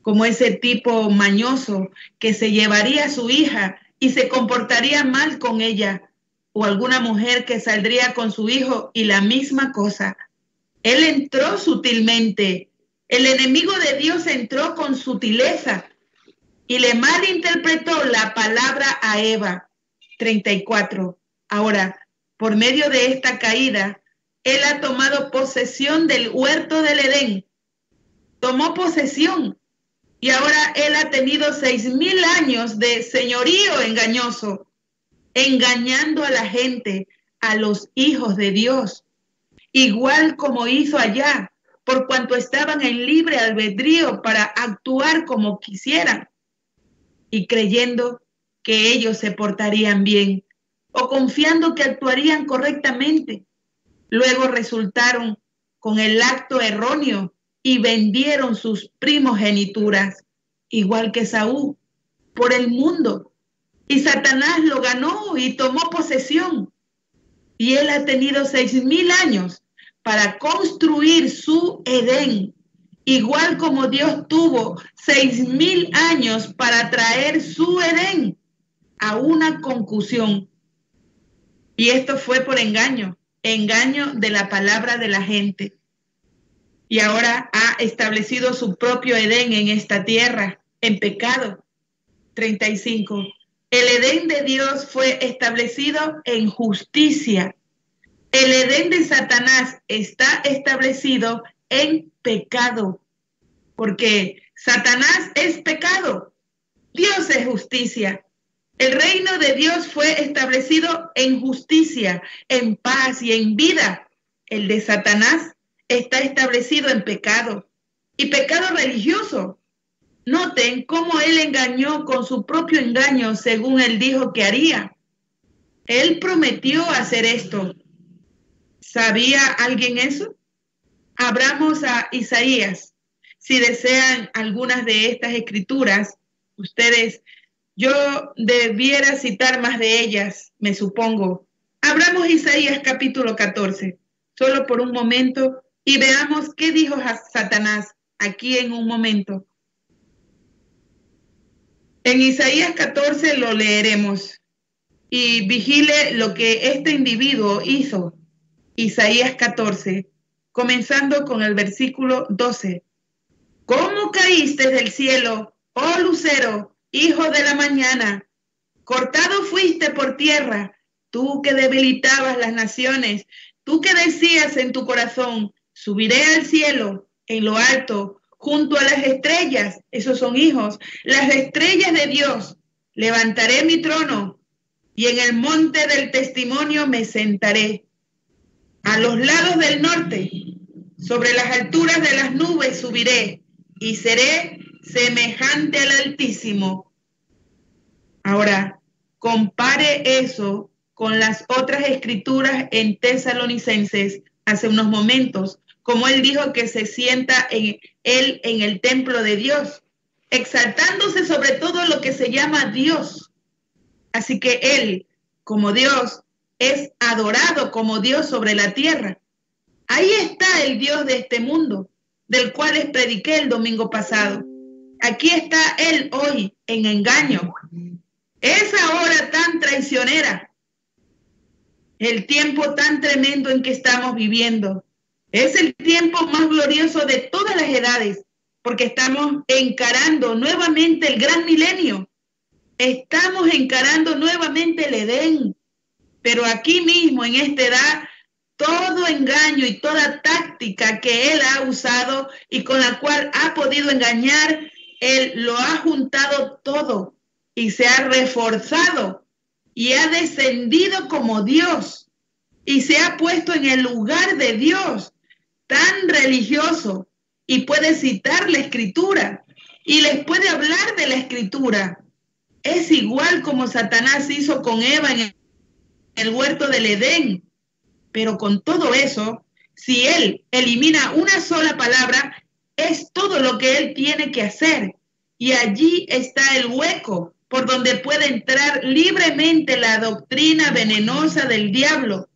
como ese tipo mañoso que se llevaría a su hija y se comportaría mal con ella o alguna mujer que saldría con su hijo y la misma cosa. Él entró sutilmente. El enemigo de Dios entró con sutileza y le malinterpretó la palabra a Eva. 34. Ahora, por medio de esta caída, él ha tomado posesión del huerto del Edén. Tomó posesión. Y ahora él ha tenido seis mil años de señorío engañoso engañando a la gente, a los hijos de Dios, igual como hizo allá, por cuanto estaban en libre albedrío para actuar como quisieran y creyendo que ellos se portarían bien o confiando que actuarían correctamente. Luego resultaron con el acto erróneo y vendieron sus primogenituras, igual que Saúl, por el mundo y Satanás lo ganó y tomó posesión. Y él ha tenido seis mil años para construir su Edén, igual como Dios tuvo seis mil años para traer su Edén a una conclusión. Y esto fue por engaño, engaño de la palabra de la gente. Y ahora ha establecido su propio Edén en esta tierra, en pecado. 35. El Edén de Dios fue establecido en justicia. El Edén de Satanás está establecido en pecado, porque Satanás es pecado, Dios es justicia. El reino de Dios fue establecido en justicia, en paz y en vida. El de Satanás está establecido en pecado y pecado religioso, Noten cómo él engañó con su propio engaño según él dijo que haría. Él prometió hacer esto. ¿Sabía alguien eso? Abramos a Isaías. Si desean algunas de estas escrituras, ustedes, yo debiera citar más de ellas, me supongo. Abramos Isaías capítulo 14, solo por un momento, y veamos qué dijo Satanás aquí en un momento. En Isaías 14 lo leeremos y vigile lo que este individuo hizo. Isaías 14, comenzando con el versículo 12. ¿Cómo caíste del cielo, oh lucero, hijo de la mañana? Cortado fuiste por tierra, tú que debilitabas las naciones, tú que decías en tu corazón, subiré al cielo, en lo alto, junto a las estrellas, esos son hijos, las estrellas de Dios, levantaré mi trono y en el monte del testimonio me sentaré. A los lados del norte, sobre las alturas de las nubes subiré y seré semejante al Altísimo. Ahora, compare eso con las otras escrituras en Tesalonicenses hace unos momentos, como él dijo que se sienta en él en el templo de Dios, exaltándose sobre todo lo que se llama Dios. Así que él, como Dios, es adorado como Dios sobre la tierra. Ahí está el Dios de este mundo, del cual les prediqué el domingo pasado. Aquí está él hoy en engaño. Esa hora tan traicionera, el tiempo tan tremendo en que estamos viviendo, es el tiempo más glorioso de todas las edades, porque estamos encarando nuevamente el gran milenio. Estamos encarando nuevamente el Edén. Pero aquí mismo, en esta edad, todo engaño y toda táctica que él ha usado y con la cual ha podido engañar, él lo ha juntado todo y se ha reforzado y ha descendido como Dios y se ha puesto en el lugar de Dios, tan religioso, y puede citar la escritura y les puede hablar de la escritura. Es igual como Satanás hizo con Eva en el huerto del Edén. Pero con todo eso, si él elimina una sola palabra, es todo lo que él tiene que hacer. Y allí está el hueco por donde puede entrar libremente la doctrina venenosa del diablo,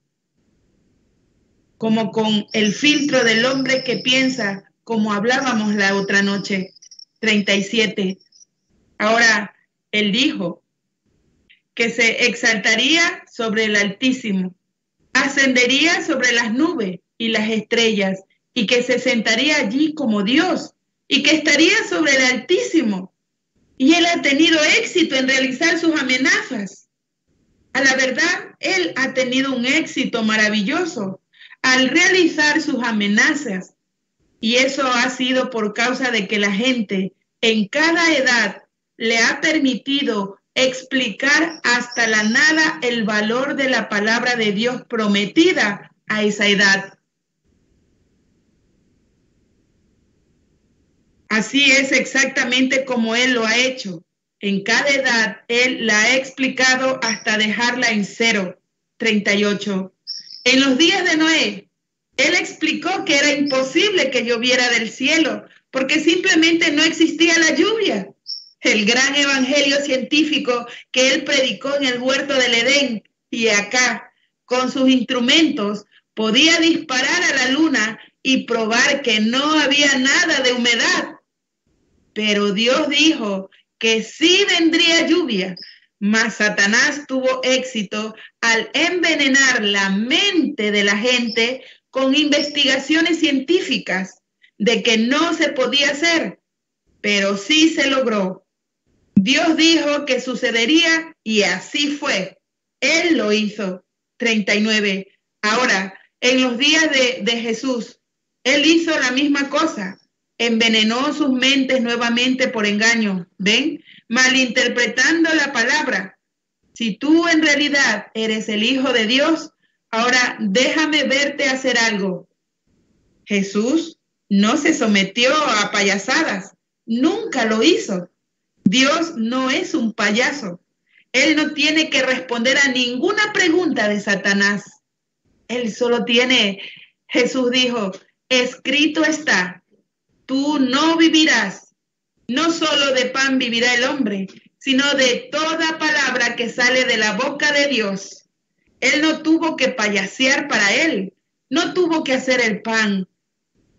como con el filtro del hombre que piensa, como hablábamos la otra noche, 37. Ahora, él dijo que se exaltaría sobre el Altísimo, ascendería sobre las nubes y las estrellas, y que se sentaría allí como Dios, y que estaría sobre el Altísimo. Y él ha tenido éxito en realizar sus amenazas. A la verdad, él ha tenido un éxito maravilloso al realizar sus amenazas y eso ha sido por causa de que la gente en cada edad le ha permitido explicar hasta la nada el valor de la palabra de Dios prometida a esa edad. Así es exactamente como Él lo ha hecho. En cada edad Él la ha explicado hasta dejarla en cero. 38. En los días de Noé, él explicó que era imposible que lloviera del cielo porque simplemente no existía la lluvia. El gran evangelio científico que él predicó en el huerto del Edén y acá, con sus instrumentos, podía disparar a la luna y probar que no había nada de humedad. Pero Dios dijo que sí vendría lluvia, mas Satanás tuvo éxito al envenenar la mente de la gente con investigaciones científicas de que no se podía hacer, pero sí se logró. Dios dijo que sucedería y así fue. Él lo hizo. 39. Ahora, en los días de, de Jesús, Él hizo la misma cosa. Envenenó sus mentes nuevamente por engaño. ¿Ven? Malinterpretando la palabra. Si tú en realidad eres el Hijo de Dios, Ahora, déjame verte hacer algo. Jesús no se sometió a payasadas, nunca lo hizo. Dios no es un payaso. Él no tiene que responder a ninguna pregunta de Satanás. Él solo tiene, Jesús dijo, escrito está, tú no vivirás, no solo de pan vivirá el hombre, sino de toda palabra que sale de la boca de Dios. Él no tuvo que payasear para él, no tuvo que hacer el pan.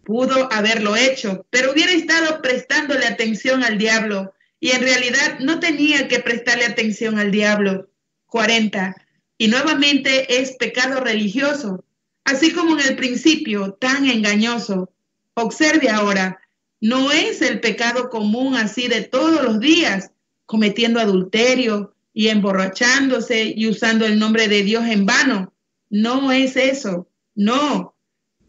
Pudo haberlo hecho, pero hubiera estado prestándole atención al diablo y en realidad no tenía que prestarle atención al diablo. 40. Y nuevamente es pecado religioso, así como en el principio, tan engañoso. Observe ahora, no es el pecado común así de todos los días, cometiendo adulterio, y emborrachándose y usando el nombre de Dios en vano. No es eso, no.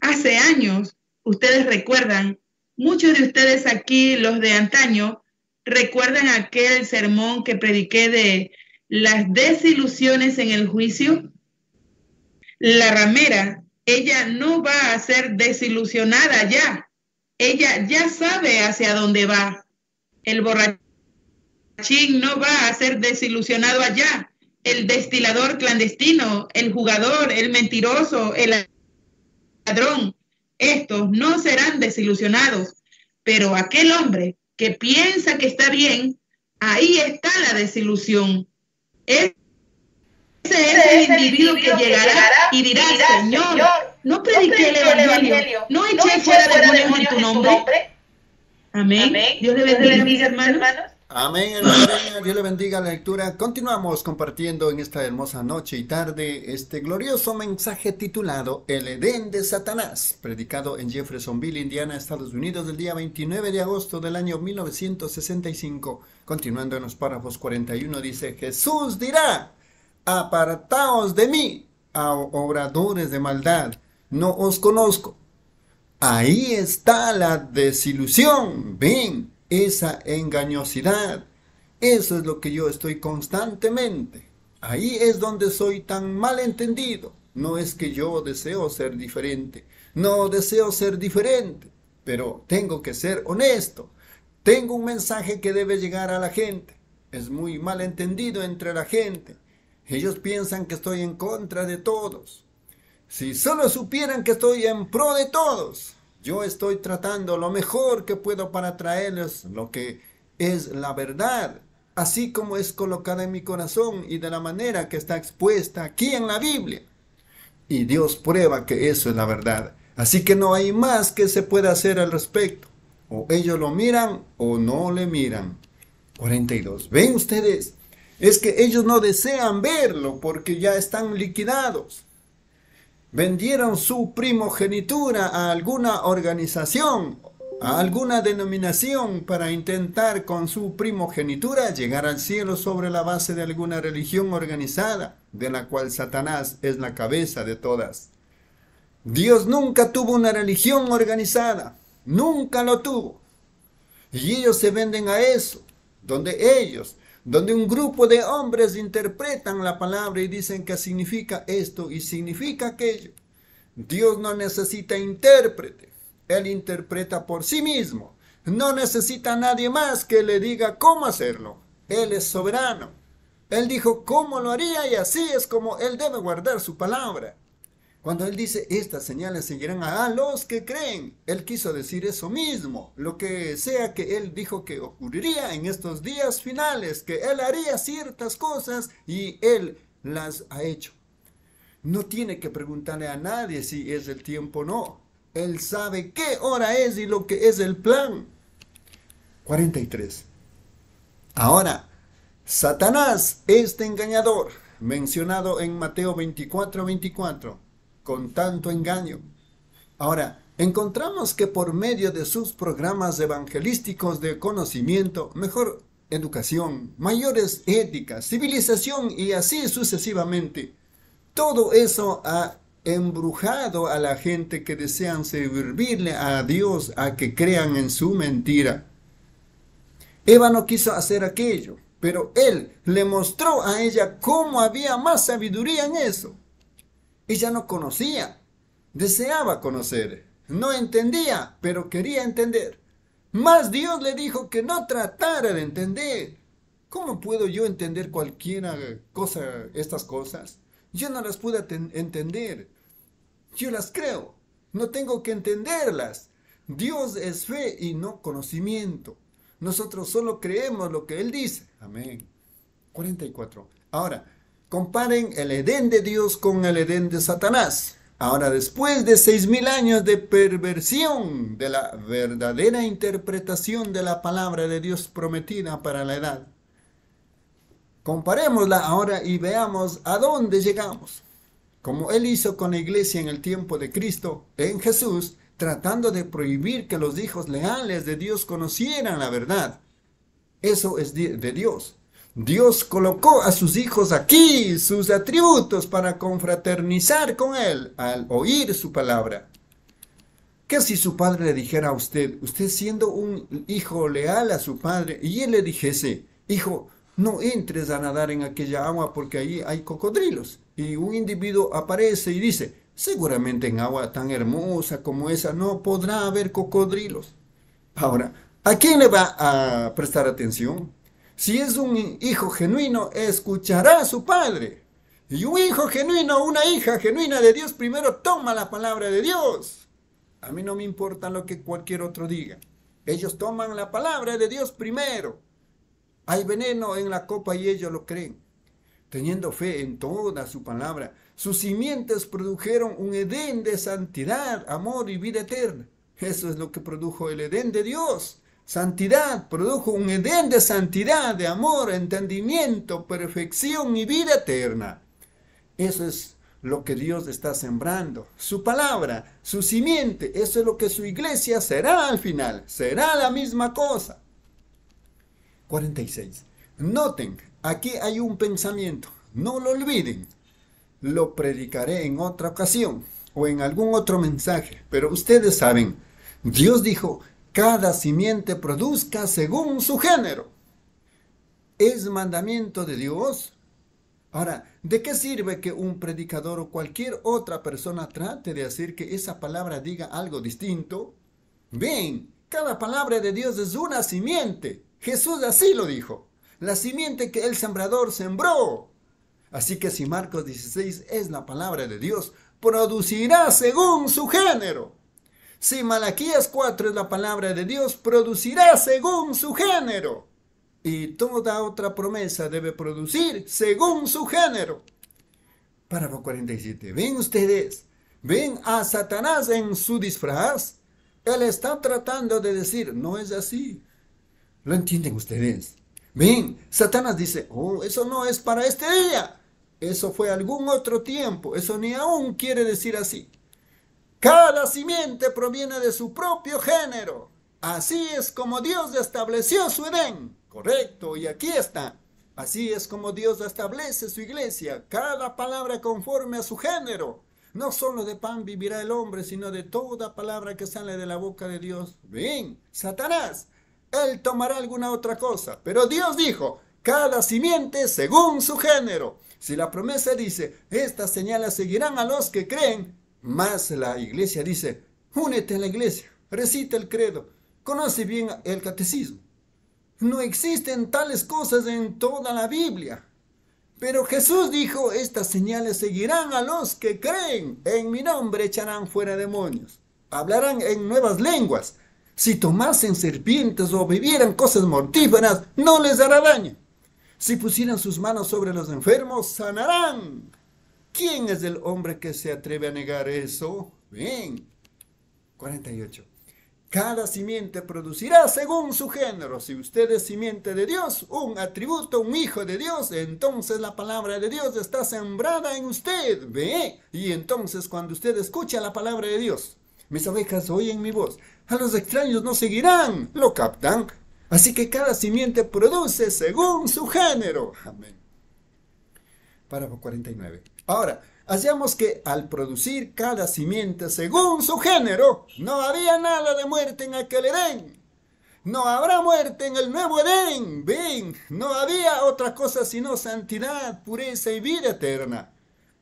Hace años, ustedes recuerdan, muchos de ustedes aquí, los de antaño, recuerdan aquel sermón que prediqué de las desilusiones en el juicio. La ramera, ella no va a ser desilusionada ya. Ella ya sabe hacia dónde va. El borracho no va a ser desilusionado allá. El destilador clandestino, el jugador, el mentiroso, el ladrón, estos no serán desilusionados. Pero aquel hombre que piensa que está bien, ahí está la desilusión. Ese es el individuo que llegará y dirá, Señor, no prediqué el evangelio, no eché fuera demonios en tu nombre. Amén. Dios le bendiga, hermanos. Amén, hermano. Dios le bendiga la lectura. Continuamos compartiendo en esta hermosa noche y tarde este glorioso mensaje titulado El Edén de Satanás, predicado en Jeffersonville, Indiana, Estados Unidos, el día 29 de agosto del año 1965. Continuando en los párrafos 41, dice: Jesús dirá: Apartaos de mí, a obradores de maldad, no os conozco. Ahí está la desilusión. Ven esa engañosidad. Eso es lo que yo estoy constantemente. Ahí es donde soy tan mal entendido. No es que yo deseo ser diferente, no deseo ser diferente, pero tengo que ser honesto. Tengo un mensaje que debe llegar a la gente. Es muy mal entendido entre la gente. Ellos piensan que estoy en contra de todos. Si solo supieran que estoy en pro de todos, yo estoy tratando lo mejor que puedo para traerles lo que es la verdad, así como es colocada en mi corazón y de la manera que está expuesta aquí en la Biblia. Y Dios prueba que eso es la verdad. Así que no hay más que se pueda hacer al respecto. O ellos lo miran o no le miran. 42. ¿Ven ustedes? Es que ellos no desean verlo porque ya están liquidados. Vendieron su primogenitura a alguna organización, a alguna denominación para intentar con su primogenitura llegar al cielo sobre la base de alguna religión organizada, de la cual Satanás es la cabeza de todas. Dios nunca tuvo una religión organizada, nunca lo tuvo. Y ellos se venden a eso, donde ellos donde un grupo de hombres interpretan la palabra y dicen que significa esto y significa aquello. Dios no necesita intérprete, Él interpreta por sí mismo. No necesita a nadie más que le diga cómo hacerlo. Él es soberano. Él dijo cómo lo haría y así es como Él debe guardar su palabra. Cuando él dice, estas señales seguirán a los que creen, él quiso decir eso mismo, lo que sea que él dijo que ocurriría en estos días finales, que él haría ciertas cosas y él las ha hecho. No tiene que preguntarle a nadie si es el tiempo o no. Él sabe qué hora es y lo que es el plan. 43. Ahora, Satanás, este engañador, mencionado en Mateo 24, 24, con tanto engaño. Ahora, encontramos que por medio de sus programas evangelísticos de conocimiento, mejor educación, mayores éticas, civilización y así sucesivamente, todo eso ha embrujado a la gente que desean servirle a Dios a que crean en su mentira. Eva no quiso hacer aquello, pero él le mostró a ella cómo había más sabiduría en eso. Ella no conocía, deseaba conocer, no entendía, pero quería entender. Más Dios le dijo que no tratara de entender. ¿Cómo puedo yo entender cualquier cosa, estas cosas? Yo no las puedo entender. Yo las creo. No tengo que entenderlas. Dios es fe y no conocimiento. Nosotros solo creemos lo que Él dice. Amén. 44. Ahora, Comparen el Edén de Dios con el Edén de Satanás. Ahora, después de seis mil años de perversión de la verdadera interpretación de la palabra de Dios prometida para la edad, comparémosla ahora y veamos a dónde llegamos. Como Él hizo con la iglesia en el tiempo de Cristo, en Jesús, tratando de prohibir que los hijos leales de Dios conocieran la verdad. Eso es de Dios. Dios colocó a sus hijos aquí, sus atributos, para confraternizar con Él al oír su palabra. ¿Qué si su padre le dijera a usted, usted siendo un hijo leal a su padre, y él le dijese, hijo, no entres a nadar en aquella agua porque ahí hay cocodrilos? Y un individuo aparece y dice, seguramente en agua tan hermosa como esa no podrá haber cocodrilos. Ahora, ¿a quién le va a prestar atención? Si es un hijo genuino, escuchará a su padre. Y un hijo genuino, una hija genuina de Dios, primero toma la palabra de Dios. A mí no me importa lo que cualquier otro diga. Ellos toman la palabra de Dios primero. Hay veneno en la copa y ellos lo creen. Teniendo fe en toda su palabra, sus simientes produjeron un Edén de santidad, amor y vida eterna. Eso es lo que produjo el Edén de Dios. Santidad produjo un Edén de santidad, de amor, entendimiento, perfección y vida eterna. Eso es lo que Dios está sembrando. Su palabra, su simiente, eso es lo que su iglesia será al final. Será la misma cosa. 46. Noten, aquí hay un pensamiento. No lo olviden. Lo predicaré en otra ocasión o en algún otro mensaje. Pero ustedes saben, Dios dijo, cada simiente produzca según su género. ¿Es mandamiento de Dios? Ahora, ¿de qué sirve que un predicador o cualquier otra persona trate de hacer que esa palabra diga algo distinto? Ven, cada palabra de Dios es una simiente. Jesús así lo dijo. La simiente que el sembrador sembró. Así que si Marcos 16 es la palabra de Dios, producirá según su género. Si Malaquías 4 es la palabra de Dios, producirá según su género. Y toda otra promesa debe producir según su género. Párrafo 47. ¿Ven ustedes? ¿Ven a Satanás en su disfraz? Él está tratando de decir, no es así. ¿Lo entienden ustedes? Ven, Satanás dice, oh, eso no es para este día. Eso fue algún otro tiempo. Eso ni aún quiere decir así. Cada simiente proviene de su propio género. Así es como Dios estableció su Edén. Correcto, y aquí está. Así es como Dios establece su iglesia. Cada palabra conforme a su género. No solo de pan vivirá el hombre, sino de toda palabra que sale de la boca de Dios. Ven, Satanás, él tomará alguna otra cosa. Pero Dios dijo, cada simiente según su género. Si la promesa dice, estas señales seguirán a los que creen, más la iglesia dice, únete a la iglesia, recita el credo, conoce bien el catecismo. No existen tales cosas en toda la Biblia. Pero Jesús dijo, estas señales seguirán a los que creen. En mi nombre echarán fuera demonios. Hablarán en nuevas lenguas. Si tomasen serpientes o bebieran cosas mortíferas, no les hará daño. Si pusieran sus manos sobre los enfermos, sanarán. ¿Quién es el hombre que se atreve a negar eso? Bien. 48. Cada simiente producirá según su género. Si usted es simiente de Dios, un atributo, un hijo de Dios, entonces la palabra de Dios está sembrada en usted. Ve. Y entonces cuando usted escucha la palabra de Dios, mis ovejas oyen mi voz. A los extraños no seguirán. ¿Lo captan? Así que cada simiente produce según su género. Amén. Párrafo 49. Ahora, hallamos que al producir cada simiente según su género, no había nada de muerte en aquel Edén. No habrá muerte en el nuevo Edén. Ven, no había otra cosa sino santidad, pureza y vida eterna.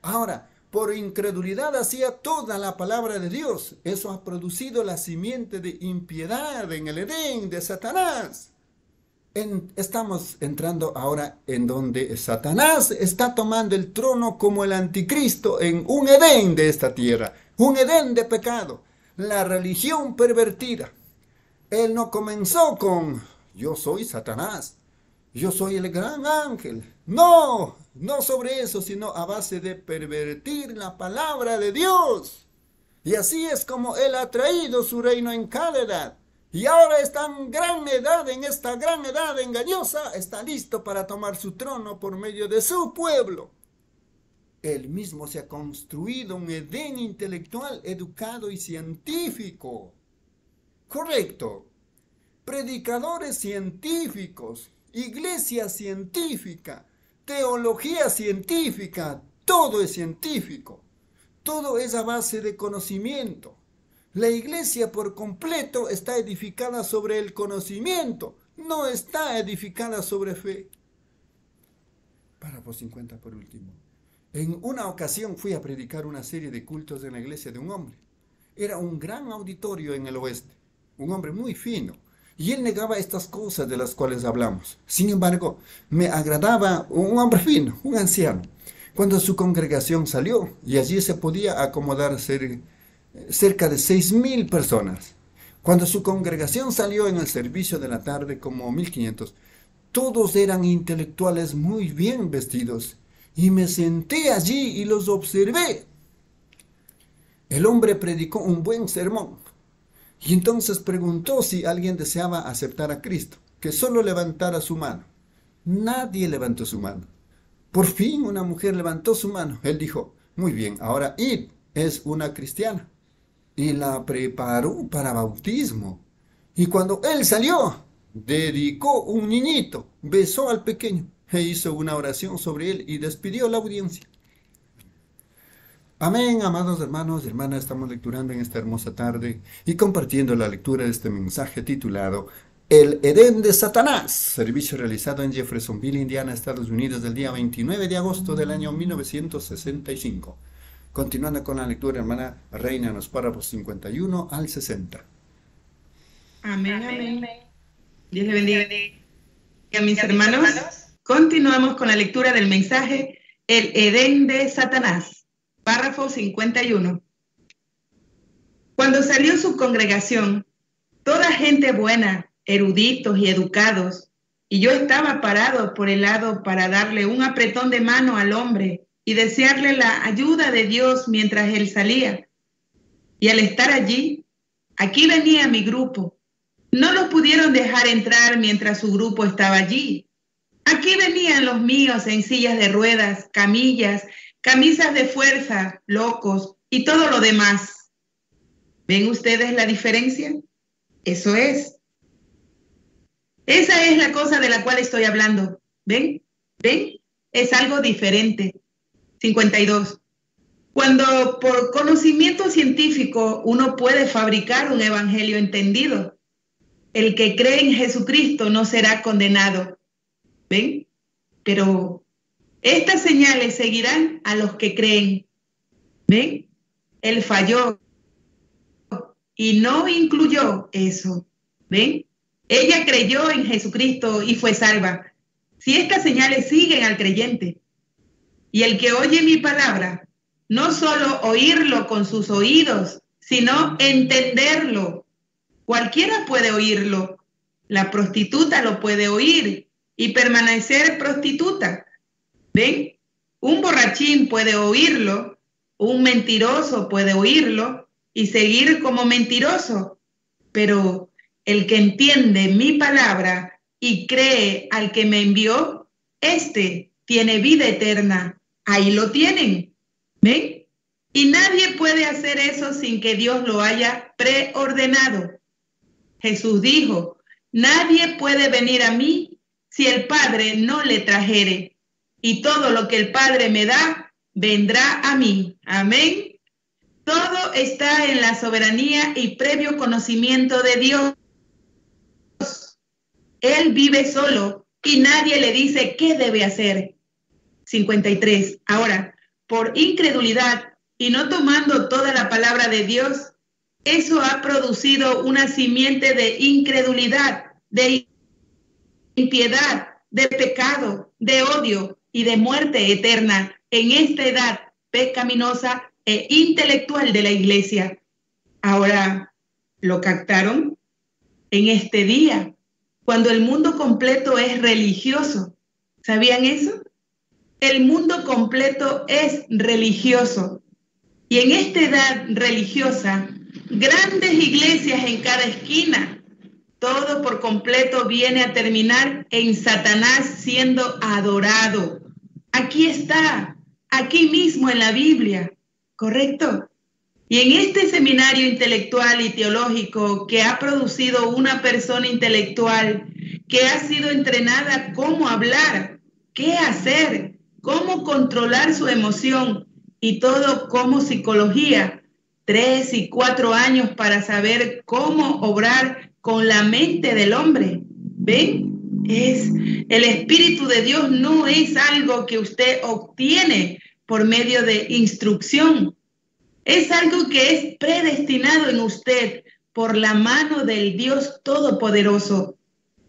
Ahora, por incredulidad hacía toda la palabra de Dios. Eso ha producido la simiente de impiedad en el Edén de Satanás estamos entrando ahora en donde Satanás está tomando el trono como el anticristo en un Edén de esta tierra, un Edén de pecado, la religión pervertida. Él no comenzó con yo soy Satanás, yo soy el gran ángel. No, no sobre eso, sino a base de pervertir la palabra de Dios. Y así es como Él ha traído su reino en cada edad. Y ahora está en gran edad, en esta gran edad engañosa, está listo para tomar su trono por medio de su pueblo. Él mismo se ha construido un Edén intelectual, educado y científico. Correcto. Predicadores científicos, iglesia científica, teología científica, todo es científico. Todo es a base de conocimiento. La iglesia por completo está edificada sobre el conocimiento, no está edificada sobre fe. Párrafo 50 por último. En una ocasión fui a predicar una serie de cultos en la iglesia de un hombre. Era un gran auditorio en el oeste, un hombre muy fino, y él negaba estas cosas de las cuales hablamos. Sin embargo, me agradaba un hombre fino, un anciano. Cuando su congregación salió y allí se podía acomodar ser cerca de seis mil personas. Cuando su congregación salió en el servicio de la tarde como 1500, todos eran intelectuales muy bien vestidos y me senté allí y los observé. El hombre predicó un buen sermón y entonces preguntó si alguien deseaba aceptar a Cristo, que solo levantara su mano. Nadie levantó su mano. Por fin una mujer levantó su mano. Él dijo, muy bien, ahora id, es una cristiana y la preparó para bautismo. Y cuando él salió, dedicó un niñito, besó al pequeño e hizo una oración sobre él y despidió la audiencia. Amén, amados hermanos y hermanas, estamos lecturando en esta hermosa tarde y compartiendo la lectura de este mensaje titulado El Edén de Satanás, servicio realizado en Jeffersonville, Indiana, Estados Unidos, del día 29 de agosto del año 1965. Continuando con la lectura, hermana Reina, en los párrafos 51 al 60. Amén, amén. Dios le bendiga. a mis hermanos, continuamos con la lectura del mensaje El Edén de Satanás, párrafo 51. Cuando salió su congregación, toda gente buena, eruditos y educados, y yo estaba parado por el lado para darle un apretón de mano al hombre y desearle la ayuda de Dios mientras él salía. Y al estar allí, aquí venía mi grupo. No lo pudieron dejar entrar mientras su grupo estaba allí. Aquí venían los míos en sillas de ruedas, camillas, camisas de fuerza, locos y todo lo demás. ¿Ven ustedes la diferencia? Eso es. Esa es la cosa de la cual estoy hablando. ¿Ven? ¿Ven? Es algo diferente. 52. Cuando por conocimiento científico uno puede fabricar un evangelio entendido, el que cree en Jesucristo no será condenado. ¿Ven? Pero estas señales seguirán a los que creen. ¿Ven? Él falló y no incluyó eso. ¿Ven? Ella creyó en Jesucristo y fue salva. Si estas señales siguen al creyente, y el que oye mi palabra, no solo oírlo con sus oídos, sino entenderlo. Cualquiera puede oírlo. La prostituta lo puede oír y permanecer prostituta. ¿Ven? Un borrachín puede oírlo, un mentiroso puede oírlo y seguir como mentiroso. Pero el que entiende mi palabra y cree al que me envió, este tiene vida eterna Ahí lo tienen. ¿Ven? Y nadie puede hacer eso sin que Dios lo haya preordenado. Jesús dijo, nadie puede venir a mí si el Padre no le trajere. Y todo lo que el Padre me da, vendrá a mí. Amén. Todo está en la soberanía y previo conocimiento de Dios. Él vive solo y nadie le dice qué debe hacer. 53. Ahora, por incredulidad y no tomando toda la palabra de Dios, eso ha producido una simiente de incredulidad, de impiedad, de pecado, de odio y de muerte eterna en esta edad pecaminosa e intelectual de la iglesia. Ahora, ¿lo captaron? En este día, cuando el mundo completo es religioso. ¿Sabían eso? El mundo completo es religioso. Y en esta edad religiosa, grandes iglesias en cada esquina, todo por completo viene a terminar en Satanás siendo adorado. Aquí está, aquí mismo en la Biblia, ¿correcto? Y en este seminario intelectual y teológico que ha producido una persona intelectual que ha sido entrenada cómo hablar, qué hacer, cómo controlar su emoción y todo como psicología. Tres y cuatro años para saber cómo obrar con la mente del hombre. ¿Ven? Es el Espíritu de Dios no es algo que usted obtiene por medio de instrucción. Es algo que es predestinado en usted por la mano del Dios Todopoderoso.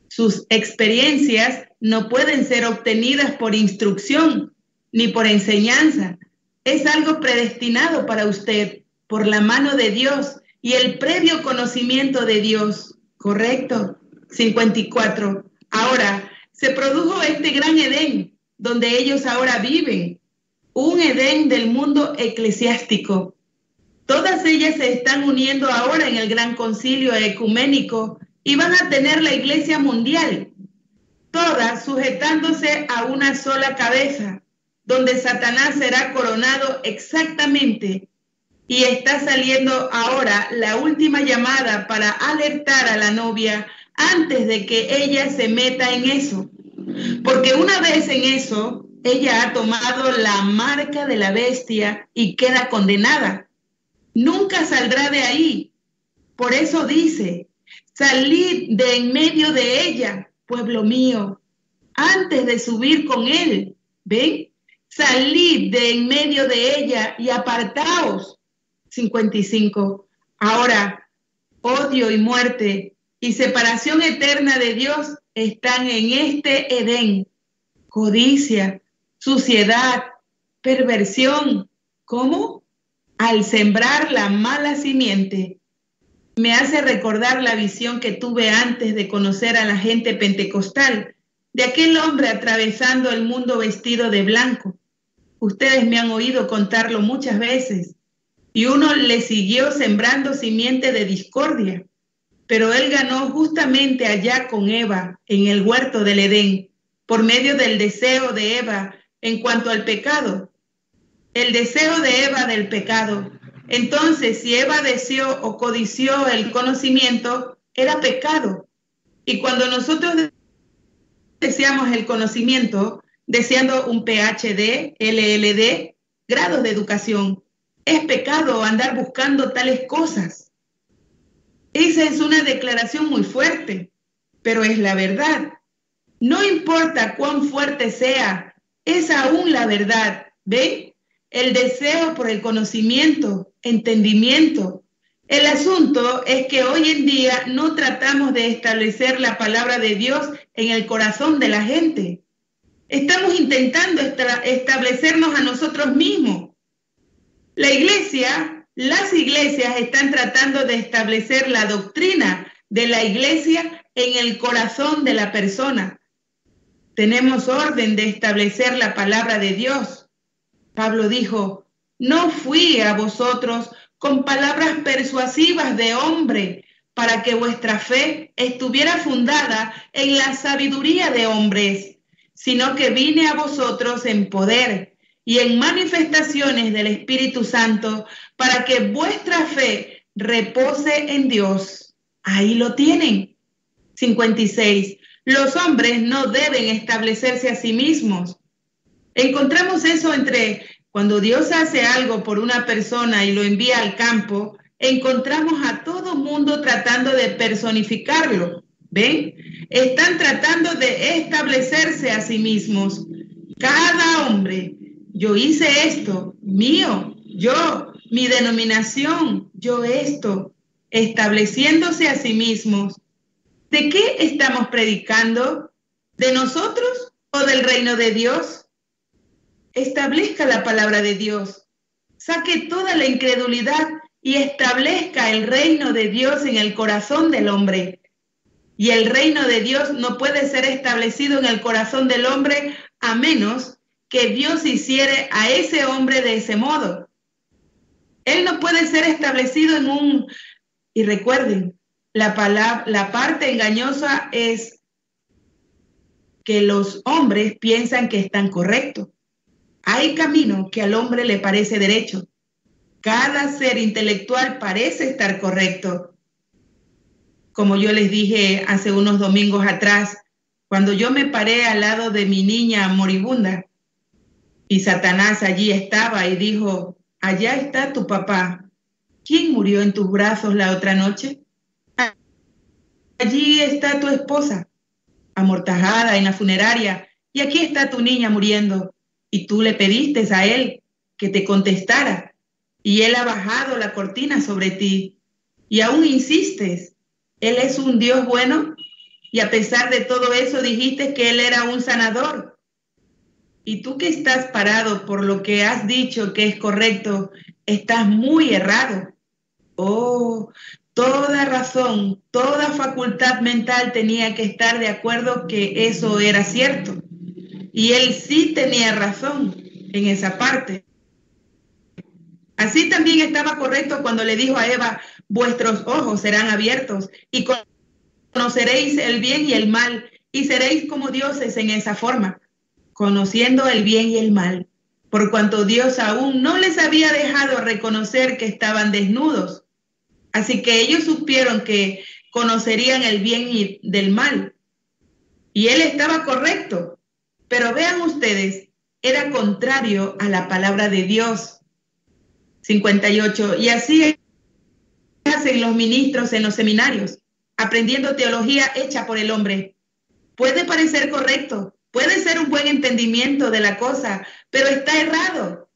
Sus experiencias no pueden ser obtenidas por instrucción ni por enseñanza. Es algo predestinado para usted por la mano de Dios y el previo conocimiento de Dios. ¿Correcto? 54. Ahora, se produjo este gran Edén, donde ellos ahora viven. Un Edén del mundo eclesiástico. Todas ellas se están uniendo ahora en el gran concilio ecuménico y van a tener la iglesia mundial, todas sujetándose a una sola cabeza, donde Satanás será coronado exactamente. Y está saliendo ahora la última llamada para alertar a la novia antes de que ella se meta en eso. Porque una vez en eso, ella ha tomado la marca de la bestia y queda condenada. Nunca saldrá de ahí. Por eso dice, salid de en medio de ella, pueblo mío, antes de subir con él. ¿Ven? Salid de en medio de ella y apartaos. 55. Ahora, odio y muerte y separación eterna de Dios están en este Edén. Codicia, suciedad, perversión. ¿Cómo? Al sembrar la mala simiente. Me hace recordar la visión que tuve antes de conocer a la gente pentecostal, de aquel hombre atravesando el mundo vestido de blanco. Ustedes me han oído contarlo muchas veces. Y uno le siguió sembrando simiente de discordia pero él ganó justamente allá con Eva en el huerto del Edén, por medio del deseo de Eva en cuanto al pecado. El deseo de Eva del pecado. Entonces, si Eva deseó o codició el conocimiento, era pecado. Y cuando nosotros deseamos el conocimiento, deseando un PhD, LLD, grados de educación, es pecado andar buscando tales cosas. Esa es una declaración muy fuerte, pero es la verdad. No importa cuán fuerte sea, es aún la verdad. ¿Ven? El deseo por el conocimiento, entendimiento. El asunto es que hoy en día no tratamos de establecer la palabra de Dios en el corazón de la gente. Estamos intentando establecernos a nosotros mismos. La iglesia las iglesias están tratando de establecer la doctrina de la iglesia en el corazón de la persona. Tenemos orden de establecer la palabra de Dios. Pablo dijo, no fui a vosotros con palabras persuasivas de hombre para que vuestra fe estuviera fundada en la sabiduría de hombres, sino que vine a vosotros en poder y en manifestaciones del Espíritu Santo para que vuestra fe repose en Dios. Ahí lo tienen. 56. Los hombres no deben establecerse a sí mismos. Encontramos eso entre cuando Dios hace algo por una persona y lo envía al campo, encontramos a todo mundo tratando de personificarlo. ¿Ven? Están tratando de establecerse a sí mismos. Cada hombre yo hice esto, mío, yo, mi denominación, yo esto, estableciéndose a sí mismos. ¿De qué estamos predicando? ¿De nosotros o del reino de Dios? Establezca la palabra de Dios. Saque toda la incredulidad y establezca el reino de Dios en el corazón del hombre. Y el reino de Dios no puede ser establecido en el corazón del hombre a menos que Dios hiciere a ese hombre de ese modo. Él no puede ser establecido en un... Y recuerden, la, palabra, la parte engañosa es que los hombres piensan que están correctos. Hay camino que al hombre le parece derecho. Cada ser intelectual parece estar correcto. Como yo les dije hace unos domingos atrás, cuando yo me paré al lado de mi niña moribunda, y Satanás allí estaba y dijo, allá está tu papá. ¿Quién murió en tus brazos la otra noche? Allí está tu esposa, amortajada en la funeraria, y aquí está tu niña muriendo. Y tú le pediste a él que te contestara, y él ha bajado la cortina sobre ti, y aún insistes. Él es un Dios bueno, y a pesar de todo eso dijiste que él era un sanador y tú que estás parado por lo que has dicho que es correcto, estás muy errado. Oh, toda razón, toda facultad mental tenía que estar de acuerdo que eso era cierto. Y él sí tenía razón en esa parte. Así también estaba correcto cuando le dijo a Eva, vuestros ojos serán abiertos y conoceréis el bien y el mal y seréis como dioses en esa forma conociendo el bien y el mal, por cuanto Dios aún no les había dejado reconocer que estaban desnudos. Así que ellos supieron que conocerían el bien y del mal. Y él estaba correcto. Pero vean ustedes, era contrario a la palabra de Dios. 58. Y así hacen los ministros en los seminarios. aprendiendo teología hecha por el hombre. Puede parecer correcto, puede ser un buen entendimiento de la cosa, pero está errado.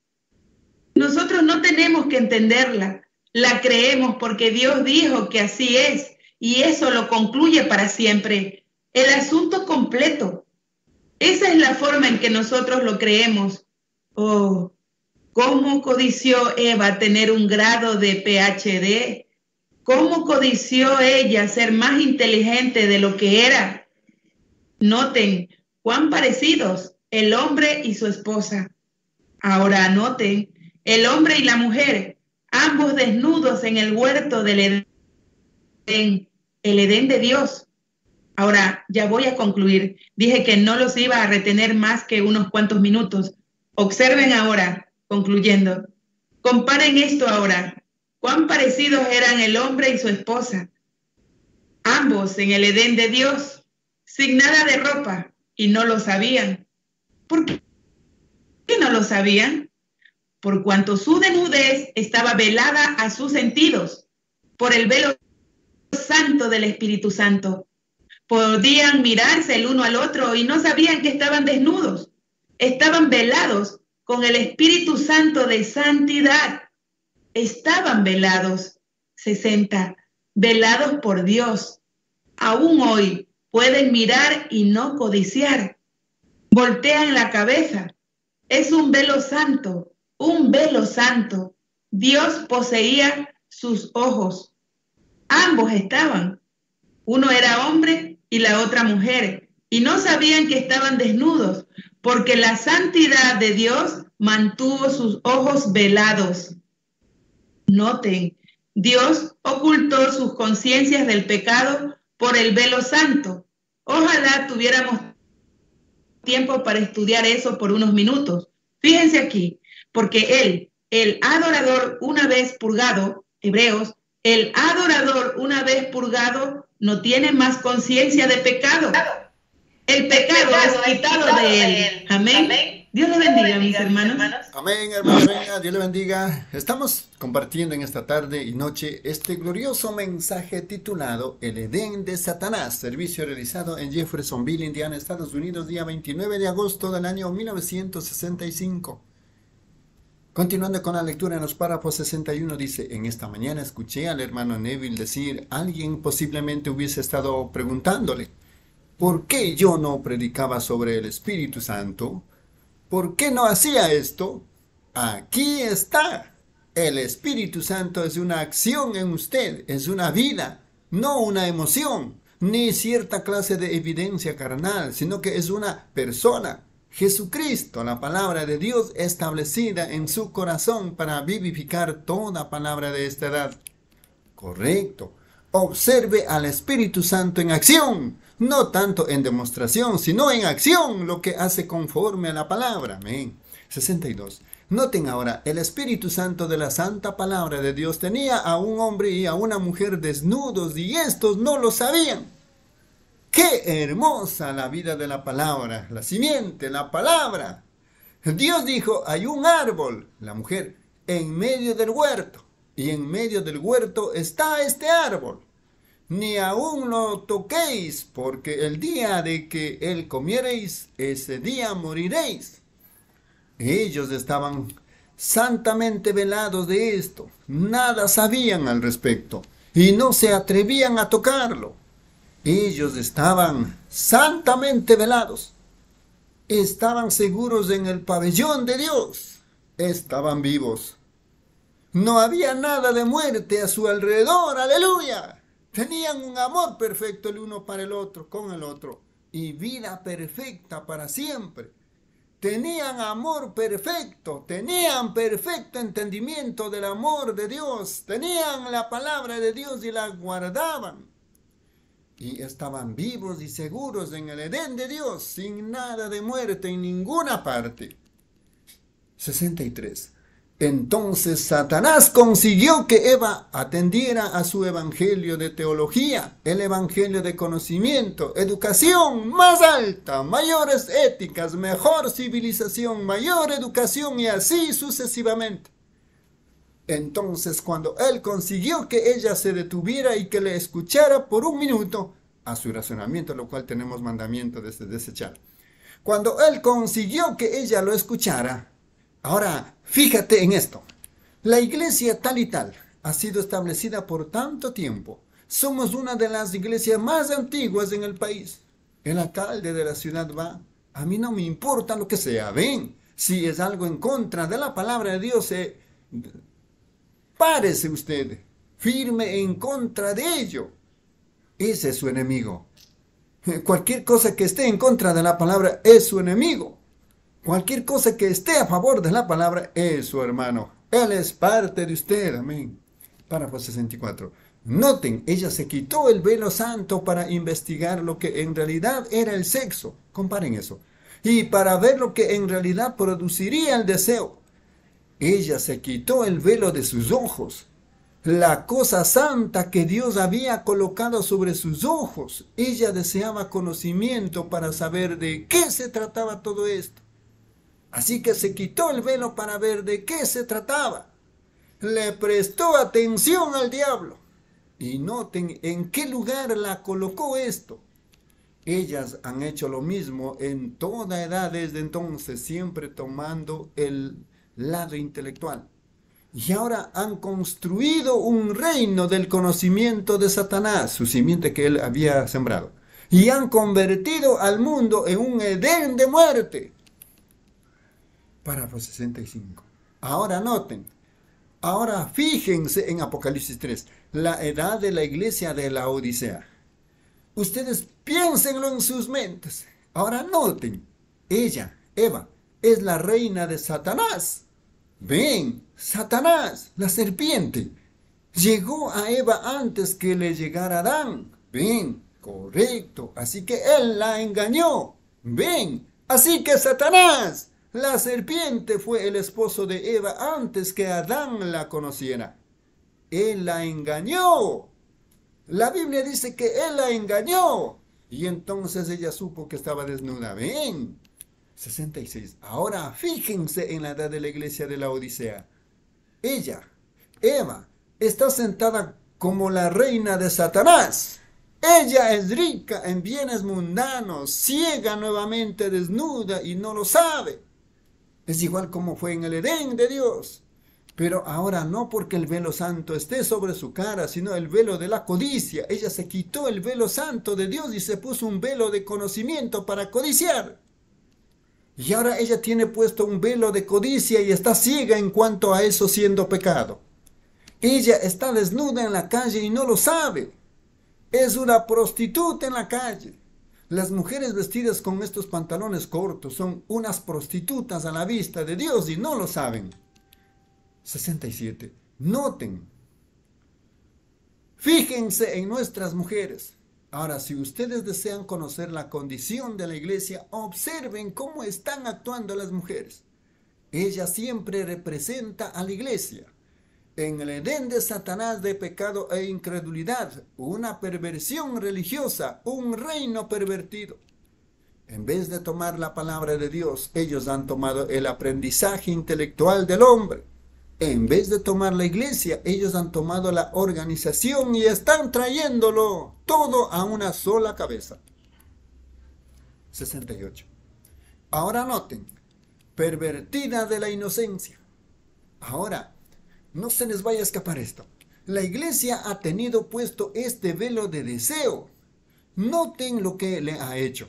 Nosotros no tenemos que entenderla, la creemos porque Dios dijo que así es y eso lo concluye para siempre. El asunto completo. Esa es la forma en que nosotros lo creemos. Oh, ¿cómo codició Eva tener un grado de PhD? ¿Cómo codició ella ser más inteligente de lo que era? Noten cuán parecidos el hombre y su esposa. Ahora noten, el hombre y la mujer ambos desnudos en el huerto del Edén, el Edén de Dios. Ahora, ya voy a concluir. Dije que no los iba a retener más que unos cuantos minutos. Observen ahora, concluyendo. Comparen esto ahora. Cuán parecidos eran el hombre y su esposa. Ambos en el Edén de Dios, sin nada de ropa, y no lo sabían. ¿Por qué no lo sabían? por cuanto su desnudez estaba velada a sus sentidos por el velo santo del Espíritu Santo. Podían mirarse el uno al otro y no sabían que estaban desnudos. Estaban velados con el Espíritu Santo de santidad. Estaban velados. 60. Velados por Dios. Aún hoy pueden mirar y no codiciar. Voltean la cabeza. Es un velo santo un velo santo. Dios poseía sus ojos. Ambos estaban. Uno era hombre y la otra mujer. Y no sabían que estaban desnudos, porque la santidad de Dios mantuvo sus ojos velados. Noten, Dios ocultó sus conciencias del pecado por el velo santo. Ojalá tuviéramos tiempo para estudiar eso por unos minutos. Fíjense aquí, porque él, el adorador una vez purgado, Hebreos, el adorador una vez purgado no tiene más conciencia de pecado. El pecado, es quitado de él. Amén. Dios le bendiga, mis hermanos. Amén, hermano. Dios le bendiga. Estamos compartiendo en esta tarde y noche este glorioso mensaje titulado El Edén de Satanás, servicio realizado en Jeffersonville, Indiana, Estados Unidos, día 29 de agosto del año 1965. Continuando con la lectura en los párrafos 61 dice, en esta mañana escuché al hermano Neville decir, alguien posiblemente hubiese estado preguntándole, ¿por qué yo no predicaba sobre el Espíritu Santo? ¿Por qué no hacía esto? Aquí está. El Espíritu Santo es una acción en usted, es una vida, no una emoción, ni cierta clase de evidencia carnal, sino que es una persona, Jesucristo, la palabra de Dios establecida en su corazón para vivificar toda palabra de esta edad. Correcto. Observe al Espíritu Santo en acción, no tanto en demostración, sino en acción, lo que hace conforme a la palabra. Amén. 62. Noten ahora, el Espíritu Santo de la Santa Palabra de Dios tenía a un hombre y a una mujer desnudos y estos no lo sabían. Qué hermosa la vida de la palabra, la simiente, la palabra. Dios dijo, hay un árbol, la mujer, en medio del huerto, y en medio del huerto está este árbol. Ni aún lo toquéis, porque el día de que él comiereis, ese día moriréis. Ellos estaban santamente velados de esto, nada sabían al respecto, y no se atrevían a tocarlo. Ellos estaban santamente velados. Estaban seguros en el pabellón de Dios. Estaban vivos. No había nada de muerte a su alrededor. Aleluya. Tenían un amor perfecto el uno para el otro, con el otro. Y vida perfecta para siempre. Tenían amor perfecto, tenían perfecto entendimiento del amor de Dios, tenían la palabra de Dios y la guardaban y estaban vivos y seguros en el Edén de Dios, sin nada de muerte en ninguna parte. 63. Entonces Satanás consiguió que Eva atendiera a su evangelio de teología, el evangelio de conocimiento, educación más alta, mayores éticas, mejor civilización, mayor educación y así sucesivamente. Entonces, cuando él consiguió que ella se detuviera y que le escuchara por un minuto a su razonamiento, lo cual tenemos mandamiento de desechar. Cuando él consiguió que ella lo escuchara, ahora fíjate en esto. La iglesia tal y tal ha sido establecida por tanto tiempo. Somos una de las iglesias más antiguas en el país. El alcalde de la ciudad va. A mí no me importa lo que sea. Ven, si es algo en contra de la palabra de Dios, eh, Párese usted, firme en contra de ello. Ese es su enemigo. Cualquier cosa que esté en contra de la palabra es su enemigo. Cualquier cosa que esté a favor de la palabra es su hermano. Él es parte de usted. Amén. Párrafo 64. Noten, ella se quitó el velo santo para investigar lo que en realidad era el sexo. Comparen eso. Y para ver lo que en realidad produciría el deseo. Ella se quitó el velo de sus ojos, la cosa santa que Dios había colocado sobre sus ojos. Ella deseaba conocimiento para saber de qué se trataba todo esto. Así que se quitó el velo para ver de qué se trataba. Le prestó atención al diablo. Y noten en qué lugar la colocó esto. Ellas han hecho lo mismo en toda edad desde entonces, siempre tomando el lado intelectual. Y ahora han construido un reino del conocimiento de Satanás, su simiente que él había sembrado. Y han convertido al mundo en un Edén de muerte. Párrafo 65. Ahora noten, ahora fíjense en Apocalipsis 3, la edad de la iglesia de la Odisea. Ustedes piénsenlo en sus mentes. Ahora noten, ella, Eva, es la reina de Satanás. Ven, Satanás, la serpiente, llegó a Eva antes que le llegara Adán. Ven, correcto, así que él la engañó. Ven, así que Satanás, la serpiente fue el esposo de Eva antes que Adán la conociera. Él la engañó. La Biblia dice que él la engañó. Y entonces ella supo que estaba desnuda. Ven, 66. Ahora fíjense en la edad de la iglesia de la Odisea. Ella, Eva, está sentada como la reina de Satanás. Ella es rica en bienes mundanos, ciega nuevamente, desnuda y no lo sabe. Es igual como fue en el Edén de Dios. Pero ahora no porque el velo santo esté sobre su cara, sino el velo de la codicia. Ella se quitó el velo santo de Dios y se puso un velo de conocimiento para codiciar. Y ahora ella tiene puesto un velo de codicia y está ciega en cuanto a eso siendo pecado. Ella está desnuda en la calle y no lo sabe. Es una prostituta en la calle. Las mujeres vestidas con estos pantalones cortos son unas prostitutas a la vista de Dios y no lo saben. 67. Noten. Fíjense en nuestras mujeres. Ahora, si ustedes desean conocer la condición de la iglesia, observen cómo están actuando las mujeres. Ella siempre representa a la iglesia. En el Edén de Satanás de pecado e incredulidad, una perversión religiosa, un reino pervertido. En vez de tomar la palabra de Dios, ellos han tomado el aprendizaje intelectual del hombre. En vez de tomar la iglesia, ellos han tomado la organización y están trayéndolo todo a una sola cabeza. 68. Ahora noten, pervertida de la inocencia. Ahora, no se les vaya a escapar esto. La iglesia ha tenido puesto este velo de deseo. Noten lo que le ha hecho.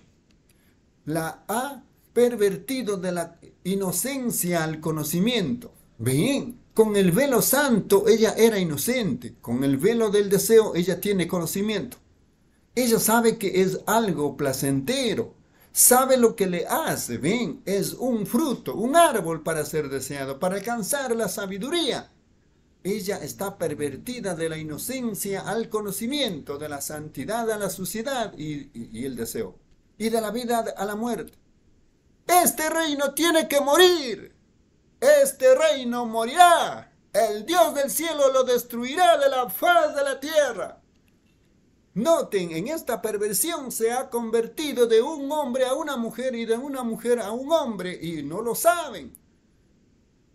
La ha pervertido de la inocencia al conocimiento. Bien, con el velo santo ella era inocente, con el velo del deseo ella tiene conocimiento. Ella sabe que es algo placentero, sabe lo que le hace, ven, es un fruto, un árbol para ser deseado, para alcanzar la sabiduría. Ella está pervertida de la inocencia al conocimiento, de la santidad a la suciedad y, y el deseo, y de la vida a la muerte. Este reino tiene que morir. Este reino morirá. El Dios del cielo lo destruirá de la faz de la tierra. Noten, en esta perversión se ha convertido de un hombre a una mujer y de una mujer a un hombre y no lo saben.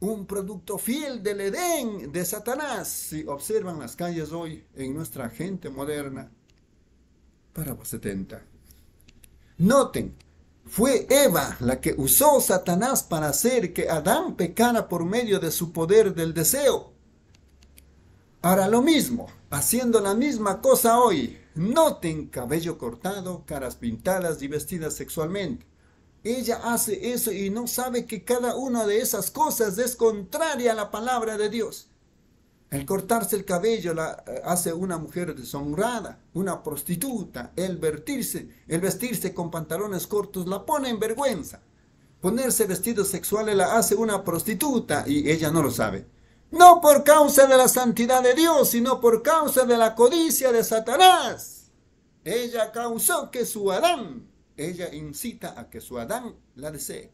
un producto fiel del Edén de Satanás. Si observan las calles hoy en nuestra gente moderna, parábola 70. Noten, fue Eva la que usó Satanás para hacer que Adán pecara por medio de su poder del deseo. Ahora lo mismo, haciendo la misma cosa hoy. Noten cabello cortado, caras pintadas y vestidas sexualmente. Ella hace eso y no sabe que cada una de esas cosas es contraria a la palabra de Dios. El cortarse el cabello la eh, hace una mujer deshonrada, una prostituta. El vestirse, el vestirse con pantalones cortos la pone en vergüenza. Ponerse vestidos sexuales la hace una prostituta y ella no lo sabe. No por causa de la santidad de Dios, sino por causa de la codicia de Satanás. Ella causó que su Adán ella incita a que su Adán la desee.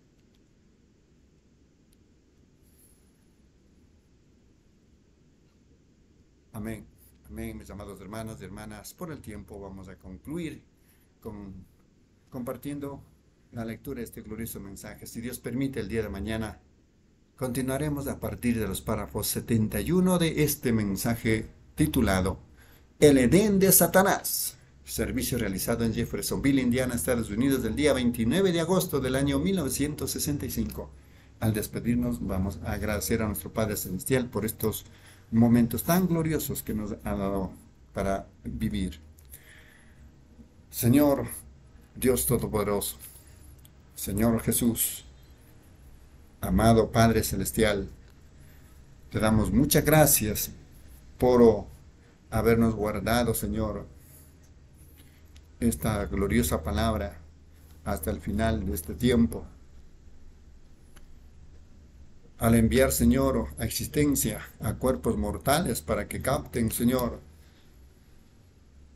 Amén. Amén, mis amados hermanos y hermanas. Por el tiempo vamos a concluir con compartiendo la lectura de este glorioso mensaje. Si Dios permite, el día de mañana continuaremos a partir de los párrafos 71 de este mensaje titulado El Edén de Satanás servicio realizado en Jeffersonville, Indiana, Estados Unidos, del día 29 de agosto del año 1965. Al despedirnos, vamos a agradecer a nuestro Padre Celestial por estos momentos tan gloriosos que nos ha dado para vivir. Señor Dios Todopoderoso, Señor Jesús, amado Padre Celestial, te damos muchas gracias por habernos guardado, Señor, esta gloriosa palabra hasta el final de este tiempo. Al enviar, Señor, a existencia a cuerpos mortales para que capten, Señor,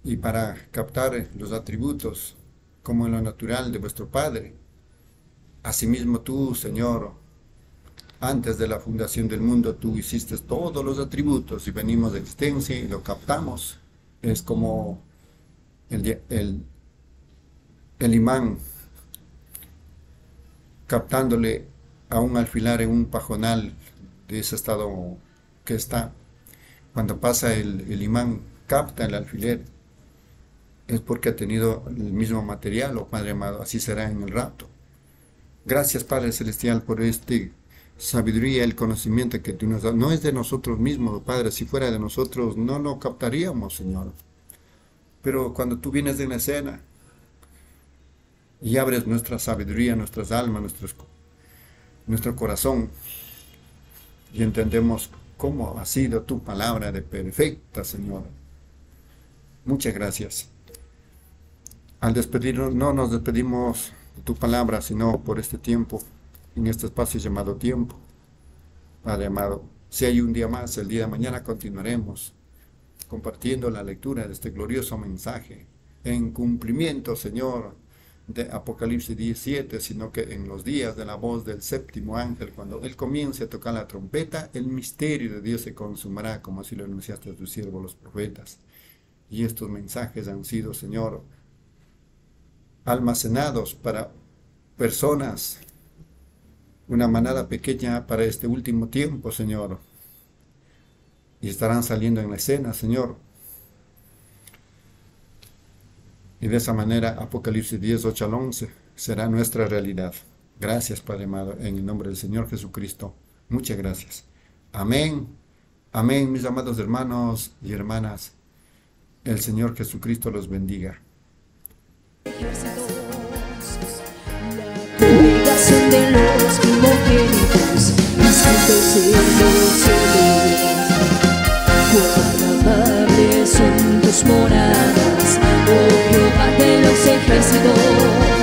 y para captar los atributos como en lo natural de vuestro Padre. Asimismo tú, Señor, antes de la fundación del mundo, tú hiciste todos los atributos y venimos de existencia y lo captamos. Es como el, el, imán captándole a un alfilar en un pajonal de ese estado que está. Cuando pasa el, imán, capta el alfiler, es porque ha tenido el mismo material, oh Padre amado, así será en el rato. Gracias Padre Celestial por este sabiduría, el conocimiento que tú nos das. No es de nosotros mismos, Padre, si fuera de nosotros no lo captaríamos, Señor. Pero cuando tú vienes de una escena y abres nuestra sabiduría, nuestras almas, nuestros, nuestro corazón, y entendemos cómo ha sido tu palabra de perfecta, Señor. Muchas gracias. Al despedirnos, no nos despedimos de tu palabra, sino por este tiempo, en este espacio llamado tiempo. Padre amado, si hay un día más, el día de mañana continuaremos compartiendo la lectura de este glorioso mensaje en cumplimiento, Señor, de Apocalipsis 17, sino que en los días de la voz del séptimo ángel, cuando él comience a tocar la trompeta, el misterio de Dios se consumará, como así lo anunciaste a tus siervos los profetas. Y estos mensajes han sido, Señor, almacenados para personas, una manada pequeña para este último tiempo, Señor, y estarán saliendo en la escena, Señor. Y de esa manera, Apocalipsis 10, 8 al 11 será nuestra realidad. Gracias, Padre amado, en el nombre del Señor Jesucristo. Muchas gracias. Amén. Amén, mis amados hermanos y hermanas. El Señor Jesucristo los bendiga. Tus moradas, oh Jehová de los ejércitos,